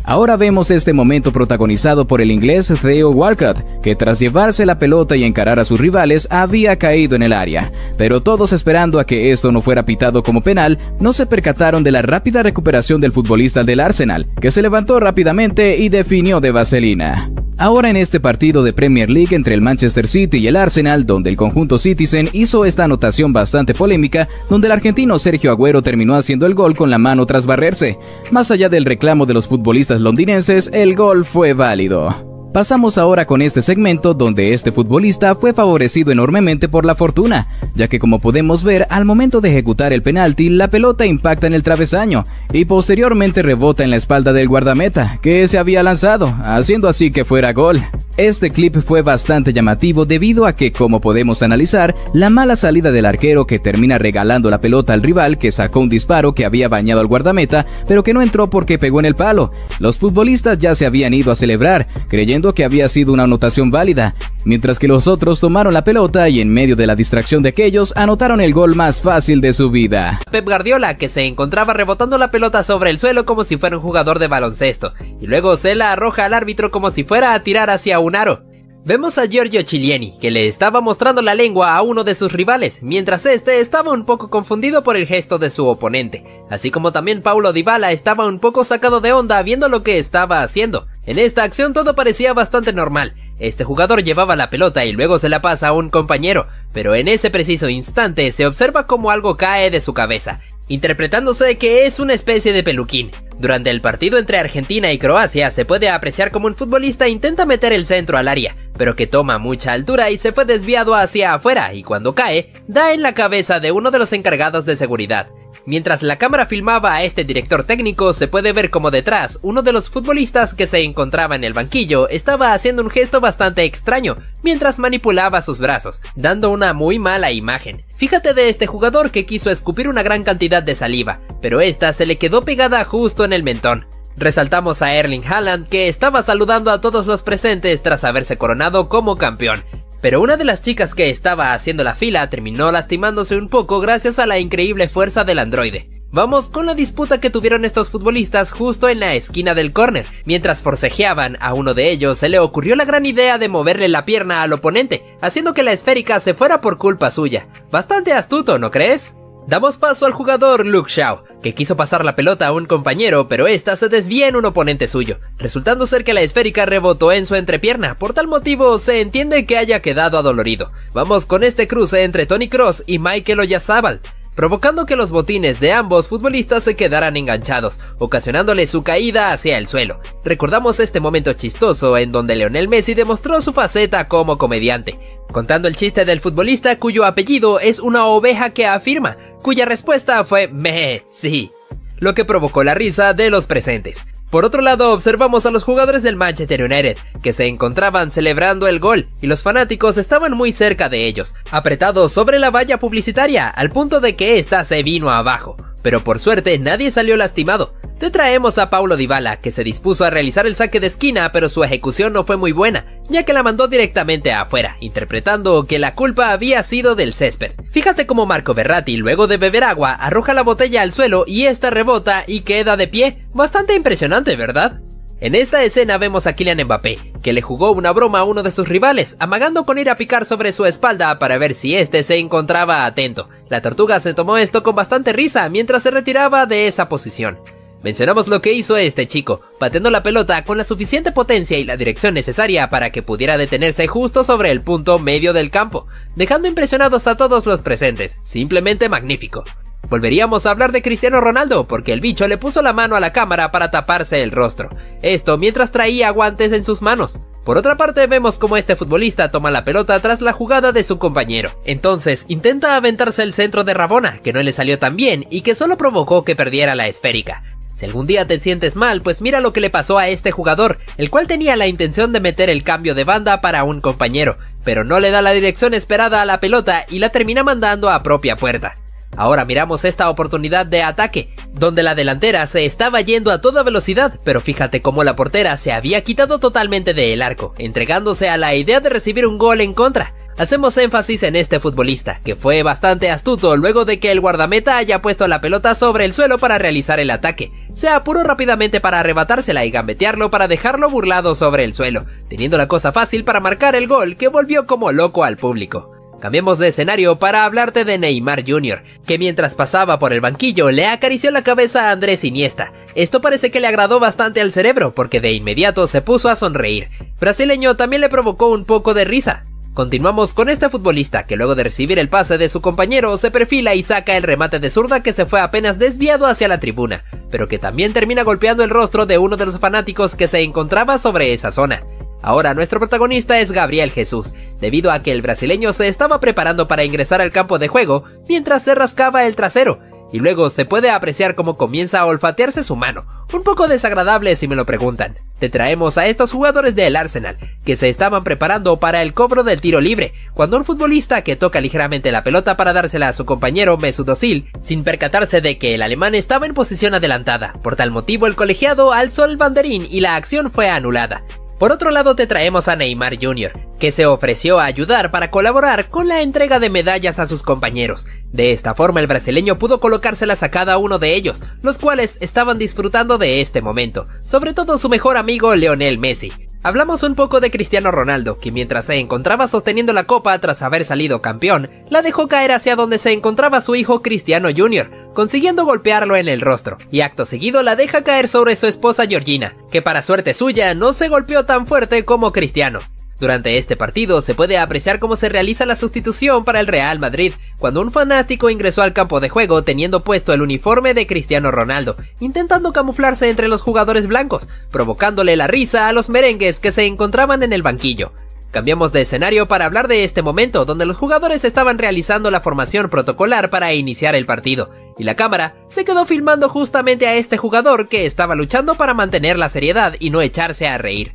Ahora vemos este momento protagonizado por el inglés Theo Walcott, que tras llevarse la pelota y encarar a sus rivales había caído en el área, pero todos esperando a que esto no fuera pitado como penal, no se percataron de la rápida recuperación del futbolista del Arsenal, que se levantó rápidamente y definió de vaselina. Ahora en este partido de Premier League entre el Manchester City y el Arsenal, donde el conjunto Citizen hizo esta anotación bastante polémica, donde el argentino Sergio Agüero terminó haciendo el gol con la mano tras barrerse. Más allá del reclamo de los futbolistas londinenses, el gol fue válido. Pasamos ahora con este segmento donde este futbolista fue favorecido enormemente por la fortuna, ya que como podemos ver, al momento de ejecutar el penalti, la pelota impacta en el travesaño y posteriormente rebota en la espalda del guardameta, que se había lanzado, haciendo así que fuera gol. Este clip fue bastante llamativo debido a que, como podemos analizar, la mala salida del arquero que termina regalando la pelota al rival que sacó un disparo que había bañado al guardameta, pero que no entró porque pegó en el palo. Los futbolistas ya se habían ido a celebrar, creyendo que había sido una anotación válida, mientras que los otros tomaron la pelota y en medio de la distracción de aquellos anotaron el gol más fácil de su vida. Pep Guardiola, que se encontraba rebotando la pelota sobre el suelo como si fuera un jugador de baloncesto, y luego se la arroja al árbitro como si fuera a tirar hacia un aro. Vemos a Giorgio Chilieni, que le estaba mostrando la lengua a uno de sus rivales, mientras este estaba un poco confundido por el gesto de su oponente, así como también Paulo Dybala estaba un poco sacado de onda viendo lo que estaba haciendo. En esta acción todo parecía bastante normal, este jugador llevaba la pelota y luego se la pasa a un compañero, pero en ese preciso instante se observa como algo cae de su cabeza, interpretándose que es una especie de peluquín. Durante el partido entre Argentina y Croacia se puede apreciar como un futbolista intenta meter el centro al área, pero que toma mucha altura y se fue desviado hacia afuera y cuando cae, da en la cabeza de uno de los encargados de seguridad. Mientras la cámara filmaba a este director técnico, se puede ver como detrás, uno de los futbolistas que se encontraba en el banquillo estaba haciendo un gesto bastante extraño mientras manipulaba sus brazos, dando una muy mala imagen. Fíjate de este jugador que quiso escupir una gran cantidad de saliva, pero esta se le quedó pegada justo en el mentón. Resaltamos a Erling Haaland que estaba saludando a todos los presentes tras haberse coronado como campeón. Pero una de las chicas que estaba haciendo la fila terminó lastimándose un poco gracias a la increíble fuerza del androide. Vamos con la disputa que tuvieron estos futbolistas justo en la esquina del córner. Mientras forcejeaban, a uno de ellos se le ocurrió la gran idea de moverle la pierna al oponente, haciendo que la esférica se fuera por culpa suya. Bastante astuto, ¿no crees? Damos paso al jugador Luke Shaw, que quiso pasar la pelota a un compañero, pero esta se desvía en un oponente suyo, resultando ser que la esférica rebotó en su entrepierna, por tal motivo se entiende que haya quedado adolorido. Vamos con este cruce entre Tony Cross y Michael Oyarzabal, provocando que los botines de ambos futbolistas se quedaran enganchados, ocasionándole su caída hacia el suelo. Recordamos este momento chistoso en donde Leonel Messi demostró su faceta como comediante, contando el chiste del futbolista cuyo apellido es una oveja que afirma, cuya respuesta fue Messi, lo que provocó la risa de los presentes. Por otro lado, observamos a los jugadores del Manchester United, que se encontraban celebrando el gol, y los fanáticos estaban muy cerca de ellos, apretados sobre la valla publicitaria, al punto de que ésta se vino abajo. Pero por suerte nadie salió lastimado, te traemos a Paulo Dybala, que se dispuso a realizar el saque de esquina, pero su ejecución no fue muy buena, ya que la mandó directamente afuera, interpretando que la culpa había sido del césped. Fíjate cómo Marco Berratti, luego de beber agua, arroja la botella al suelo y esta rebota y queda de pie. Bastante impresionante, ¿verdad? En esta escena vemos a Kylian Mbappé, que le jugó una broma a uno de sus rivales, amagando con ir a picar sobre su espalda para ver si éste se encontraba atento. La tortuga se tomó esto con bastante risa mientras se retiraba de esa posición. Mencionamos lo que hizo este chico, pateando la pelota con la suficiente potencia y la dirección necesaria para que pudiera detenerse justo sobre el punto medio del campo, dejando impresionados a todos los presentes, simplemente magnífico. Volveríamos a hablar de Cristiano Ronaldo porque el bicho le puso la mano a la cámara para taparse el rostro, esto mientras traía guantes en sus manos. Por otra parte vemos como este futbolista toma la pelota tras la jugada de su compañero, entonces intenta aventarse el centro de Rabona, que no le salió tan bien y que solo provocó que perdiera la esférica. Si algún día te sientes mal, pues mira lo que le pasó a este jugador, el cual tenía la intención de meter el cambio de banda para un compañero, pero no le da la dirección esperada a la pelota y la termina mandando a propia puerta. Ahora miramos esta oportunidad de ataque, donde la delantera se estaba yendo a toda velocidad, pero fíjate cómo la portera se había quitado totalmente del arco, entregándose a la idea de recibir un gol en contra. Hacemos énfasis en este futbolista, que fue bastante astuto luego de que el guardameta haya puesto la pelota sobre el suelo para realizar el ataque. Se apuró rápidamente para arrebatársela y gambetearlo para dejarlo burlado sobre el suelo, teniendo la cosa fácil para marcar el gol que volvió como loco al público. Cambiemos de escenario para hablarte de Neymar Jr., que mientras pasaba por el banquillo le acarició la cabeza a Andrés Iniesta. Esto parece que le agradó bastante al cerebro porque de inmediato se puso a sonreír. Brasileño también le provocó un poco de risa. Continuamos con este futbolista que luego de recibir el pase de su compañero se perfila y saca el remate de zurda que se fue apenas desviado hacia la tribuna, pero que también termina golpeando el rostro de uno de los fanáticos que se encontraba sobre esa zona. Ahora nuestro protagonista es Gabriel Jesús, debido a que el brasileño se estaba preparando para ingresar al campo de juego mientras se rascaba el trasero, y luego se puede apreciar cómo comienza a olfatearse su mano, un poco desagradable si me lo preguntan. Te traemos a estos jugadores del Arsenal, que se estaban preparando para el cobro del tiro libre, cuando un futbolista que toca ligeramente la pelota para dársela a su compañero Mesut Özil, sin percatarse de que el alemán estaba en posición adelantada. Por tal motivo el colegiado alzó el banderín y la acción fue anulada. Por otro lado te traemos a Neymar Jr., que se ofreció a ayudar para colaborar con la entrega de medallas a sus compañeros. De esta forma el brasileño pudo colocárselas a cada uno de ellos, los cuales estaban disfrutando de este momento, sobre todo su mejor amigo Leonel Messi. Hablamos un poco de Cristiano Ronaldo, que mientras se encontraba sosteniendo la copa tras haber salido campeón, la dejó caer hacia donde se encontraba su hijo Cristiano Jr., consiguiendo golpearlo en el rostro, y acto seguido la deja caer sobre su esposa Georgina, que para suerte suya no se golpeó tan fuerte como Cristiano. Durante este partido se puede apreciar cómo se realiza la sustitución para el Real Madrid, cuando un fanático ingresó al campo de juego teniendo puesto el uniforme de Cristiano Ronaldo, intentando camuflarse entre los jugadores blancos, provocándole la risa a los merengues que se encontraban en el banquillo. Cambiamos de escenario para hablar de este momento donde los jugadores estaban realizando la formación protocolar para iniciar el partido, y la cámara se quedó filmando justamente a este jugador que estaba luchando para mantener la seriedad y no echarse a reír.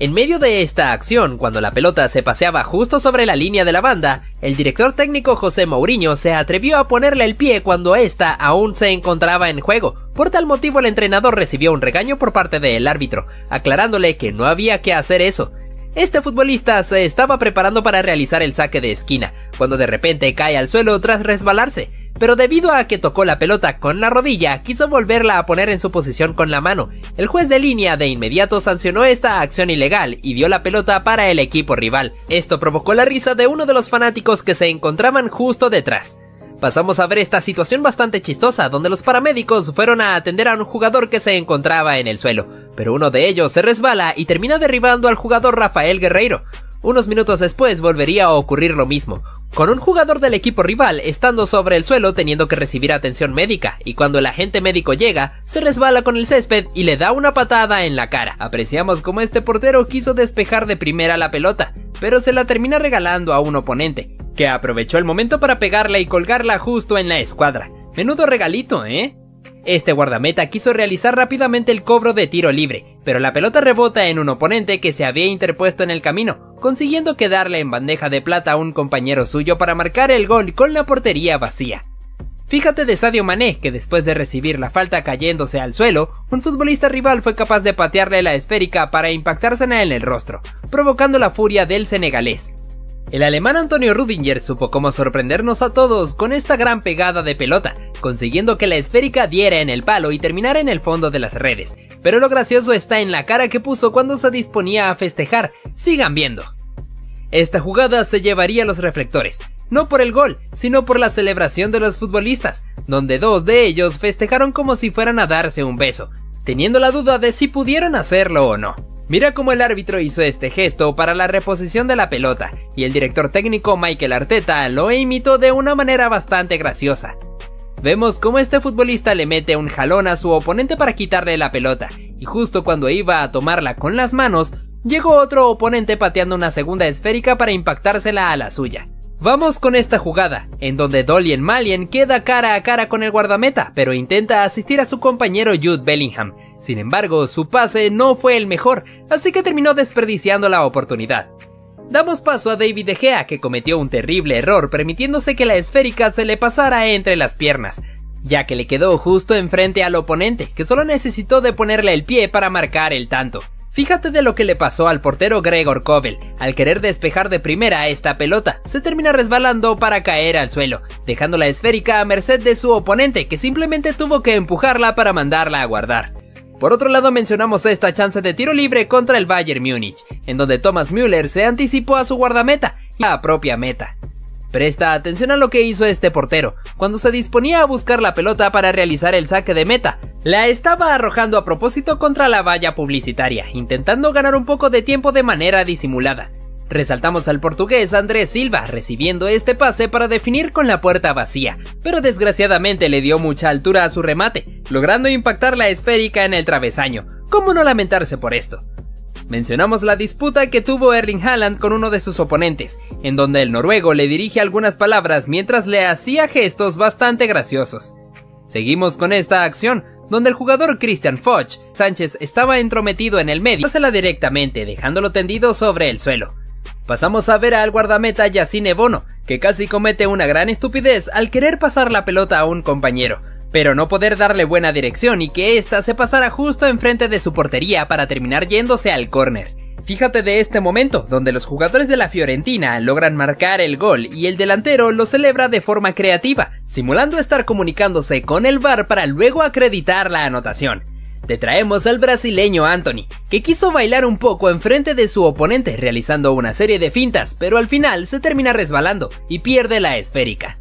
En medio de esta acción, cuando la pelota se paseaba justo sobre la línea de la banda, el director técnico José Mourinho se atrevió a ponerle el pie cuando ésta aún se encontraba en juego. Por tal motivo el entrenador recibió un regaño por parte del árbitro, aclarándole que no había que hacer eso. Este futbolista se estaba preparando para realizar el saque de esquina, cuando de repente cae al suelo tras resbalarse, pero debido a que tocó la pelota con la rodilla, quiso volverla a poner en su posición con la mano. El juez de línea de inmediato sancionó esta acción ilegal y dio la pelota para el equipo rival. Esto provocó la risa de uno de los fanáticos que se encontraban justo detrás. Pasamos a ver esta situación bastante chistosa, donde los paramédicos fueron a atender a un jugador que se encontraba en el suelo, pero uno de ellos se resbala y termina derribando al jugador Rafael Guerreiro. Unos minutos después volvería a ocurrir lo mismo, con un jugador del equipo rival estando sobre el suelo teniendo que recibir atención médica, y cuando el agente médico llega, se resbala con el césped y le da una patada en la cara. Apreciamos cómo este portero quiso despejar de primera la pelota, pero se la termina regalando a un oponente, que aprovechó el momento para pegarla y colgarla justo en la escuadra. Menudo regalito, ¿eh? Este guardameta quiso realizar rápidamente el cobro de tiro libre, pero la pelota rebota en un oponente que se había interpuesto en el camino, consiguiendo quedarle en bandeja de plata a un compañero suyo para marcar el gol con la portería vacía. Fíjate de Sadio Mané, que después de recibir la falta cayéndose al suelo, un futbolista rival fue capaz de patearle la esférica para impactársela en el rostro, provocando la furia del senegalés. El alemán Antonio Rudinger supo cómo sorprendernos a todos con esta gran pegada de pelota, consiguiendo que la esférica diera en el palo y terminara en el fondo de las redes. Pero lo gracioso está en la cara que puso cuando se disponía a festejar. Sigan viendo. Esta jugada se llevaría los reflectores, no por el gol, sino por la celebración de los futbolistas, donde dos de ellos festejaron como si fueran a darse un beso, teniendo la duda de si pudieran hacerlo o no. Mira cómo el árbitro hizo este gesto para la reposición de la pelota, y el director técnico Michael Arteta lo imitó de una manera bastante graciosa. Vemos cómo este futbolista le mete un jalón a su oponente para quitarle la pelota, y justo cuando iba a tomarla con las manos, llegó otro oponente pateando una segunda esférica para impactársela a la suya. Vamos con esta jugada, en donde Dolian Malien queda cara a cara con el guardameta, pero intenta asistir a su compañero Jude Bellingham. Sin embargo, su pase no fue el mejor, así que terminó desperdiciando la oportunidad. Damos paso a David De Gea, que cometió un terrible error permitiéndose que la esférica se le pasara entre las piernas, ya que le quedó justo enfrente al oponente, que solo necesitó de ponerle el pie para marcar el tanto. Fíjate de lo que le pasó al portero Gregor Kobel. Al querer despejar de primera esta pelota, se termina resbalando para caer al suelo, dejando la esférica a merced de su oponente, que simplemente tuvo que empujarla para mandarla a guardar. Por otro lado mencionamos esta chance de tiro libre contra el Bayern Múnich, en donde Thomas Müller se anticipó a su guardameta y la propia meta. Presta atención a lo que hizo este portero. Cuando se disponía a buscar la pelota para realizar el saque de meta, la estaba arrojando a propósito contra la valla publicitaria, intentando ganar un poco de tiempo de manera disimulada. Resaltamos al portugués Andrés Silva recibiendo este pase para definir con la puerta vacía, pero desgraciadamente le dio mucha altura a su remate, logrando impactar la esférica en el travesaño. ¿Cómo no lamentarse por esto? Mencionamos la disputa que tuvo Erling Haaland con uno de sus oponentes, en donde el noruego le dirige algunas palabras mientras le hacía gestos bastante graciosos. Seguimos con esta acción, donde el jugador Christian Foch Sánchez estaba entrometido en el medio, la directamente, dejándolo tendido sobre el suelo. Pasamos a ver al guardameta Yacine Bono, que casi comete una gran estupidez al querer pasar la pelota a un compañero, pero no poder darle buena dirección y que ésta se pasara justo enfrente de su portería para terminar yéndose al córner. Fíjate de este momento, donde los jugadores de la Fiorentina logran marcar el gol y el delantero lo celebra de forma creativa, simulando estar comunicándose con el VAR para luego acreditar la anotación. Te traemos al brasileño Anthony, que quiso bailar un poco enfrente de su oponente realizando una serie de fintas, pero al final se termina resbalando y pierde la esférica.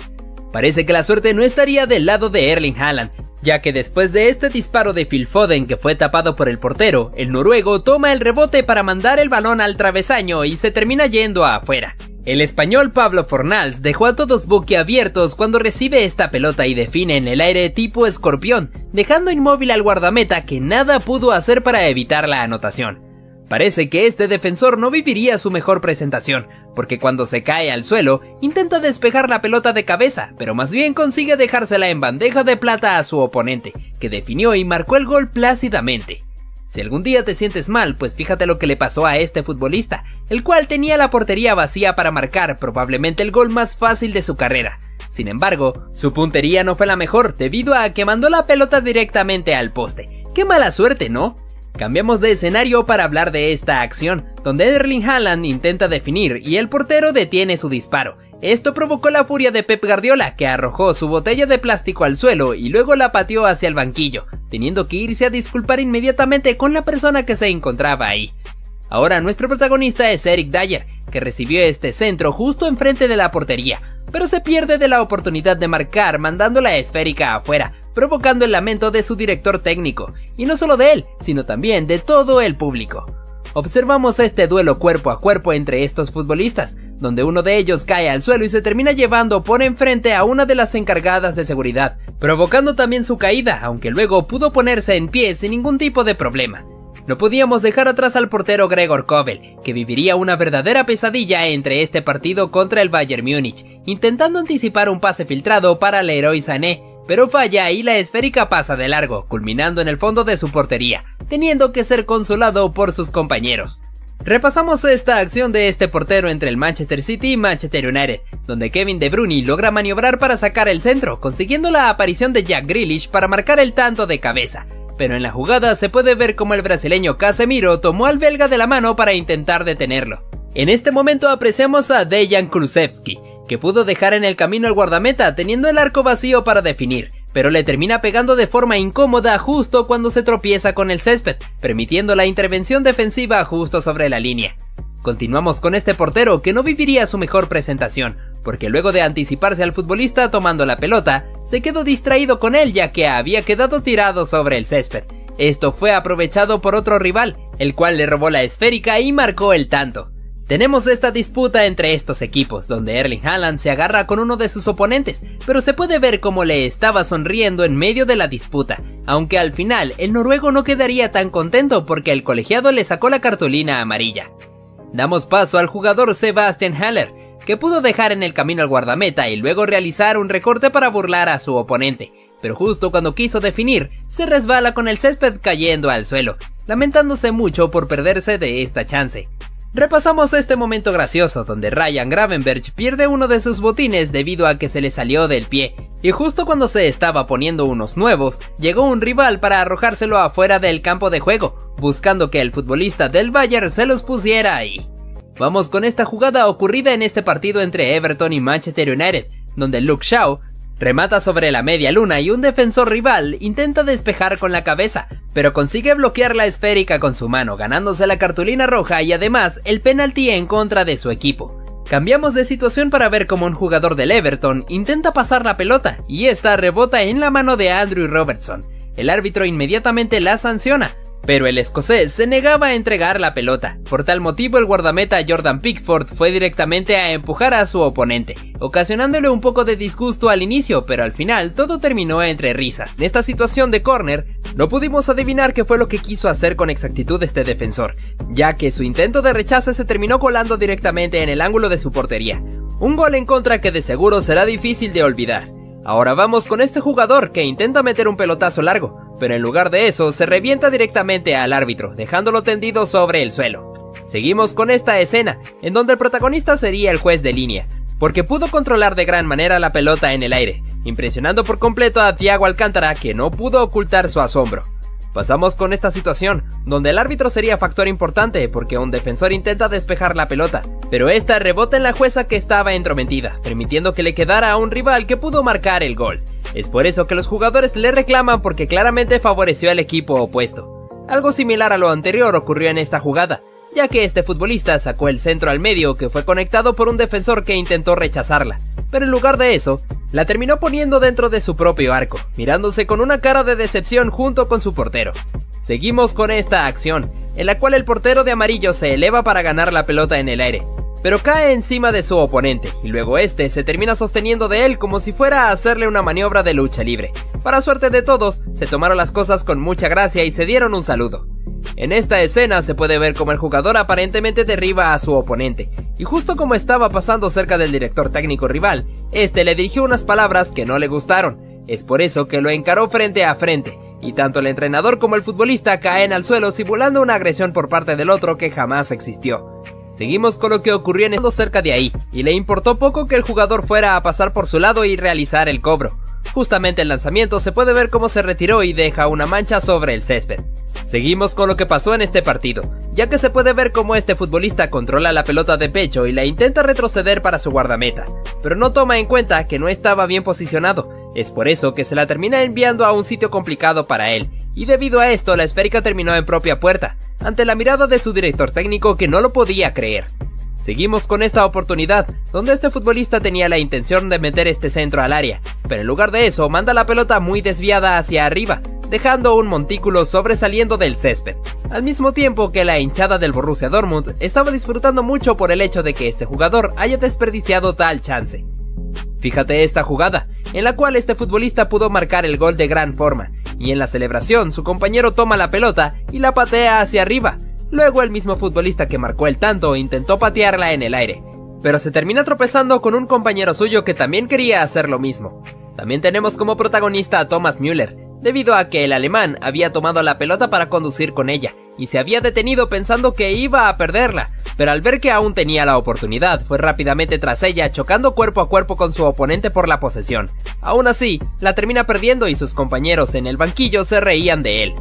Parece que la suerte no estaría del lado de Erling Haaland, ya que después de este disparo de Phil Foden que fue tapado por el portero, el noruego toma el rebote para mandar el balón al travesaño y se termina yendo afuera. El español Pablo Fornals dejó a todos boquiabiertos cuando recibe esta pelota y define en el aire tipo escorpión, dejando inmóvil al guardameta que nada pudo hacer para evitar la anotación. Parece que este defensor no viviría su mejor presentación, porque cuando se cae al suelo, intenta despejar la pelota de cabeza, pero más bien consigue dejársela en bandeja de plata a su oponente, que definió y marcó el gol plácidamente. Si algún día te sientes mal, pues fíjate lo que le pasó a este futbolista, el cual tenía la portería vacía para marcar probablemente el gol más fácil de su carrera. Sin embargo, su puntería no fue la mejor debido a que mandó la pelota directamente al poste. ¡Qué mala suerte, ¿no? Cambiamos de escenario para hablar de esta acción, donde Erling Haaland intenta definir y el portero detiene su disparo. Esto provocó la furia de Pep Guardiola, que arrojó su botella de plástico al suelo y luego la pateó hacia el banquillo, teniendo que irse a disculpar inmediatamente con la persona que se encontraba ahí. Ahora nuestro protagonista es Eric Dyer, que recibió este centro justo enfrente de la portería, pero se pierde de la oportunidad de marcar mandando la esférica afuera, provocando el lamento de su director técnico, y no solo de él, sino también de todo el público. Observamos este duelo cuerpo a cuerpo entre estos futbolistas, donde uno de ellos cae al suelo y se termina llevando por enfrente a una de las encargadas de seguridad, provocando también su caída, aunque luego pudo ponerse en pie sin ningún tipo de problema. No podíamos dejar atrás al portero Gregor Kobel, que viviría una verdadera pesadilla entre este partido contra el Bayern Múnich, intentando anticipar un pase filtrado para héroe Sané, pero falla y la esférica pasa de largo, culminando en el fondo de su portería, teniendo que ser consolado por sus compañeros. Repasamos esta acción de este portero entre el Manchester City y Manchester United, donde Kevin De Bruyne logra maniobrar para sacar el centro, consiguiendo la aparición de Jack Grealish para marcar el tanto de cabeza, pero en la jugada se puede ver como el brasileño Casemiro tomó al belga de la mano para intentar detenerlo. En este momento apreciamos a Dejan Kulusevski, que pudo dejar en el camino al guardameta teniendo el arco vacío para definir, pero le termina pegando de forma incómoda justo cuando se tropieza con el césped, permitiendo la intervención defensiva justo sobre la línea. Continuamos con este portero que no viviría su mejor presentación, porque luego de anticiparse al futbolista tomando la pelota, se quedó distraído con él ya que había quedado tirado sobre el césped. Esto fue aprovechado por otro rival, el cual le robó la esférica y marcó el tanto. Tenemos esta disputa entre estos equipos, donde Erling Haaland se agarra con uno de sus oponentes, pero se puede ver cómo le estaba sonriendo en medio de la disputa, aunque al final el noruego no quedaría tan contento porque el colegiado le sacó la cartulina amarilla. Damos paso al jugador Sebastian Haller, que pudo dejar en el camino al guardameta y luego realizar un recorte para burlar a su oponente, pero justo cuando quiso definir, se resbala con el césped cayendo al suelo, lamentándose mucho por perderse de esta chance. Repasamos este momento gracioso donde Ryan Gravenberch pierde uno de sus botines debido a que se le salió del pie, y justo cuando se estaba poniendo unos nuevos, llegó un rival para arrojárselo afuera del campo de juego, buscando que el futbolista del Bayern se los pusiera ahí. Vamos con esta jugada ocurrida en este partido entre Everton y Manchester United, donde Luke Shaw remata sobre la media luna y un defensor rival intenta despejar con la cabeza, pero consigue bloquear la esférica con su mano, ganándose la cartulina roja y además el penalti en contra de su equipo. Cambiamos de situación para ver cómo un jugador del Everton intenta pasar la pelota y esta rebota en la mano de Andrew Robertson. El árbitro inmediatamente la sanciona, pero el escocés se negaba a entregar la pelota. Por tal motivo el guardameta Jordan Pickford fue directamente a empujar a su oponente, ocasionándole un poco de disgusto al inicio, pero al final todo terminó entre risas. En esta situación de córner, no pudimos adivinar qué fue lo que quiso hacer con exactitud este defensor, ya que su intento de rechace se terminó colando directamente en el ángulo de su portería. Un gol en contra que de seguro será difícil de olvidar. Ahora vamos con este jugador que intenta meter un pelotazo largo, pero en lugar de eso se revienta directamente al árbitro, dejándolo tendido sobre el suelo. Seguimos con esta escena, en donde el protagonista sería el juez de línea, porque pudo controlar de gran manera la pelota en el aire, impresionando por completo a Thiago Alcántara que no pudo ocultar su asombro. Pasamos con esta situación, donde el árbitro sería factor importante porque un defensor intenta despejar la pelota, pero esta rebota en la jueza que estaba entrometida, permitiendo que le quedara a un rival que pudo marcar el gol. Es por eso que los jugadores le reclaman porque claramente favoreció al equipo opuesto. Algo similar a lo anterior ocurrió en esta jugada, ya que este futbolista sacó el centro al medio que fue conectado por un defensor que intentó rechazarla, pero en lugar de eso, la terminó poniendo dentro de su propio arco, mirándose con una cara de decepción junto con su portero. Seguimos con esta acción, en la cual el portero de amarillo se eleva para ganar la pelota en el aire, pero cae encima de su oponente, y luego este se termina sosteniendo de él como si fuera a hacerle una maniobra de lucha libre. Para suerte de todos, se tomaron las cosas con mucha gracia y se dieron un saludo. En esta escena se puede ver como el jugador aparentemente derriba a su oponente, y justo como estaba pasando cerca del director técnico rival, este le dirigió unas palabras que no le gustaron, es por eso que lo encaró frente a frente, y tanto el entrenador como el futbolista caen al suelo simulando una agresión por parte del otro que jamás existió. Seguimos con lo que ocurrió en el cerca de ahí, y le importó poco que el jugador fuera a pasar por su lado y realizar el cobro. Justamente el lanzamiento se puede ver cómo se retiró y deja una mancha sobre el césped. Seguimos con lo que pasó en este partido, ya que se puede ver cómo este futbolista controla la pelota de pecho y la intenta retroceder para su guardameta, pero no toma en cuenta que no estaba bien posicionado, es por eso que se la termina enviando a un sitio complicado para él, y debido a esto la esférica terminó en propia puerta, ante la mirada de su director técnico que no lo podía creer. Seguimos con esta oportunidad, donde este futbolista tenía la intención de meter este centro al área, pero en lugar de eso manda la pelota muy desviada hacia arriba, dejando un montículo sobresaliendo del césped, al mismo tiempo que la hinchada del Borussia Dortmund estaba disfrutando mucho por el hecho de que este jugador haya desperdiciado tal chance. Fíjate esta jugada, en la cual este futbolista pudo marcar el gol de gran forma, y en la celebración su compañero toma la pelota y la patea hacia arriba, luego el mismo futbolista que marcó el tanto intentó patearla en el aire, pero se termina tropezando con un compañero suyo que también quería hacer lo mismo. También tenemos como protagonista a Thomas Müller, debido a que el alemán había tomado la pelota para conducir con ella, y se había detenido pensando que iba a perderla, pero al ver que aún tenía la oportunidad, fue rápidamente tras ella, chocando cuerpo a cuerpo con su oponente por la posesión. Aún así, la termina perdiendo y sus compañeros en el banquillo se reían de él.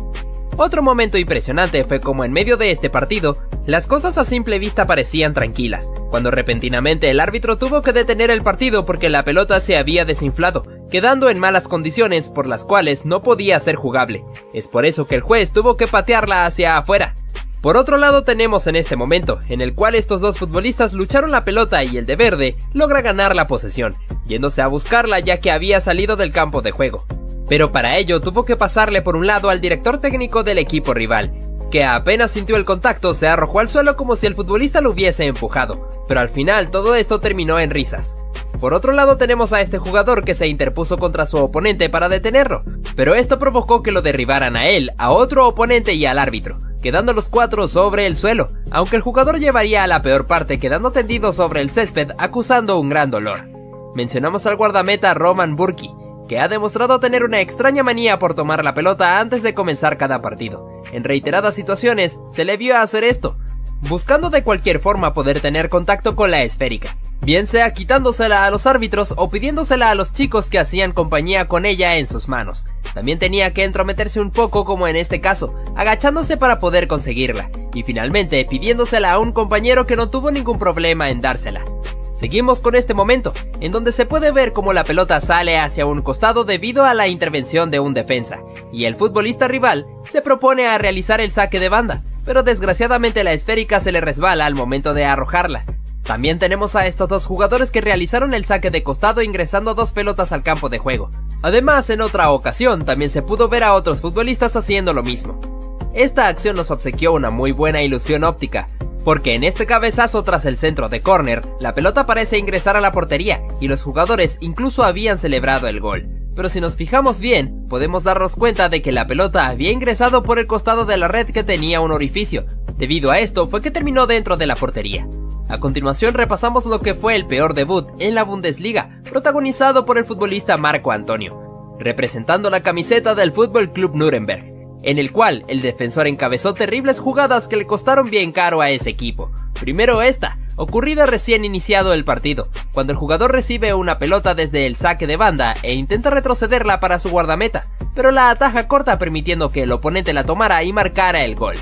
Otro momento impresionante fue como en medio de este partido, las cosas a simple vista parecían tranquilas, cuando repentinamente el árbitro tuvo que detener el partido porque la pelota se había desinflado, quedando en malas condiciones por las cuales no podía ser jugable. Es por eso que el juez tuvo que patearla hacia afuera. Por otro lado tenemos en este momento, en el cual estos dos futbolistas lucharon la pelota y el de verde logra ganar la posesión, yéndose a buscarla ya que había salido del campo de juego pero para ello tuvo que pasarle por un lado al director técnico del equipo rival, que apenas sintió el contacto se arrojó al suelo como si el futbolista lo hubiese empujado, pero al final todo esto terminó en risas. Por otro lado tenemos a este jugador que se interpuso contra su oponente para detenerlo, pero esto provocó que lo derribaran a él, a otro oponente y al árbitro, quedando los cuatro sobre el suelo, aunque el jugador llevaría a la peor parte quedando tendido sobre el césped acusando un gran dolor. Mencionamos al guardameta Roman Burki, que ha demostrado tener una extraña manía por tomar la pelota antes de comenzar cada partido. En reiteradas situaciones se le vio hacer esto, buscando de cualquier forma poder tener contacto con la esférica, bien sea quitándosela a los árbitros o pidiéndosela a los chicos que hacían compañía con ella en sus manos. También tenía que entrometerse un poco como en este caso, agachándose para poder conseguirla, y finalmente pidiéndosela a un compañero que no tuvo ningún problema en dársela. Seguimos con este momento, en donde se puede ver cómo la pelota sale hacia un costado debido a la intervención de un defensa, y el futbolista rival se propone a realizar el saque de banda, pero desgraciadamente la esférica se le resbala al momento de arrojarla. También tenemos a estos dos jugadores que realizaron el saque de costado ingresando dos pelotas al campo de juego. Además, en otra ocasión también se pudo ver a otros futbolistas haciendo lo mismo. esta acción nos obsequió una muy buena ilusión óptica, porque en este cabezazo tras el centro de córner, la pelota parece ingresar a la portería y los jugadores incluso habían celebrado el gol. Pero si nos fijamos bien, podemos darnos cuenta de que la pelota había ingresado por el costado de la red que tenía un orificio. Debido a esto fue que terminó dentro de la portería. A continuación repasamos lo que fue el peor debut en la Bundesliga, protagonizado por el futbolista Marco Antonio, representando la camiseta del Fútbol Club Nuremberg, en el cual el defensor encabezó terribles jugadas que le costaron bien caro a ese equipo. Primero esta, ocurrida recién iniciado el partido, cuando el jugador recibe una pelota desde el saque de banda e intenta retrocederla para su guardameta, pero la ataja corta permitiendo que el oponente la tomara y marcara el gol.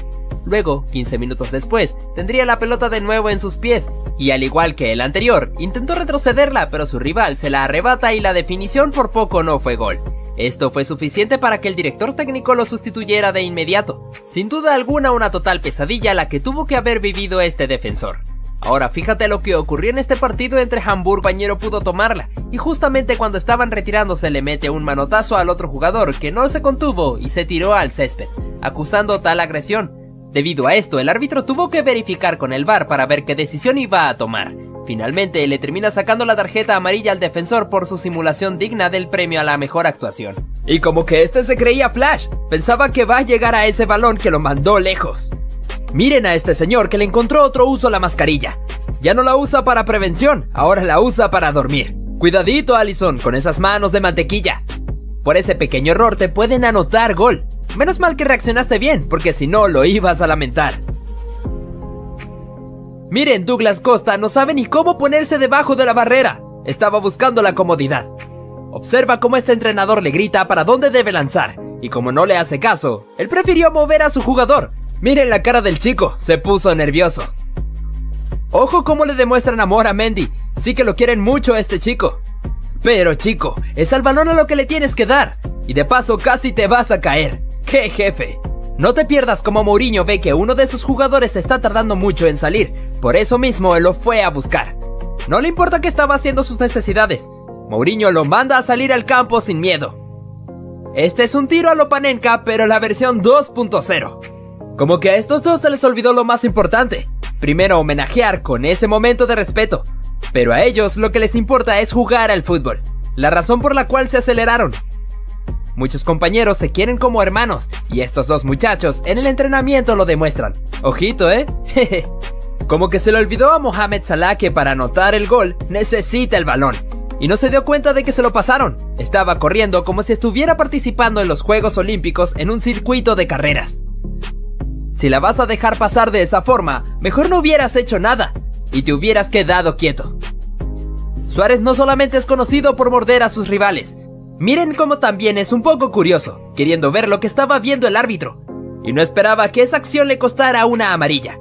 Luego, 15 minutos después, tendría la pelota de nuevo en sus pies, y al igual que el anterior, intentó retrocederla pero su rival se la arrebata y la definición por poco no fue gol. Esto fue suficiente para que el director técnico lo sustituyera de inmediato. Sin duda alguna una total pesadilla la que tuvo que haber vivido este defensor. Ahora fíjate lo que ocurrió en este partido entre Hamburg Bañero pudo tomarla, y justamente cuando estaban retirándose le mete un manotazo al otro jugador que no se contuvo y se tiró al césped, acusando tal agresión. Debido a esto, el árbitro tuvo que verificar con el VAR para ver qué decisión iba a tomar. Finalmente, le termina sacando la tarjeta amarilla al defensor por su simulación digna del premio a la mejor actuación. Y como que este se creía Flash, pensaba que va a llegar a ese balón que lo mandó lejos. Miren a este señor que le encontró otro uso a la mascarilla. Ya no la usa para prevención, ahora la usa para dormir. Cuidadito, Allison, con esas manos de mantequilla. Por ese pequeño error te pueden anotar gol. Menos mal que reaccionaste bien, porque si no lo ibas a lamentar. Miren, Douglas Costa no sabe ni cómo ponerse debajo de la barrera. Estaba buscando la comodidad. Observa cómo este entrenador le grita para dónde debe lanzar, y como no le hace caso, él prefirió mover a su jugador. Miren la cara del chico, se puso nervioso. Ojo cómo le demuestran amor a Mendy, sí que lo quieren mucho a este chico. Pero chico, es al balón a lo que le tienes que dar, y de paso casi te vas a caer. ¡Qué jefe! No te pierdas como Mourinho ve que uno de sus jugadores está tardando mucho en salir, por eso mismo lo fue a buscar. No le importa que estaba haciendo sus necesidades, Mourinho lo manda a salir al campo sin miedo. Este es un tiro a lo Panenka, pero la versión 2.0. Como que a estos dos se les olvidó lo más importante. Primero homenajear con ese momento de respeto, pero a ellos lo que les importa es jugar al fútbol, la razón por la cual se aceleraron, Muchos compañeros se quieren como hermanos y estos dos muchachos en el entrenamiento lo demuestran. Ojito, ¿eh? como que se le olvidó a Mohamed Salah que para anotar el gol necesita el balón. Y no se dio cuenta de que se lo pasaron. Estaba corriendo como si estuviera participando en los Juegos Olímpicos en un circuito de carreras. Si la vas a dejar pasar de esa forma, mejor no hubieras hecho nada y te hubieras quedado quieto. Suárez no solamente es conocido por morder a sus rivales, Miren cómo también es un poco curioso, queriendo ver lo que estaba viendo el árbitro, y no esperaba que esa acción le costara una amarilla.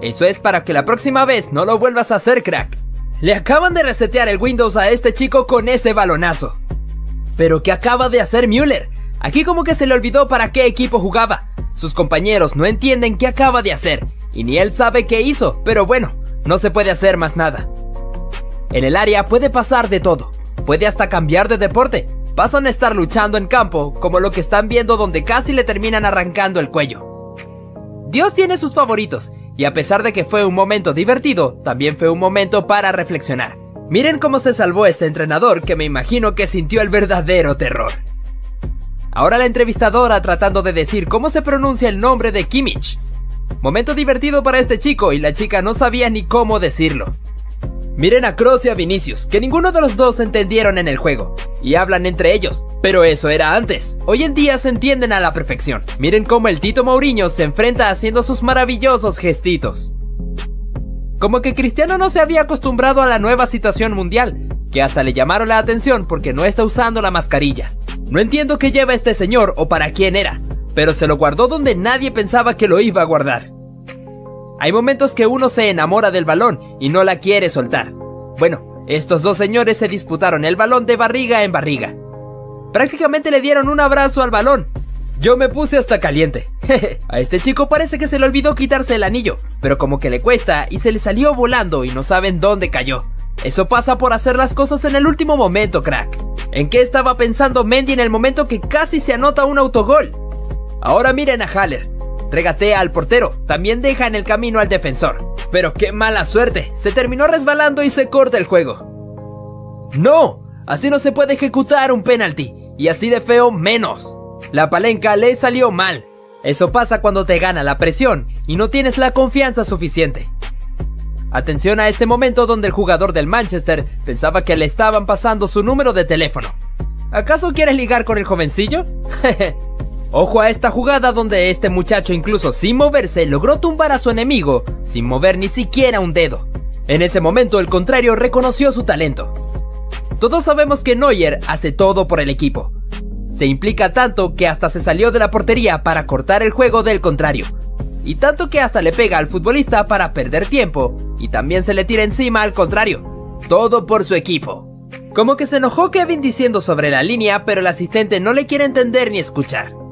Eso es para que la próxima vez no lo vuelvas a hacer, crack. Le acaban de resetear el Windows a este chico con ese balonazo. Pero ¿qué acaba de hacer Müller? Aquí como que se le olvidó para qué equipo jugaba. Sus compañeros no entienden qué acaba de hacer, y ni él sabe qué hizo, pero bueno, no se puede hacer más nada. En el área puede pasar de todo, puede hasta cambiar de deporte, pasan a estar luchando en campo, como lo que están viendo donde casi le terminan arrancando el cuello. Dios tiene sus favoritos, y a pesar de que fue un momento divertido, también fue un momento para reflexionar. Miren cómo se salvó este entrenador que me imagino que sintió el verdadero terror. Ahora la entrevistadora tratando de decir cómo se pronuncia el nombre de Kimmich. Momento divertido para este chico y la chica no sabía ni cómo decirlo. Miren a Kroos y a Vinicius, que ninguno de los dos entendieron en el juego, y hablan entre ellos, pero eso era antes. Hoy en día se entienden a la perfección. Miren cómo el Tito Mourinho se enfrenta haciendo sus maravillosos gestitos. Como que Cristiano no se había acostumbrado a la nueva situación mundial, que hasta le llamaron la atención porque no está usando la mascarilla. No entiendo qué lleva este señor o para quién era, pero se lo guardó donde nadie pensaba que lo iba a guardar. Hay momentos que uno se enamora del balón y no la quiere soltar. Bueno, estos dos señores se disputaron el balón de barriga en barriga. Prácticamente le dieron un abrazo al balón. Yo me puse hasta caliente. [LAUGHS] a este chico parece que se le olvidó quitarse el anillo, pero como que le cuesta y se le salió volando y no saben dónde cayó. Eso pasa por hacer las cosas en el último momento, crack. ¿En qué estaba pensando Mendy en el momento que casi se anota un autogol? Ahora miren a Haller, regatea al portero, también deja en el camino al defensor. Pero qué mala suerte, se terminó resbalando y se corta el juego. ¡No! Así no se puede ejecutar un penalti, y así de feo menos. La palenca le salió mal. Eso pasa cuando te gana la presión y no tienes la confianza suficiente. Atención a este momento donde el jugador del Manchester pensaba que le estaban pasando su número de teléfono. ¿Acaso quieres ligar con el jovencillo? [LAUGHS] Ojo a esta jugada donde este muchacho incluso sin moverse logró tumbar a su enemigo sin mover ni siquiera un dedo. En ese momento el contrario reconoció su talento. Todos sabemos que Neuer hace todo por el equipo. Se implica tanto que hasta se salió de la portería para cortar el juego del contrario. Y tanto que hasta le pega al futbolista para perder tiempo y también se le tira encima al contrario. Todo por su equipo. Como que se enojó Kevin diciendo sobre la línea, pero el asistente no le quiere entender ni escuchar.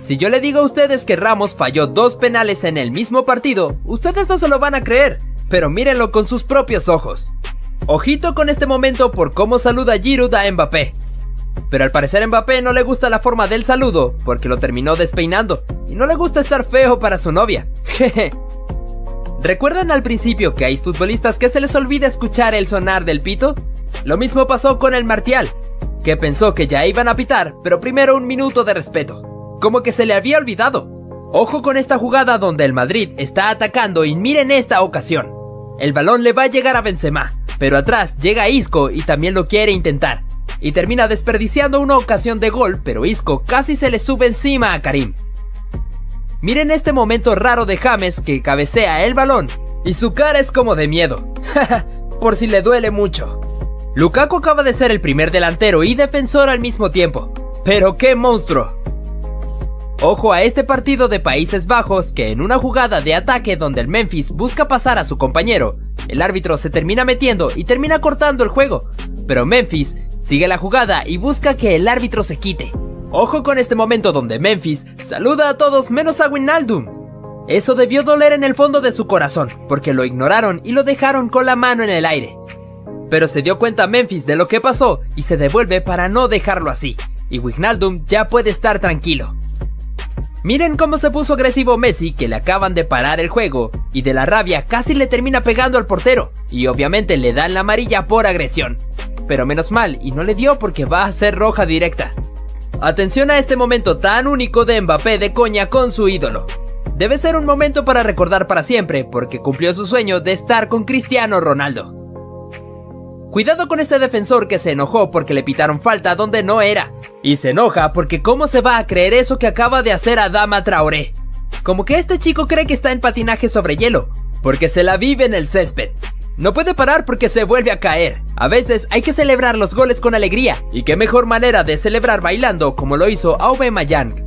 Si yo le digo a ustedes que Ramos falló dos penales en el mismo partido, ustedes no se lo van a creer, pero mírenlo con sus propios ojos. Ojito con este momento por cómo saluda Giroud a Mbappé. Pero al parecer Mbappé no le gusta la forma del saludo, porque lo terminó despeinando, y no le gusta estar feo para su novia. [LAUGHS] Jeje. ¿Recuerdan al principio que hay futbolistas que se les olvida escuchar el sonar del pito? Lo mismo pasó con el Martial, que pensó que ya iban a pitar, pero primero un minuto de respeto como que se le había olvidado. Ojo con esta jugada donde el Madrid está atacando y miren esta ocasión. El balón le va a llegar a Benzema, pero atrás llega Isco y también lo quiere intentar. Y termina desperdiciando una ocasión de gol, pero Isco casi se le sube encima a Karim. Miren este momento raro de James que cabecea el balón y su cara es como de miedo. [LAUGHS] por si le duele mucho. Lukaku acaba de ser el primer delantero y defensor al mismo tiempo. Pero qué monstruo. Ojo a este partido de Países Bajos que en una jugada de ataque donde el Memphis busca pasar a su compañero, el árbitro se termina metiendo y termina cortando el juego, pero Memphis sigue la jugada y busca que el árbitro se quite. Ojo con este momento donde Memphis saluda a todos menos a Winaldum. Eso debió doler en el fondo de su corazón, porque lo ignoraron y lo dejaron con la mano en el aire. Pero se dio cuenta Memphis de lo que pasó y se devuelve para no dejarlo así, y Wijnaldum ya puede estar tranquilo. Miren cómo se puso agresivo Messi que le acaban de parar el juego y de la rabia casi le termina pegando al portero y obviamente le dan la amarilla por agresión. Pero menos mal y no le dio porque va a ser roja directa. Atención a este momento tan único de Mbappé de coña con su ídolo. Debe ser un momento para recordar para siempre porque cumplió su sueño de estar con Cristiano Ronaldo. Cuidado con este defensor que se enojó porque le pitaron falta donde no era. Y se enoja porque cómo se va a creer eso que acaba de hacer Adama Traoré. Como que este chico cree que está en patinaje sobre hielo, porque se la vive en el césped. No puede parar porque se vuelve a caer. A veces hay que celebrar los goles con alegría, y qué mejor manera de celebrar bailando como lo hizo Aubameyang.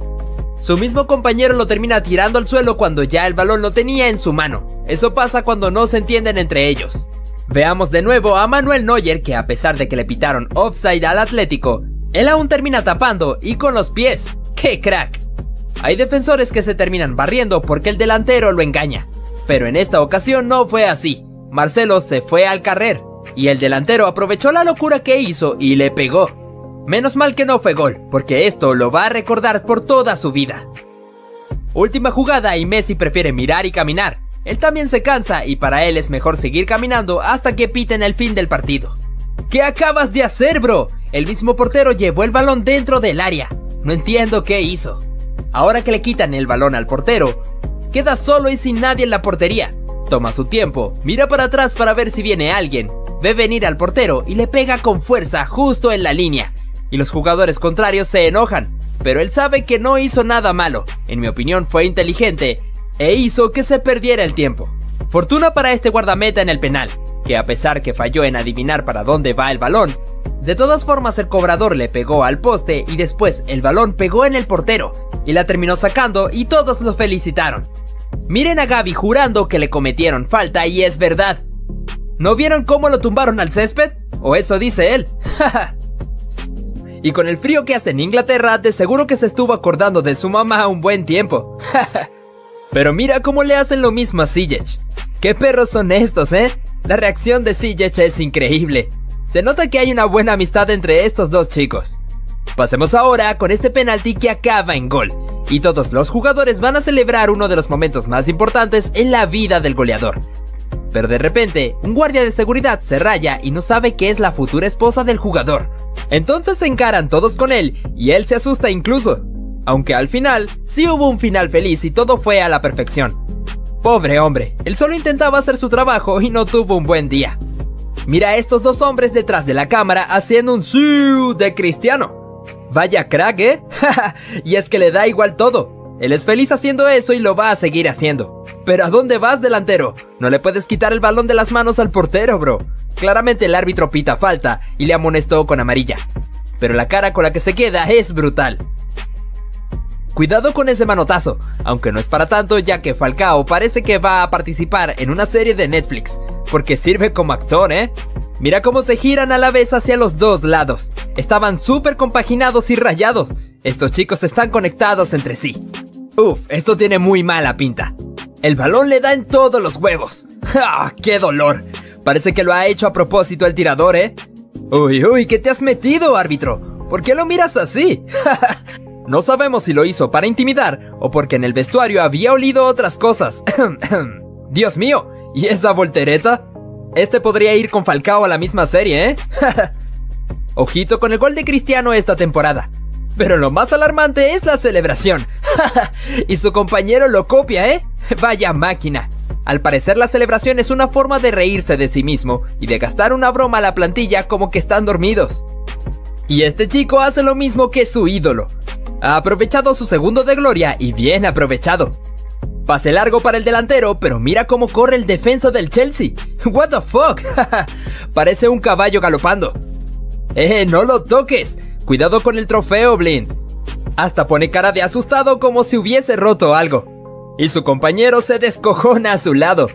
Su mismo compañero lo termina tirando al suelo cuando ya el balón lo tenía en su mano. Eso pasa cuando no se entienden entre ellos. Veamos de nuevo a Manuel Neuer que a pesar de que le pitaron offside al Atlético, él aún termina tapando y con los pies. ¡Qué crack! Hay defensores que se terminan barriendo porque el delantero lo engaña. Pero en esta ocasión no fue así. Marcelo se fue al carrer y el delantero aprovechó la locura que hizo y le pegó. Menos mal que no fue gol, porque esto lo va a recordar por toda su vida. Última jugada y Messi prefiere mirar y caminar, él también se cansa y para él es mejor seguir caminando hasta que piten el fin del partido. ¿Qué acabas de hacer, bro? El mismo portero llevó el balón dentro del área. No entiendo qué hizo. Ahora que le quitan el balón al portero, queda solo y sin nadie en la portería. Toma su tiempo, mira para atrás para ver si viene alguien, ve venir al portero y le pega con fuerza justo en la línea. Y los jugadores contrarios se enojan, pero él sabe que no hizo nada malo. En mi opinión fue inteligente e hizo que se perdiera el tiempo. Fortuna para este guardameta en el penal, que a pesar que falló en adivinar para dónde va el balón, de todas formas el cobrador le pegó al poste y después el balón pegó en el portero y la terminó sacando y todos lo felicitaron. Miren a Gaby jurando que le cometieron falta y es verdad. ¿No vieron cómo lo tumbaron al césped? O eso dice él. [LAUGHS] y con el frío que hace en Inglaterra, de seguro que se estuvo acordando de su mamá un buen tiempo. [LAUGHS] Pero mira cómo le hacen lo mismo a Ziyech. ¿Qué perros son estos, eh? La reacción de Ziyech es increíble. Se nota que hay una buena amistad entre estos dos chicos. Pasemos ahora con este penalti que acaba en gol, y todos los jugadores van a celebrar uno de los momentos más importantes en la vida del goleador. Pero de repente, un guardia de seguridad se raya y no sabe que es la futura esposa del jugador. Entonces se encaran todos con él y él se asusta incluso. Aunque al final, sí hubo un final feliz y todo fue a la perfección. Pobre hombre, él solo intentaba hacer su trabajo y no tuvo un buen día. Mira a estos dos hombres detrás de la cámara haciendo un sí de cristiano. Vaya crack, ¿eh? [LAUGHS] y es que le da igual todo. Él es feliz haciendo eso y lo va a seguir haciendo. Pero ¿a dónde vas, delantero? No le puedes quitar el balón de las manos al portero, bro. Claramente el árbitro pita falta y le amonestó con amarilla. Pero la cara con la que se queda es brutal. Cuidado con ese manotazo, aunque no es para tanto ya que Falcao parece que va a participar en una serie de Netflix, porque sirve como actor, ¿eh? Mira cómo se giran a la vez hacia los dos lados. Estaban súper compaginados y rayados. Estos chicos están conectados entre sí. Uf, esto tiene muy mala pinta. El balón le da en todos los huevos. [LAUGHS] ¡Ah, qué dolor! Parece que lo ha hecho a propósito el tirador, ¿eh? Uy, uy, ¿qué te has metido, árbitro? ¿Por qué lo miras así? [LAUGHS] No sabemos si lo hizo para intimidar o porque en el vestuario había olido otras cosas. [CLEARS THROAT] Dios mío, ¿y esa voltereta? Este podría ir con Falcao a la misma serie, ¿eh? [LAUGHS] Ojito con el gol de Cristiano esta temporada. Pero lo más alarmante es la celebración. [LAUGHS] y su compañero lo copia, ¿eh? Vaya máquina. Al parecer la celebración es una forma de reírse de sí mismo y de gastar una broma a la plantilla como que están dormidos. Y este chico hace lo mismo que su ídolo. Ha aprovechado su segundo de gloria y bien aprovechado. Pase largo para el delantero, pero mira cómo corre el defensa del Chelsea. [LAUGHS] What the fuck? [LAUGHS] Parece un caballo galopando. Eh, no lo toques. Cuidado con el trofeo, Blind. Hasta pone cara de asustado como si hubiese roto algo. Y su compañero se descojona a su lado.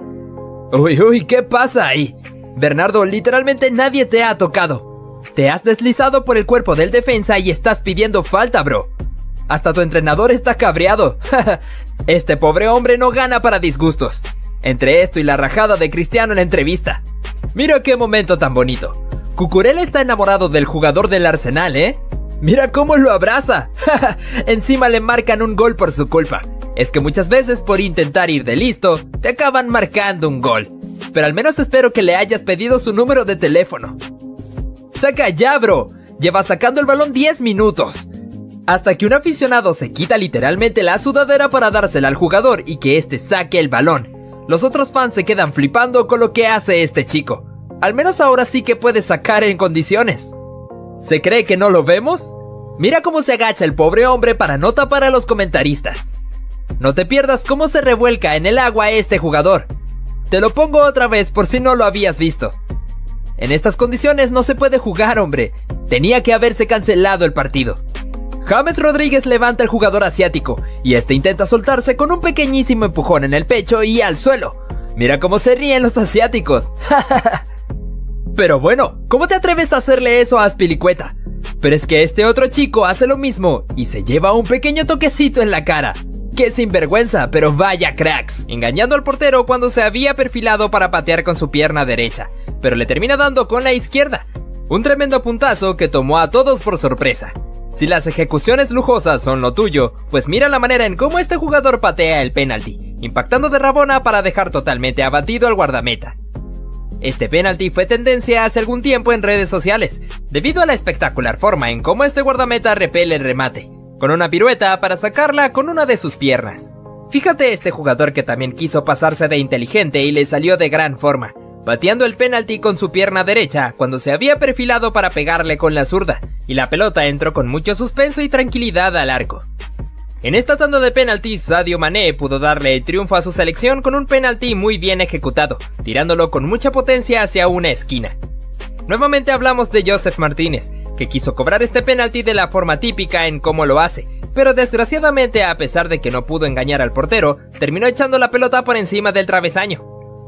[LAUGHS] uy, uy, ¿qué pasa ahí? Bernardo, literalmente nadie te ha tocado. Te has deslizado por el cuerpo del defensa y estás pidiendo falta, bro. Hasta tu entrenador está cabreado. [LAUGHS] este pobre hombre no gana para disgustos. Entre esto y la rajada de Cristiano en la entrevista. Mira qué momento tan bonito. Cucurella está enamorado del jugador del Arsenal, ¿eh? Mira cómo lo abraza. [LAUGHS] Encima le marcan un gol por su culpa. Es que muchas veces por intentar ir de listo, te acaban marcando un gol. Pero al menos espero que le hayas pedido su número de teléfono. ¡Saca ya, bro! Lleva sacando el balón 10 minutos. Hasta que un aficionado se quita literalmente la sudadera para dársela al jugador y que este saque el balón. Los otros fans se quedan flipando con lo que hace este chico. Al menos ahora sí que puede sacar en condiciones. ¿Se cree que no lo vemos? Mira cómo se agacha el pobre hombre para no tapar a los comentaristas. No te pierdas cómo se revuelca en el agua este jugador. Te lo pongo otra vez por si no lo habías visto. En estas condiciones no se puede jugar, hombre. Tenía que haberse cancelado el partido. James Rodríguez levanta al jugador asiático y este intenta soltarse con un pequeñísimo empujón en el pecho y al suelo. Mira cómo se ríen los asiáticos. [LAUGHS] Pero bueno, ¿cómo te atreves a hacerle eso a Aspilicueta? Pero es que este otro chico hace lo mismo y se lleva un pequeño toquecito en la cara. ¡Qué sinvergüenza, pero vaya cracks! Engañando al portero cuando se había perfilado para patear con su pierna derecha pero le termina dando con la izquierda. Un tremendo puntazo que tomó a todos por sorpresa. Si las ejecuciones lujosas son lo tuyo, pues mira la manera en cómo este jugador patea el penalti, impactando de Rabona para dejar totalmente abatido al guardameta. Este penalti fue tendencia hace algún tiempo en redes sociales, debido a la espectacular forma en cómo este guardameta repele el remate, con una pirueta para sacarla con una de sus piernas. Fíjate este jugador que también quiso pasarse de inteligente y le salió de gran forma, bateando el penalti con su pierna derecha cuando se había perfilado para pegarle con la zurda, y la pelota entró con mucho suspenso y tranquilidad al arco. En esta tanda de penaltis, Sadio Mané pudo darle el triunfo a su selección con un penalti muy bien ejecutado, tirándolo con mucha potencia hacia una esquina. Nuevamente hablamos de Joseph Martínez, que quiso cobrar este penalti de la forma típica en cómo lo hace, pero desgraciadamente a pesar de que no pudo engañar al portero, terminó echando la pelota por encima del travesaño.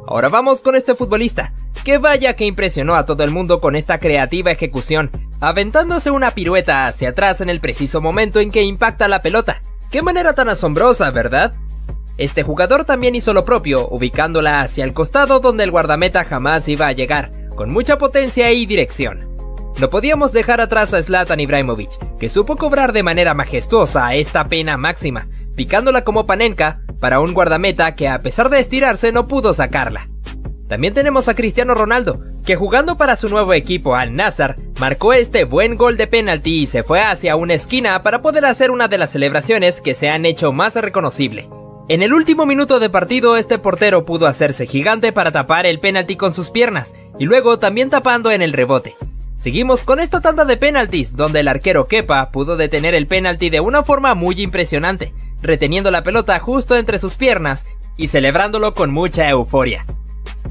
Ahora vamos con este futbolista, que vaya que impresionó a todo el mundo con esta creativa ejecución, aventándose una pirueta hacia atrás en el preciso momento en que impacta la pelota. Qué manera tan asombrosa, ¿verdad? Este jugador también hizo lo propio, ubicándola hacia el costado donde el guardameta jamás iba a llegar, con mucha potencia y dirección. No podíamos dejar atrás a Zlatan Ibrahimovic, que supo cobrar de manera majestuosa esta pena máxima, picándola como panenka para un guardameta que a pesar de estirarse no pudo sacarla. También tenemos a Cristiano Ronaldo, que jugando para su nuevo equipo Al Nazar, marcó este buen gol de penalti y se fue hacia una esquina para poder hacer una de las celebraciones que se han hecho más reconocible. En el último minuto de partido, este portero pudo hacerse gigante para tapar el penalti con sus piernas, y luego también tapando en el rebote. Seguimos con esta tanda de penaltis, donde el arquero Kepa pudo detener el penalti de una forma muy impresionante, reteniendo la pelota justo entre sus piernas y celebrándolo con mucha euforia.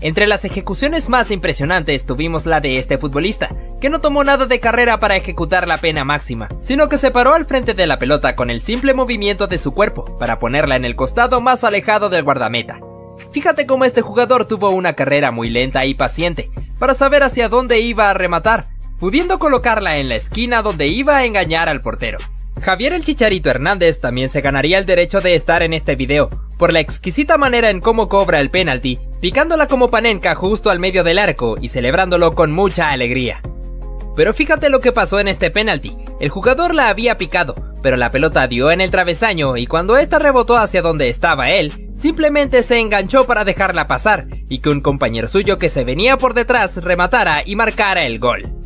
Entre las ejecuciones más impresionantes tuvimos la de este futbolista, que no tomó nada de carrera para ejecutar la pena máxima, sino que se paró al frente de la pelota con el simple movimiento de su cuerpo para ponerla en el costado más alejado del guardameta. Fíjate cómo este jugador tuvo una carrera muy lenta y paciente, para saber hacia dónde iba a rematar, pudiendo colocarla en la esquina donde iba a engañar al portero. Javier el Chicharito Hernández también se ganaría el derecho de estar en este video, por la exquisita manera en cómo cobra el penalti, picándola como panenca justo al medio del arco y celebrándolo con mucha alegría. Pero fíjate lo que pasó en este penalti, el jugador la había picado, pero la pelota dio en el travesaño y cuando esta rebotó hacia donde estaba él, simplemente se enganchó para dejarla pasar y que un compañero suyo que se venía por detrás rematara y marcara el gol.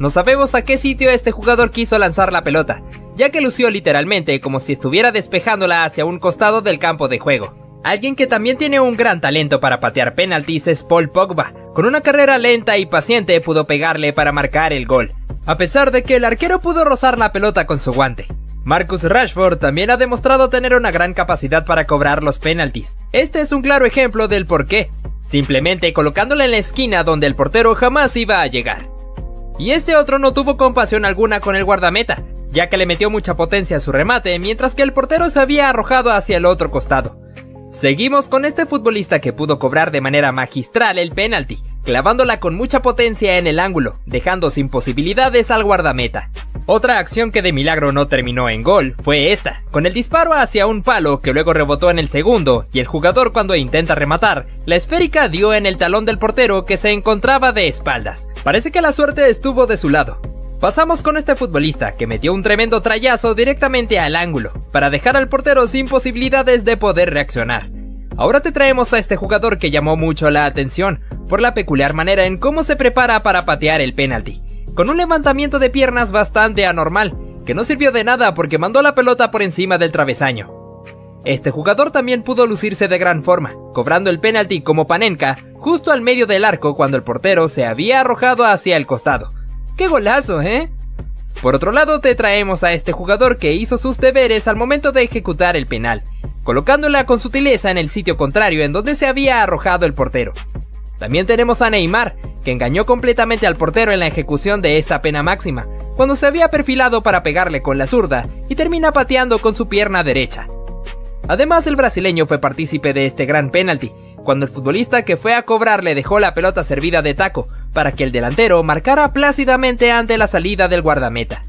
No sabemos a qué sitio este jugador quiso lanzar la pelota, ya que lució literalmente como si estuviera despejándola hacia un costado del campo de juego. Alguien que también tiene un gran talento para patear penaltis es Paul Pogba. Con una carrera lenta y paciente pudo pegarle para marcar el gol, a pesar de que el arquero pudo rozar la pelota con su guante. Marcus Rashford también ha demostrado tener una gran capacidad para cobrar los penaltis. Este es un claro ejemplo del por qué, simplemente colocándola en la esquina donde el portero jamás iba a llegar. Y este otro no tuvo compasión alguna con el guardameta, ya que le metió mucha potencia a su remate, mientras que el portero se había arrojado hacia el otro costado. Seguimos con este futbolista que pudo cobrar de manera magistral el penalti, clavándola con mucha potencia en el ángulo, dejando sin posibilidades al guardameta. Otra acción que de milagro no terminó en gol fue esta, con el disparo hacia un palo que luego rebotó en el segundo, y el jugador cuando intenta rematar, la esférica dio en el talón del portero que se encontraba de espaldas. Parece que la suerte estuvo de su lado, Pasamos con este futbolista que metió un tremendo trayazo directamente al ángulo, para dejar al portero sin posibilidades de poder reaccionar. Ahora te traemos a este jugador que llamó mucho la atención por la peculiar manera en cómo se prepara para patear el penalti, con un levantamiento de piernas bastante anormal, que no sirvió de nada porque mandó la pelota por encima del travesaño. Este jugador también pudo lucirse de gran forma, cobrando el penalti como panenka justo al medio del arco cuando el portero se había arrojado hacia el costado, ¡Qué golazo, eh! Por otro lado, te traemos a este jugador que hizo sus deberes al momento de ejecutar el penal, colocándola con sutileza en el sitio contrario en donde se había arrojado el portero. También tenemos a Neymar, que engañó completamente al portero en la ejecución de esta pena máxima, cuando se había perfilado para pegarle con la zurda y termina pateando con su pierna derecha. Además, el brasileño fue partícipe de este gran penalti, cuando el futbolista que fue a cobrar le dejó la pelota servida de taco para que el delantero marcara plácidamente ante la salida del guardameta.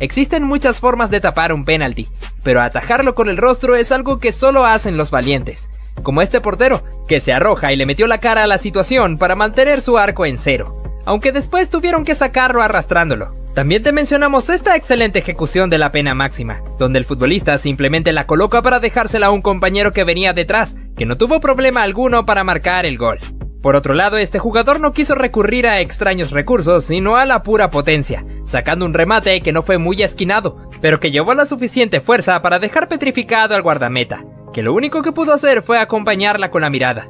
Existen muchas formas de tapar un penalti, pero atajarlo con el rostro es algo que solo hacen los valientes, como este portero, que se arroja y le metió la cara a la situación para mantener su arco en cero, aunque después tuvieron que sacarlo arrastrándolo. También te mencionamos esta excelente ejecución de la pena máxima, donde el futbolista simplemente la coloca para dejársela a un compañero que venía detrás, que no tuvo problema alguno para marcar el gol. Por otro lado, este jugador no quiso recurrir a extraños recursos, sino a la pura potencia, sacando un remate que no fue muy esquinado, pero que llevó la suficiente fuerza para dejar petrificado al guardameta, que lo único que pudo hacer fue acompañarla con la mirada.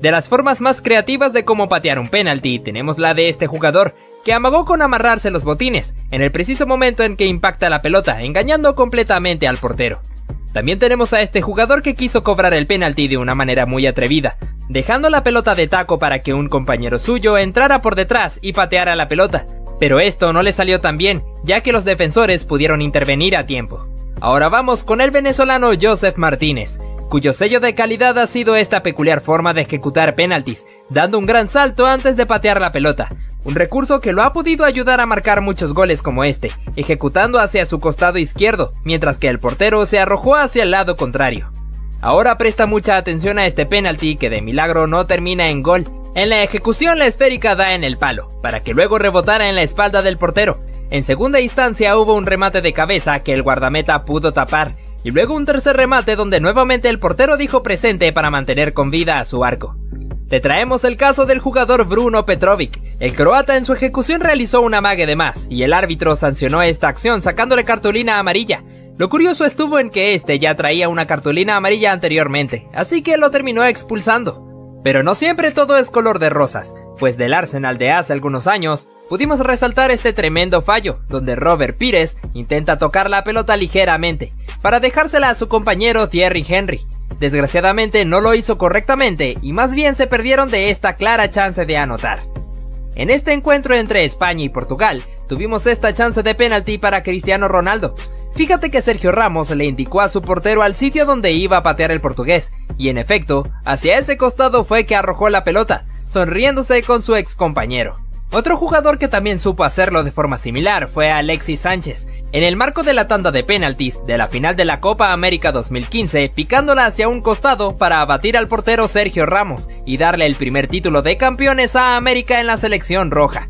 De las formas más creativas de cómo patear un penalti, tenemos la de este jugador, que amagó con amarrarse los botines, en el preciso momento en que impacta la pelota, engañando completamente al portero. También tenemos a este jugador que quiso cobrar el penalti de una manera muy atrevida, dejando la pelota de taco para que un compañero suyo entrara por detrás y pateara la pelota, pero esto no le salió tan bien, ya que los defensores pudieron intervenir a tiempo. Ahora vamos con el venezolano Joseph Martínez, cuyo sello de calidad ha sido esta peculiar forma de ejecutar penaltis, dando un gran salto antes de patear la pelota, un recurso que lo ha podido ayudar a marcar muchos goles como este, ejecutando hacia su costado izquierdo, mientras que el portero se arrojó hacia el lado contrario. Ahora presta mucha atención a este penalti que de milagro no termina en gol, En la ejecución la esférica da en el palo, para que luego rebotara en la espalda del portero. En segunda instancia hubo un remate de cabeza que el guardameta pudo tapar, y luego un tercer remate donde nuevamente el portero dijo presente para mantener con vida a su arco. Te traemos el caso del jugador Bruno Petrovic. El croata en su ejecución realizó una mague de más, y el árbitro sancionó esta acción sacándole cartulina amarilla. Lo curioso estuvo en que este ya traía una cartulina amarilla anteriormente, así que lo terminó expulsando. Pero no siempre todo es color de rosas, pues del Arsenal de hace algunos años pudimos resaltar este tremendo fallo, donde Robert Pires intenta tocar la pelota ligeramente, para dejársela a su compañero Thierry Henry, Desgraciadamente no lo hizo correctamente y más bien se perdieron de esta clara chance de anotar. En este encuentro entre España y Portugal, tuvimos esta chance de penalti para Cristiano Ronaldo. Fíjate que Sergio Ramos le indicó a su portero al sitio donde iba a patear el portugués, y en efecto, hacia ese costado fue que arrojó la pelota, sonriéndose con su ex compañero. Otro jugador que también supo hacerlo de forma similar fue Alexis Sánchez, en el marco de la tanda de penaltis de la final de la Copa América 2015, picándola hacia un costado para abatir al portero Sergio Ramos y darle el primer título de campeones a América en la selección roja.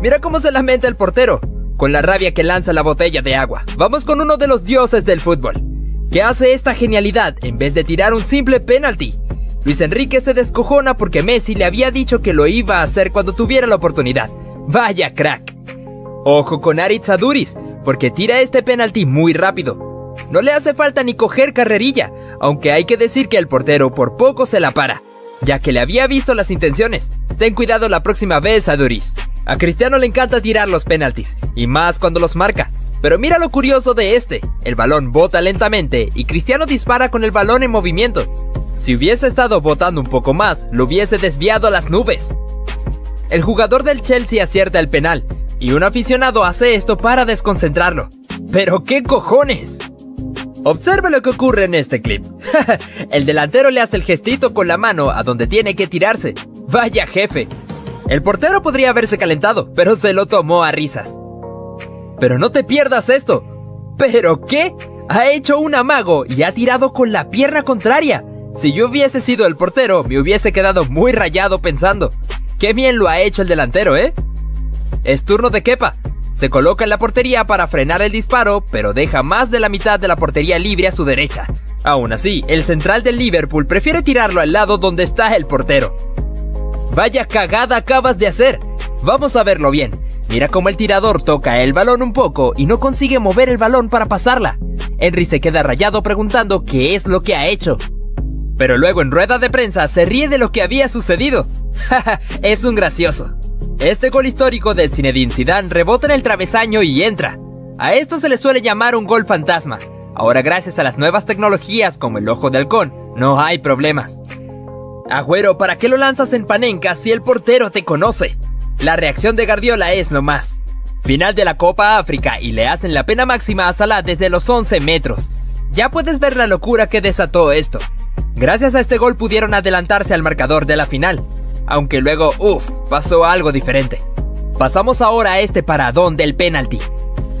Mira cómo se lamenta el portero, con la rabia que lanza la botella de agua. Vamos con uno de los dioses del fútbol, que hace esta genialidad en vez de tirar un simple penalti Luis Enrique se descojona porque Messi le había dicho que lo iba a hacer cuando tuviera la oportunidad. Vaya crack. Ojo con Aritz Aduris, porque tira este penalti muy rápido. No le hace falta ni coger carrerilla, aunque hay que decir que el portero por poco se la para, ya que le había visto las intenciones. Ten cuidado la próxima vez, Aduris. A Cristiano le encanta tirar los penaltis, y más cuando los marca. Pero mira lo curioso de este, el balón bota lentamente y Cristiano dispara con el balón en movimiento. Si hubiese estado botando un poco más, lo hubiese desviado a las nubes. El jugador del Chelsea acierta el penal, y un aficionado hace esto para desconcentrarlo. ¡Pero qué cojones! Observe lo que ocurre en este clip. [LAUGHS] el delantero le hace el gestito con la mano a donde tiene que tirarse. Vaya jefe. El portero podría haberse calentado, pero se lo tomó a risas. Pero no te pierdas esto. ¿Pero qué? Ha hecho un amago y ha tirado con la pierna contraria. Si yo hubiese sido el portero, me hubiese quedado muy rayado pensando, qué bien lo ha hecho el delantero, ¿eh? Es turno de Kepa. Se coloca en la portería para frenar el disparo, pero deja más de la mitad de la portería libre a su derecha. Aún así, el central del Liverpool prefiere tirarlo al lado donde está el portero. Vaya cagada acabas de hacer. Vamos a verlo bien. Mira cómo el tirador toca el balón un poco y no consigue mover el balón para pasarla. Henry se queda rayado preguntando qué es lo que ha hecho pero luego en rueda de prensa se ríe de lo que había sucedido. [LAUGHS] es un gracioso. Este gol histórico de Zinedine Zidane rebota en el travesaño y entra. A esto se le suele llamar un gol fantasma. Ahora gracias a las nuevas tecnologías como el ojo de halcón, no hay problemas. Agüero, ¿para qué lo lanzas en Panenka si el portero te conoce? La reacción de Guardiola es lo más. Final de la Copa África y le hacen la pena máxima a Salah desde los 11 metros. Ya puedes ver la locura que desató esto. Gracias a este gol pudieron adelantarse al marcador de la final, aunque luego, uff, pasó algo diferente. Pasamos ahora a este paradón del penalti,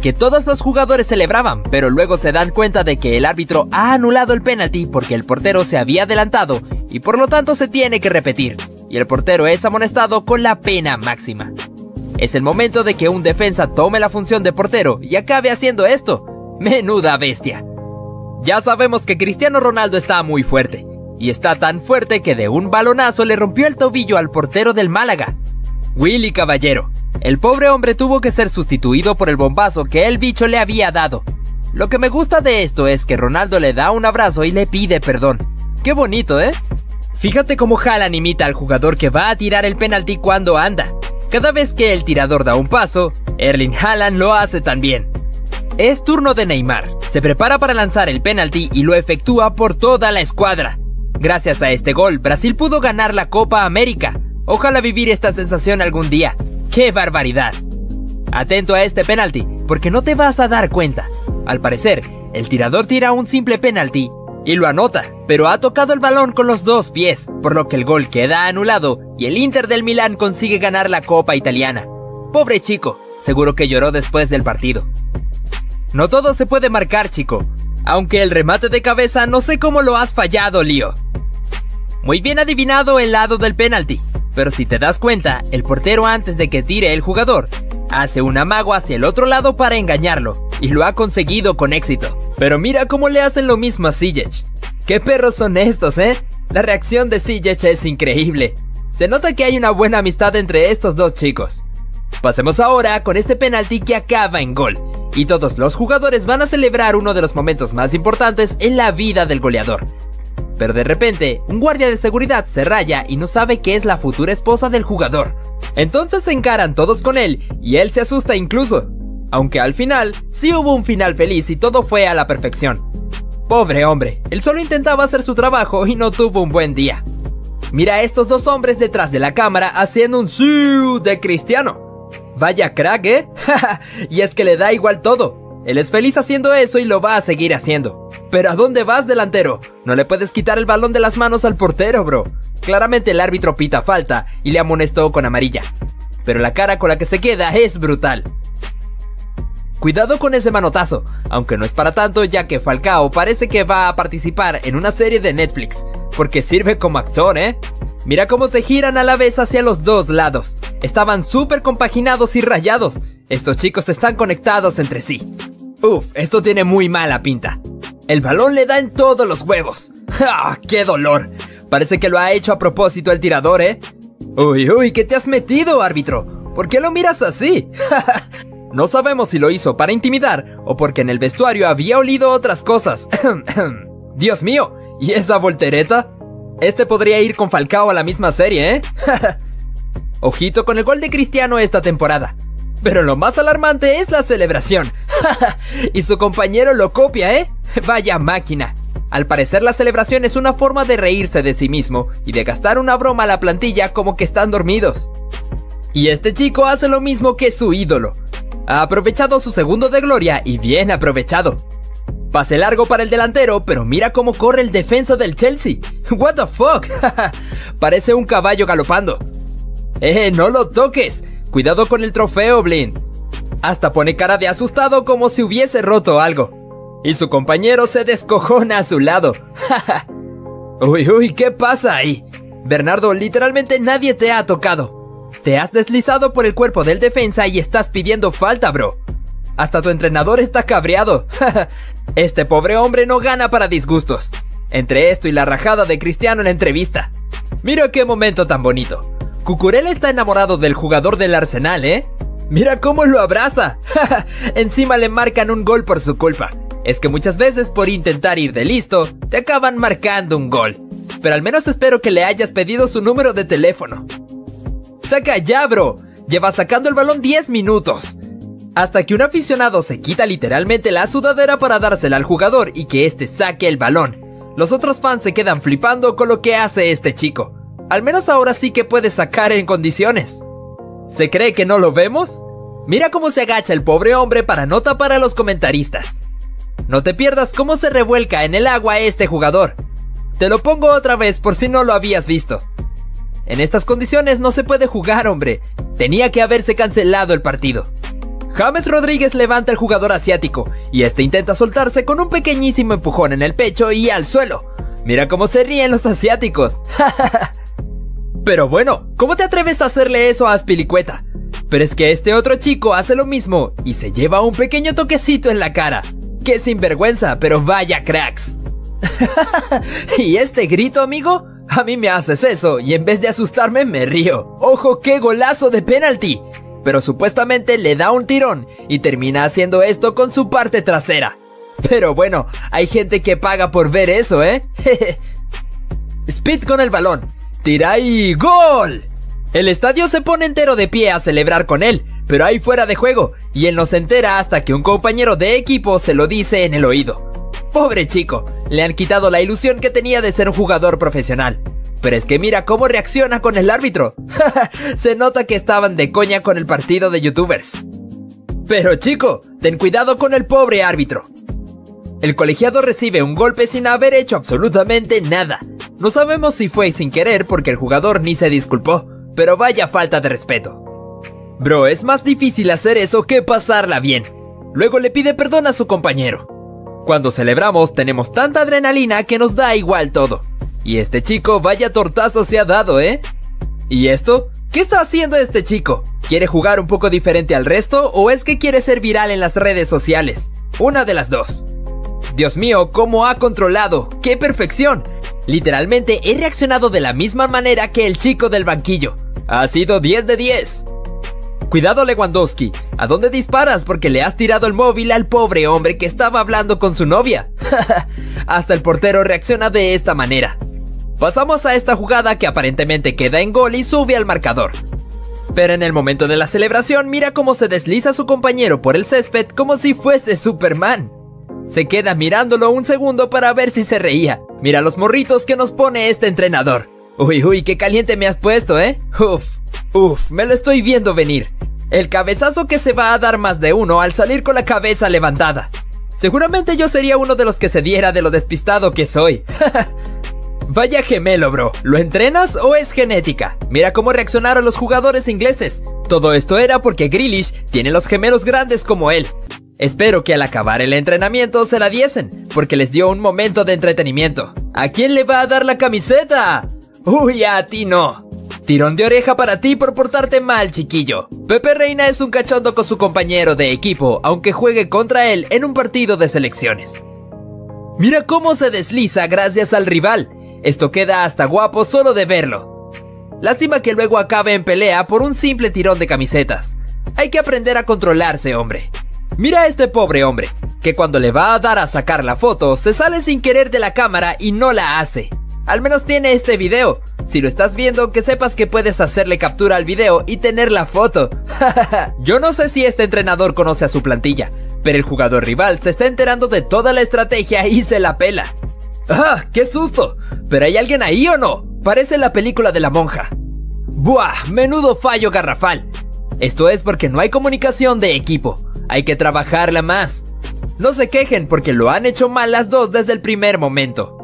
que todos los jugadores celebraban, pero luego se dan cuenta de que el árbitro ha anulado el penalti porque el portero se había adelantado y por lo tanto se tiene que repetir, y el portero es amonestado con la pena máxima. Es el momento de que un defensa tome la función de portero y acabe haciendo esto. Menuda bestia. Ya sabemos que Cristiano Ronaldo está muy fuerte, y está tan fuerte que de un balonazo le rompió el tobillo al portero del Málaga. Willy Caballero. El pobre hombre tuvo que ser sustituido por el bombazo que el bicho le había dado. Lo que me gusta de esto es que Ronaldo le da un abrazo y le pide perdón. Qué bonito, ¿eh? Fíjate cómo Haaland imita al jugador que va a tirar el penalti cuando anda. Cada vez que el tirador da un paso, Erling Haaland lo hace también. Es turno de Neymar. Se prepara para lanzar el penalti y lo efectúa por toda la escuadra. Gracias a este gol, Brasil pudo ganar la Copa América. Ojalá vivir esta sensación algún día. ¡Qué barbaridad! Atento a este penalti, porque no te vas a dar cuenta. Al parecer, el tirador tira un simple penalti y lo anota, pero ha tocado el balón con los dos pies, por lo que el gol queda anulado y el Inter del Milán consigue ganar la Copa Italiana. Pobre chico, seguro que lloró después del partido. No todo se puede marcar, chico. Aunque el remate de cabeza no sé cómo lo has fallado, Lío. Muy bien adivinado el lado del penalti. Pero si te das cuenta, el portero antes de que tire el jugador, hace un amago hacia el otro lado para engañarlo, y lo ha conseguido con éxito. Pero mira cómo le hacen lo mismo a Sijic. ¿Qué perros son estos, eh? La reacción de Sijic es increíble. Se nota que hay una buena amistad entre estos dos chicos. Pasemos ahora con este penalti que acaba en gol, y todos los jugadores van a celebrar uno de los momentos más importantes en la vida del goleador. Pero de repente, un guardia de seguridad se raya y no sabe que es la futura esposa del jugador. Entonces se encaran todos con él y él se asusta incluso. Aunque al final, sí hubo un final feliz y todo fue a la perfección. Pobre hombre, él solo intentaba hacer su trabajo y no tuvo un buen día. Mira a estos dos hombres detrás de la cámara haciendo un siu de cristiano. Vaya crack, ¿eh? [LAUGHS] y es que le da igual todo. Él es feliz haciendo eso y lo va a seguir haciendo. Pero ¿a dónde vas, delantero? No le puedes quitar el balón de las manos al portero, bro. Claramente el árbitro pita falta y le amonestó con amarilla. Pero la cara con la que se queda es brutal. Cuidado con ese manotazo, aunque no es para tanto ya que Falcao parece que va a participar en una serie de Netflix, porque sirve como actor, ¿eh? Mira cómo se giran a la vez hacia los dos lados. Estaban súper compaginados y rayados. Estos chicos están conectados entre sí. Uf, esto tiene muy mala pinta. El balón le da en todos los huevos. [LAUGHS] ¡Ah, qué dolor! Parece que lo ha hecho a propósito el tirador, ¿eh? Uy, uy, ¿qué te has metido, árbitro? ¿Por qué lo miras así? [LAUGHS] No sabemos si lo hizo para intimidar o porque en el vestuario había olido otras cosas. [COUGHS] Dios mío, ¿y esa voltereta? Este podría ir con Falcao a la misma serie, ¿eh? [LAUGHS] Ojito con el gol de Cristiano esta temporada. Pero lo más alarmante es la celebración. [LAUGHS] y su compañero lo copia, ¿eh? Vaya máquina. Al parecer la celebración es una forma de reírse de sí mismo y de gastar una broma a la plantilla como que están dormidos. Y este chico hace lo mismo que su ídolo. Ha aprovechado su segundo de gloria y bien aprovechado. Pase largo para el delantero, pero mira cómo corre el defensa del Chelsea. [LAUGHS] What the fuck? [LAUGHS] Parece un caballo galopando. Eh, no lo toques. Cuidado con el trofeo, Blind. Hasta pone cara de asustado como si hubiese roto algo. Y su compañero se descojona a su lado. [LAUGHS] uy, uy, ¿qué pasa ahí? Bernardo, literalmente nadie te ha tocado. Te has deslizado por el cuerpo del defensa y estás pidiendo falta, bro. Hasta tu entrenador está cabreado. [LAUGHS] este pobre hombre no gana para disgustos. Entre esto y la rajada de Cristiano en la entrevista. Mira qué momento tan bonito. Cucurella está enamorado del jugador del Arsenal, ¿eh? Mira cómo lo abraza. [LAUGHS] Encima le marcan un gol por su culpa. Es que muchas veces por intentar ir de listo, te acaban marcando un gol. Pero al menos espero que le hayas pedido su número de teléfono. ¡Saca ya, bro! Lleva sacando el balón 10 minutos. Hasta que un aficionado se quita literalmente la sudadera para dársela al jugador y que este saque el balón. Los otros fans se quedan flipando con lo que hace este chico. Al menos ahora sí que puede sacar en condiciones. ¿Se cree que no lo vemos? Mira cómo se agacha el pobre hombre para no tapar a los comentaristas. No te pierdas cómo se revuelca en el agua este jugador. Te lo pongo otra vez por si no lo habías visto. En estas condiciones no se puede jugar, hombre. Tenía que haberse cancelado el partido. James Rodríguez levanta al jugador asiático y este intenta soltarse con un pequeñísimo empujón en el pecho y al suelo. Mira cómo se ríen los asiáticos. [LAUGHS] Pero bueno, ¿cómo te atreves a hacerle eso a Aspilicueta? Pero es que este otro chico hace lo mismo y se lleva un pequeño toquecito en la cara. Qué sinvergüenza, pero vaya cracks. [LAUGHS] ¿Y este grito, amigo? [LAUGHS] A mí me haces eso y en vez de asustarme me río. ¡Ojo, qué golazo de penalti! Pero supuestamente le da un tirón y termina haciendo esto con su parte trasera. Pero bueno, hay gente que paga por ver eso, ¿eh? [LAUGHS] Speed con el balón. Tira y ¡Gol! El estadio se pone entero de pie a celebrar con él, pero hay fuera de juego, y él no se entera hasta que un compañero de equipo se lo dice en el oído. Pobre chico, le han quitado la ilusión que tenía de ser un jugador profesional. Pero es que mira cómo reacciona con el árbitro. [LAUGHS] Se nota que estaban de coña con el partido de youtubers. Pero chico, ten cuidado con el pobre árbitro. El colegiado recibe un golpe sin haber hecho absolutamente nada. No sabemos si fue sin querer porque el jugador ni se disculpó, pero vaya falta de respeto. Bro, es más difícil hacer eso que pasarla bien. Luego le pide perdón a su compañero. Cuando celebramos tenemos tanta adrenalina que nos da igual todo. Y este chico vaya tortazo se ha dado, ¿eh? ¿Y esto? ¿Qué está haciendo este chico? ¿Quiere jugar un poco diferente al resto o es que quiere ser viral en las redes sociales? Una de las dos. Dios mío, ¿cómo ha controlado? ¡Qué perfección! Literalmente he reaccionado de la misma manera que el chico del banquillo. Ha sido 10 de 10. Cuidado Lewandowski, ¿a dónde disparas? Porque le has tirado el móvil al pobre hombre que estaba hablando con su novia. [LAUGHS] Hasta el portero reacciona de esta manera. Pasamos a esta jugada que aparentemente queda en gol y sube al marcador. Pero en el momento de la celebración mira cómo se desliza su compañero por el césped como si fuese Superman. Se queda mirándolo un segundo para ver si se reía. Mira los morritos que nos pone este entrenador. Uy, uy, qué caliente me has puesto, ¿eh? Uf, uf, me lo estoy viendo venir. El cabezazo que se va a dar más de uno al salir con la cabeza levantada. Seguramente yo sería uno de los que se diera de lo despistado que soy. [LAUGHS] Vaya gemelo, bro. ¿Lo entrenas o es genética? Mira cómo reaccionaron los jugadores ingleses. Todo esto era porque Grealish tiene los gemelos grandes como él. Espero que al acabar el entrenamiento se la diesen, porque les dio un momento de entretenimiento. ¿A quién le va a dar la camiseta? Uy, a ti no. Tirón de oreja para ti por portarte mal, chiquillo. Pepe Reina es un cachondo con su compañero de equipo, aunque juegue contra él en un partido de selecciones. Mira cómo se desliza gracias al rival. Esto queda hasta guapo solo de verlo. Lástima que luego acabe en pelea por un simple tirón de camisetas. Hay que aprender a controlarse, hombre. Mira a este pobre hombre, que cuando le va a dar a sacar la foto, se sale sin querer de la cámara y no la hace. Al menos tiene este video. Si lo estás viendo, que sepas que puedes hacerle captura al video y tener la foto. [LAUGHS] Yo no sé si este entrenador conoce a su plantilla, pero el jugador rival se está enterando de toda la estrategia y se la pela. ¡Ah! ¡Qué susto! ¿Pero hay alguien ahí o no? Parece la película de la monja. ¡Buah! Menudo fallo garrafal. Esto es porque no hay comunicación de equipo. Hay que trabajarla más. No se quejen porque lo han hecho mal las dos desde el primer momento.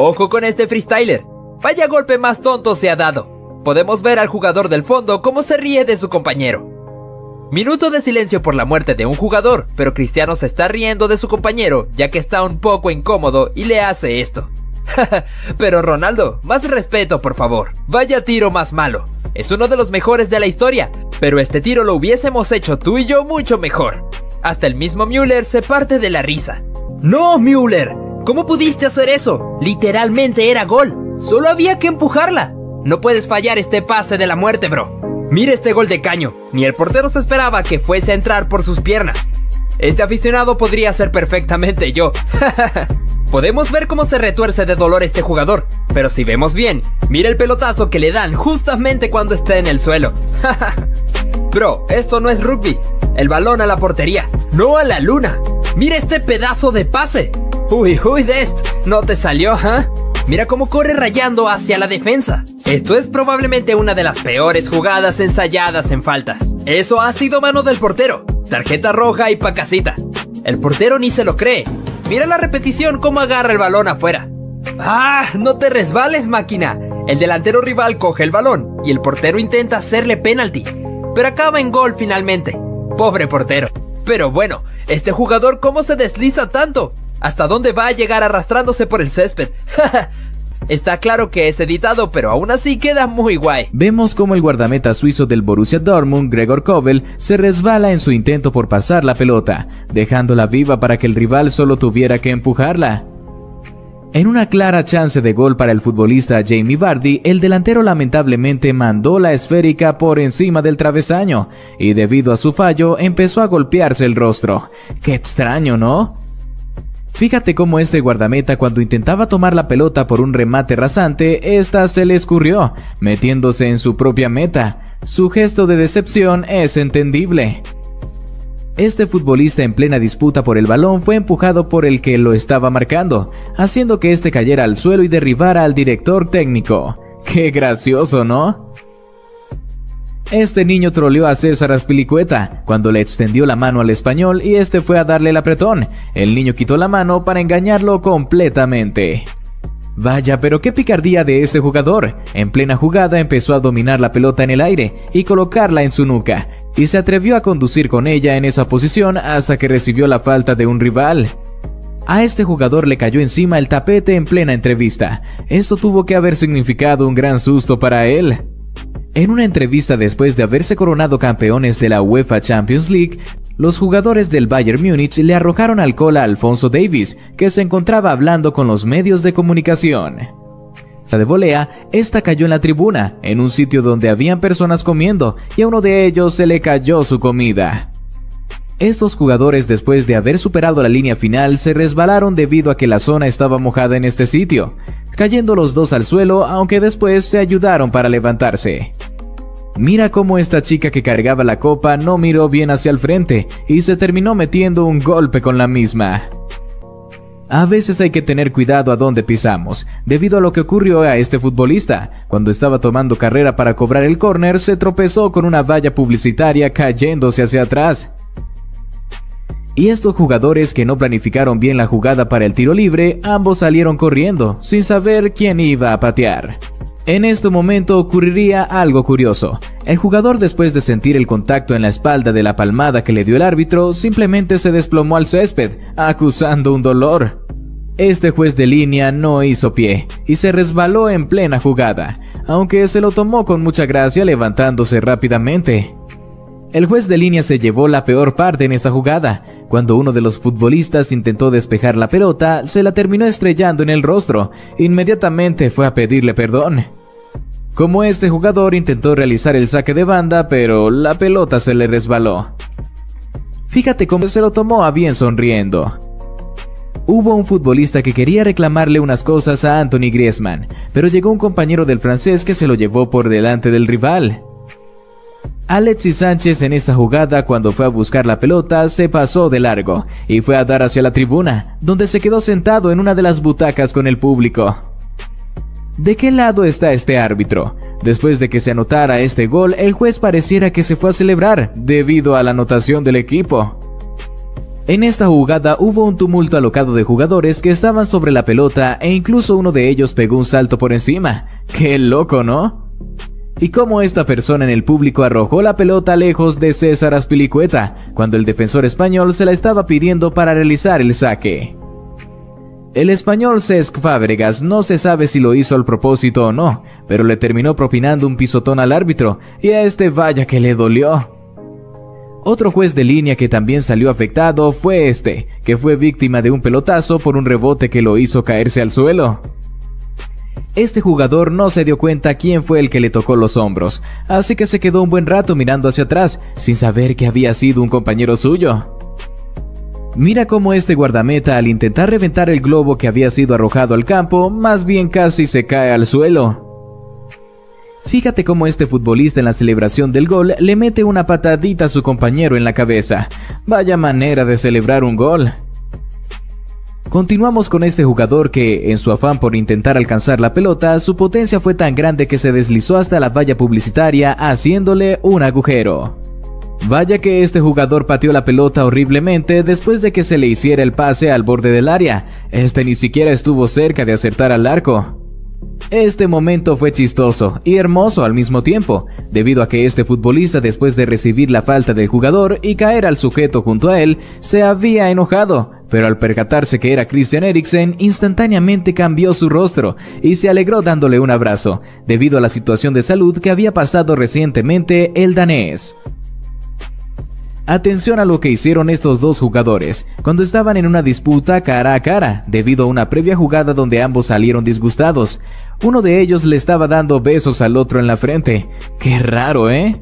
Ojo con este freestyler. Vaya golpe más tonto se ha dado. Podemos ver al jugador del fondo cómo se ríe de su compañero. Minuto de silencio por la muerte de un jugador, pero Cristiano se está riendo de su compañero ya que está un poco incómodo y le hace esto. [LAUGHS] pero Ronaldo, más respeto por favor. Vaya tiro más malo. Es uno de los mejores de la historia, pero este tiro lo hubiésemos hecho tú y yo mucho mejor. Hasta el mismo Müller se parte de la risa. ¡No, Müller! ¿Cómo pudiste hacer eso? Literalmente era gol. Solo había que empujarla. No puedes fallar este pase de la muerte, bro. Mira este gol de caño. Ni el portero se esperaba que fuese a entrar por sus piernas. Este aficionado podría ser perfectamente yo. [LAUGHS] Podemos ver cómo se retuerce de dolor este jugador, pero si vemos bien, mira el pelotazo que le dan justamente cuando está en el suelo. [LAUGHS] Bro, esto no es rugby. El balón a la portería, no a la luna. Mira este pedazo de pase. Uy, uy, Dest, ¿no te salió, ¿eh? Mira cómo corre rayando hacia la defensa. Esto es probablemente una de las peores jugadas ensayadas en faltas. Eso ha sido mano del portero. Tarjeta roja y pacasita. El portero ni se lo cree. Mira la repetición cómo agarra el balón afuera. ¡Ah! ¡No te resbales, máquina! El delantero rival coge el balón y el portero intenta hacerle penalti. Pero acaba en gol finalmente. Pobre portero. Pero bueno, este jugador cómo se desliza tanto. ¿Hasta dónde va a llegar arrastrándose por el césped? [LAUGHS] Está claro que es editado, pero aún así queda muy guay. Vemos como el guardameta suizo del Borussia Dortmund, Gregor Kobel, se resbala en su intento por pasar la pelota, dejándola viva para que el rival solo tuviera que empujarla. En una clara chance de gol para el futbolista Jamie Vardy, el delantero lamentablemente mandó la esférica por encima del travesaño y debido a su fallo empezó a golpearse el rostro. Qué extraño, ¿no? Fíjate cómo este guardameta cuando intentaba tomar la pelota por un remate rasante, esta se le escurrió, metiéndose en su propia meta. Su gesto de decepción es entendible. Este futbolista en plena disputa por el balón fue empujado por el que lo estaba marcando, haciendo que este cayera al suelo y derribara al director técnico. Qué gracioso, ¿no? Este niño troleó a César Aspilicueta cuando le extendió la mano al español y este fue a darle el apretón. El niño quitó la mano para engañarlo completamente. Vaya, pero qué picardía de ese jugador. En plena jugada empezó a dominar la pelota en el aire y colocarla en su nuca, y se atrevió a conducir con ella en esa posición hasta que recibió la falta de un rival. A este jugador le cayó encima el tapete en plena entrevista. Esto tuvo que haber significado un gran susto para él. En una entrevista después de haberse coronado campeones de la UEFA Champions League, los jugadores del Bayern Múnich le arrojaron alcohol a Alfonso Davis, que se encontraba hablando con los medios de comunicación. de volea, esta cayó en la tribuna, en un sitio donde habían personas comiendo, y a uno de ellos se le cayó su comida. Estos jugadores después de haber superado la línea final se resbalaron debido a que la zona estaba mojada en este sitio, cayendo los dos al suelo aunque después se ayudaron para levantarse. Mira cómo esta chica que cargaba la copa no miró bien hacia el frente y se terminó metiendo un golpe con la misma. A veces hay que tener cuidado a dónde pisamos, debido a lo que ocurrió a este futbolista. Cuando estaba tomando carrera para cobrar el córner, se tropezó con una valla publicitaria cayéndose hacia atrás. Y estos jugadores que no planificaron bien la jugada para el tiro libre, ambos salieron corriendo, sin saber quién iba a patear. En este momento ocurriría algo curioso. El jugador después de sentir el contacto en la espalda de la palmada que le dio el árbitro, simplemente se desplomó al césped, acusando un dolor. Este juez de línea no hizo pie y se resbaló en plena jugada, aunque se lo tomó con mucha gracia levantándose rápidamente. El juez de línea se llevó la peor parte en esta jugada, cuando uno de los futbolistas intentó despejar la pelota, se la terminó estrellando en el rostro. Inmediatamente fue a pedirle perdón. Como este jugador intentó realizar el saque de banda, pero la pelota se le resbaló. Fíjate cómo se lo tomó a bien sonriendo. Hubo un futbolista que quería reclamarle unas cosas a Anthony Griezmann, pero llegó un compañero del francés que se lo llevó por delante del rival. Alexis Sánchez en esta jugada cuando fue a buscar la pelota se pasó de largo y fue a dar hacia la tribuna, donde se quedó sentado en una de las butacas con el público. ¿De qué lado está este árbitro? Después de que se anotara este gol, el juez pareciera que se fue a celebrar debido a la anotación del equipo. En esta jugada hubo un tumulto alocado de jugadores que estaban sobre la pelota e incluso uno de ellos pegó un salto por encima. ¡Qué loco, ¿no? y cómo esta persona en el público arrojó la pelota lejos de César Aspilicueta cuando el defensor español se la estaba pidiendo para realizar el saque. El español Cesc Fábregas no se sabe si lo hizo al propósito o no, pero le terminó propinando un pisotón al árbitro y a este vaya que le dolió. Otro juez de línea que también salió afectado fue este, que fue víctima de un pelotazo por un rebote que lo hizo caerse al suelo. Este jugador no se dio cuenta quién fue el que le tocó los hombros, así que se quedó un buen rato mirando hacia atrás, sin saber que había sido un compañero suyo. Mira cómo este guardameta al intentar reventar el globo que había sido arrojado al campo, más bien casi se cae al suelo. Fíjate cómo este futbolista en la celebración del gol le mete una patadita a su compañero en la cabeza. Vaya manera de celebrar un gol. Continuamos con este jugador que, en su afán por intentar alcanzar la pelota, su potencia fue tan grande que se deslizó hasta la valla publicitaria haciéndole un agujero. Vaya que este jugador pateó la pelota horriblemente después de que se le hiciera el pase al borde del área. Este ni siquiera estuvo cerca de acertar al arco. Este momento fue chistoso y hermoso al mismo tiempo, debido a que este futbolista después de recibir la falta del jugador y caer al sujeto junto a él, se había enojado, pero al percatarse que era Christian Eriksen, instantáneamente cambió su rostro y se alegró dándole un abrazo, debido a la situación de salud que había pasado recientemente el danés. Atención a lo que hicieron estos dos jugadores cuando estaban en una disputa cara a cara, debido a una previa jugada donde ambos salieron disgustados. Uno de ellos le estaba dando besos al otro en la frente. Qué raro, ¿eh?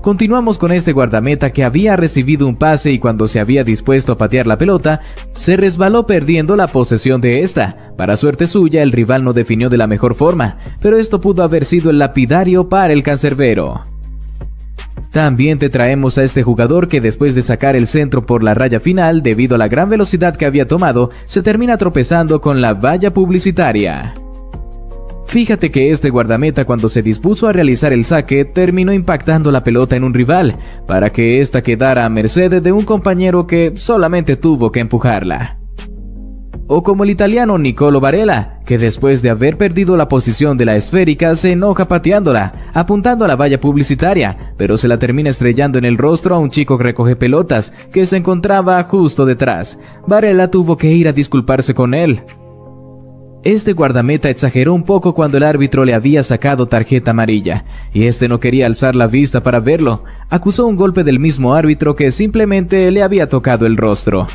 Continuamos con este guardameta que había recibido un pase y cuando se había dispuesto a patear la pelota, se resbaló perdiendo la posesión de esta. Para suerte suya, el rival no definió de la mejor forma, pero esto pudo haber sido el lapidario para el cancerbero. También te traemos a este jugador que después de sacar el centro por la raya final debido a la gran velocidad que había tomado, se termina tropezando con la valla publicitaria. Fíjate que este guardameta cuando se dispuso a realizar el saque terminó impactando la pelota en un rival, para que ésta quedara a merced de un compañero que solamente tuvo que empujarla o como el italiano Nicolo Varela, que después de haber perdido la posición de la esférica se enoja pateándola, apuntando a la valla publicitaria, pero se la termina estrellando en el rostro a un chico que recoge pelotas, que se encontraba justo detrás. Varela tuvo que ir a disculparse con él. Este guardameta exageró un poco cuando el árbitro le había sacado tarjeta amarilla, y este no quería alzar la vista para verlo. Acusó un golpe del mismo árbitro que simplemente le había tocado el rostro.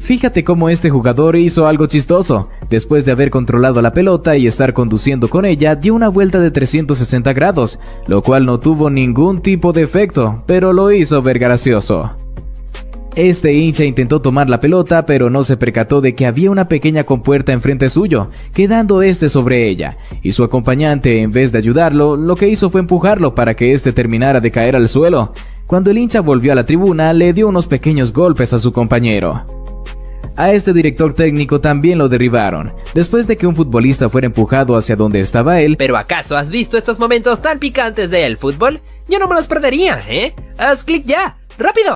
Fíjate cómo este jugador hizo algo chistoso. Después de haber controlado la pelota y estar conduciendo con ella, dio una vuelta de 360 grados, lo cual no tuvo ningún tipo de efecto, pero lo hizo ver gracioso. Este hincha intentó tomar la pelota, pero no se percató de que había una pequeña compuerta enfrente suyo, quedando este sobre ella, y su acompañante, en vez de ayudarlo, lo que hizo fue empujarlo para que este terminara de caer al suelo. Cuando el hincha volvió a la tribuna, le dio unos pequeños golpes a su compañero. A este director técnico también lo derribaron, después de que un futbolista fuera empujado hacia donde estaba él. ¿Pero acaso has visto estos momentos tan picantes del fútbol? Yo no me los perdería, ¿eh? Haz clic ya, rápido.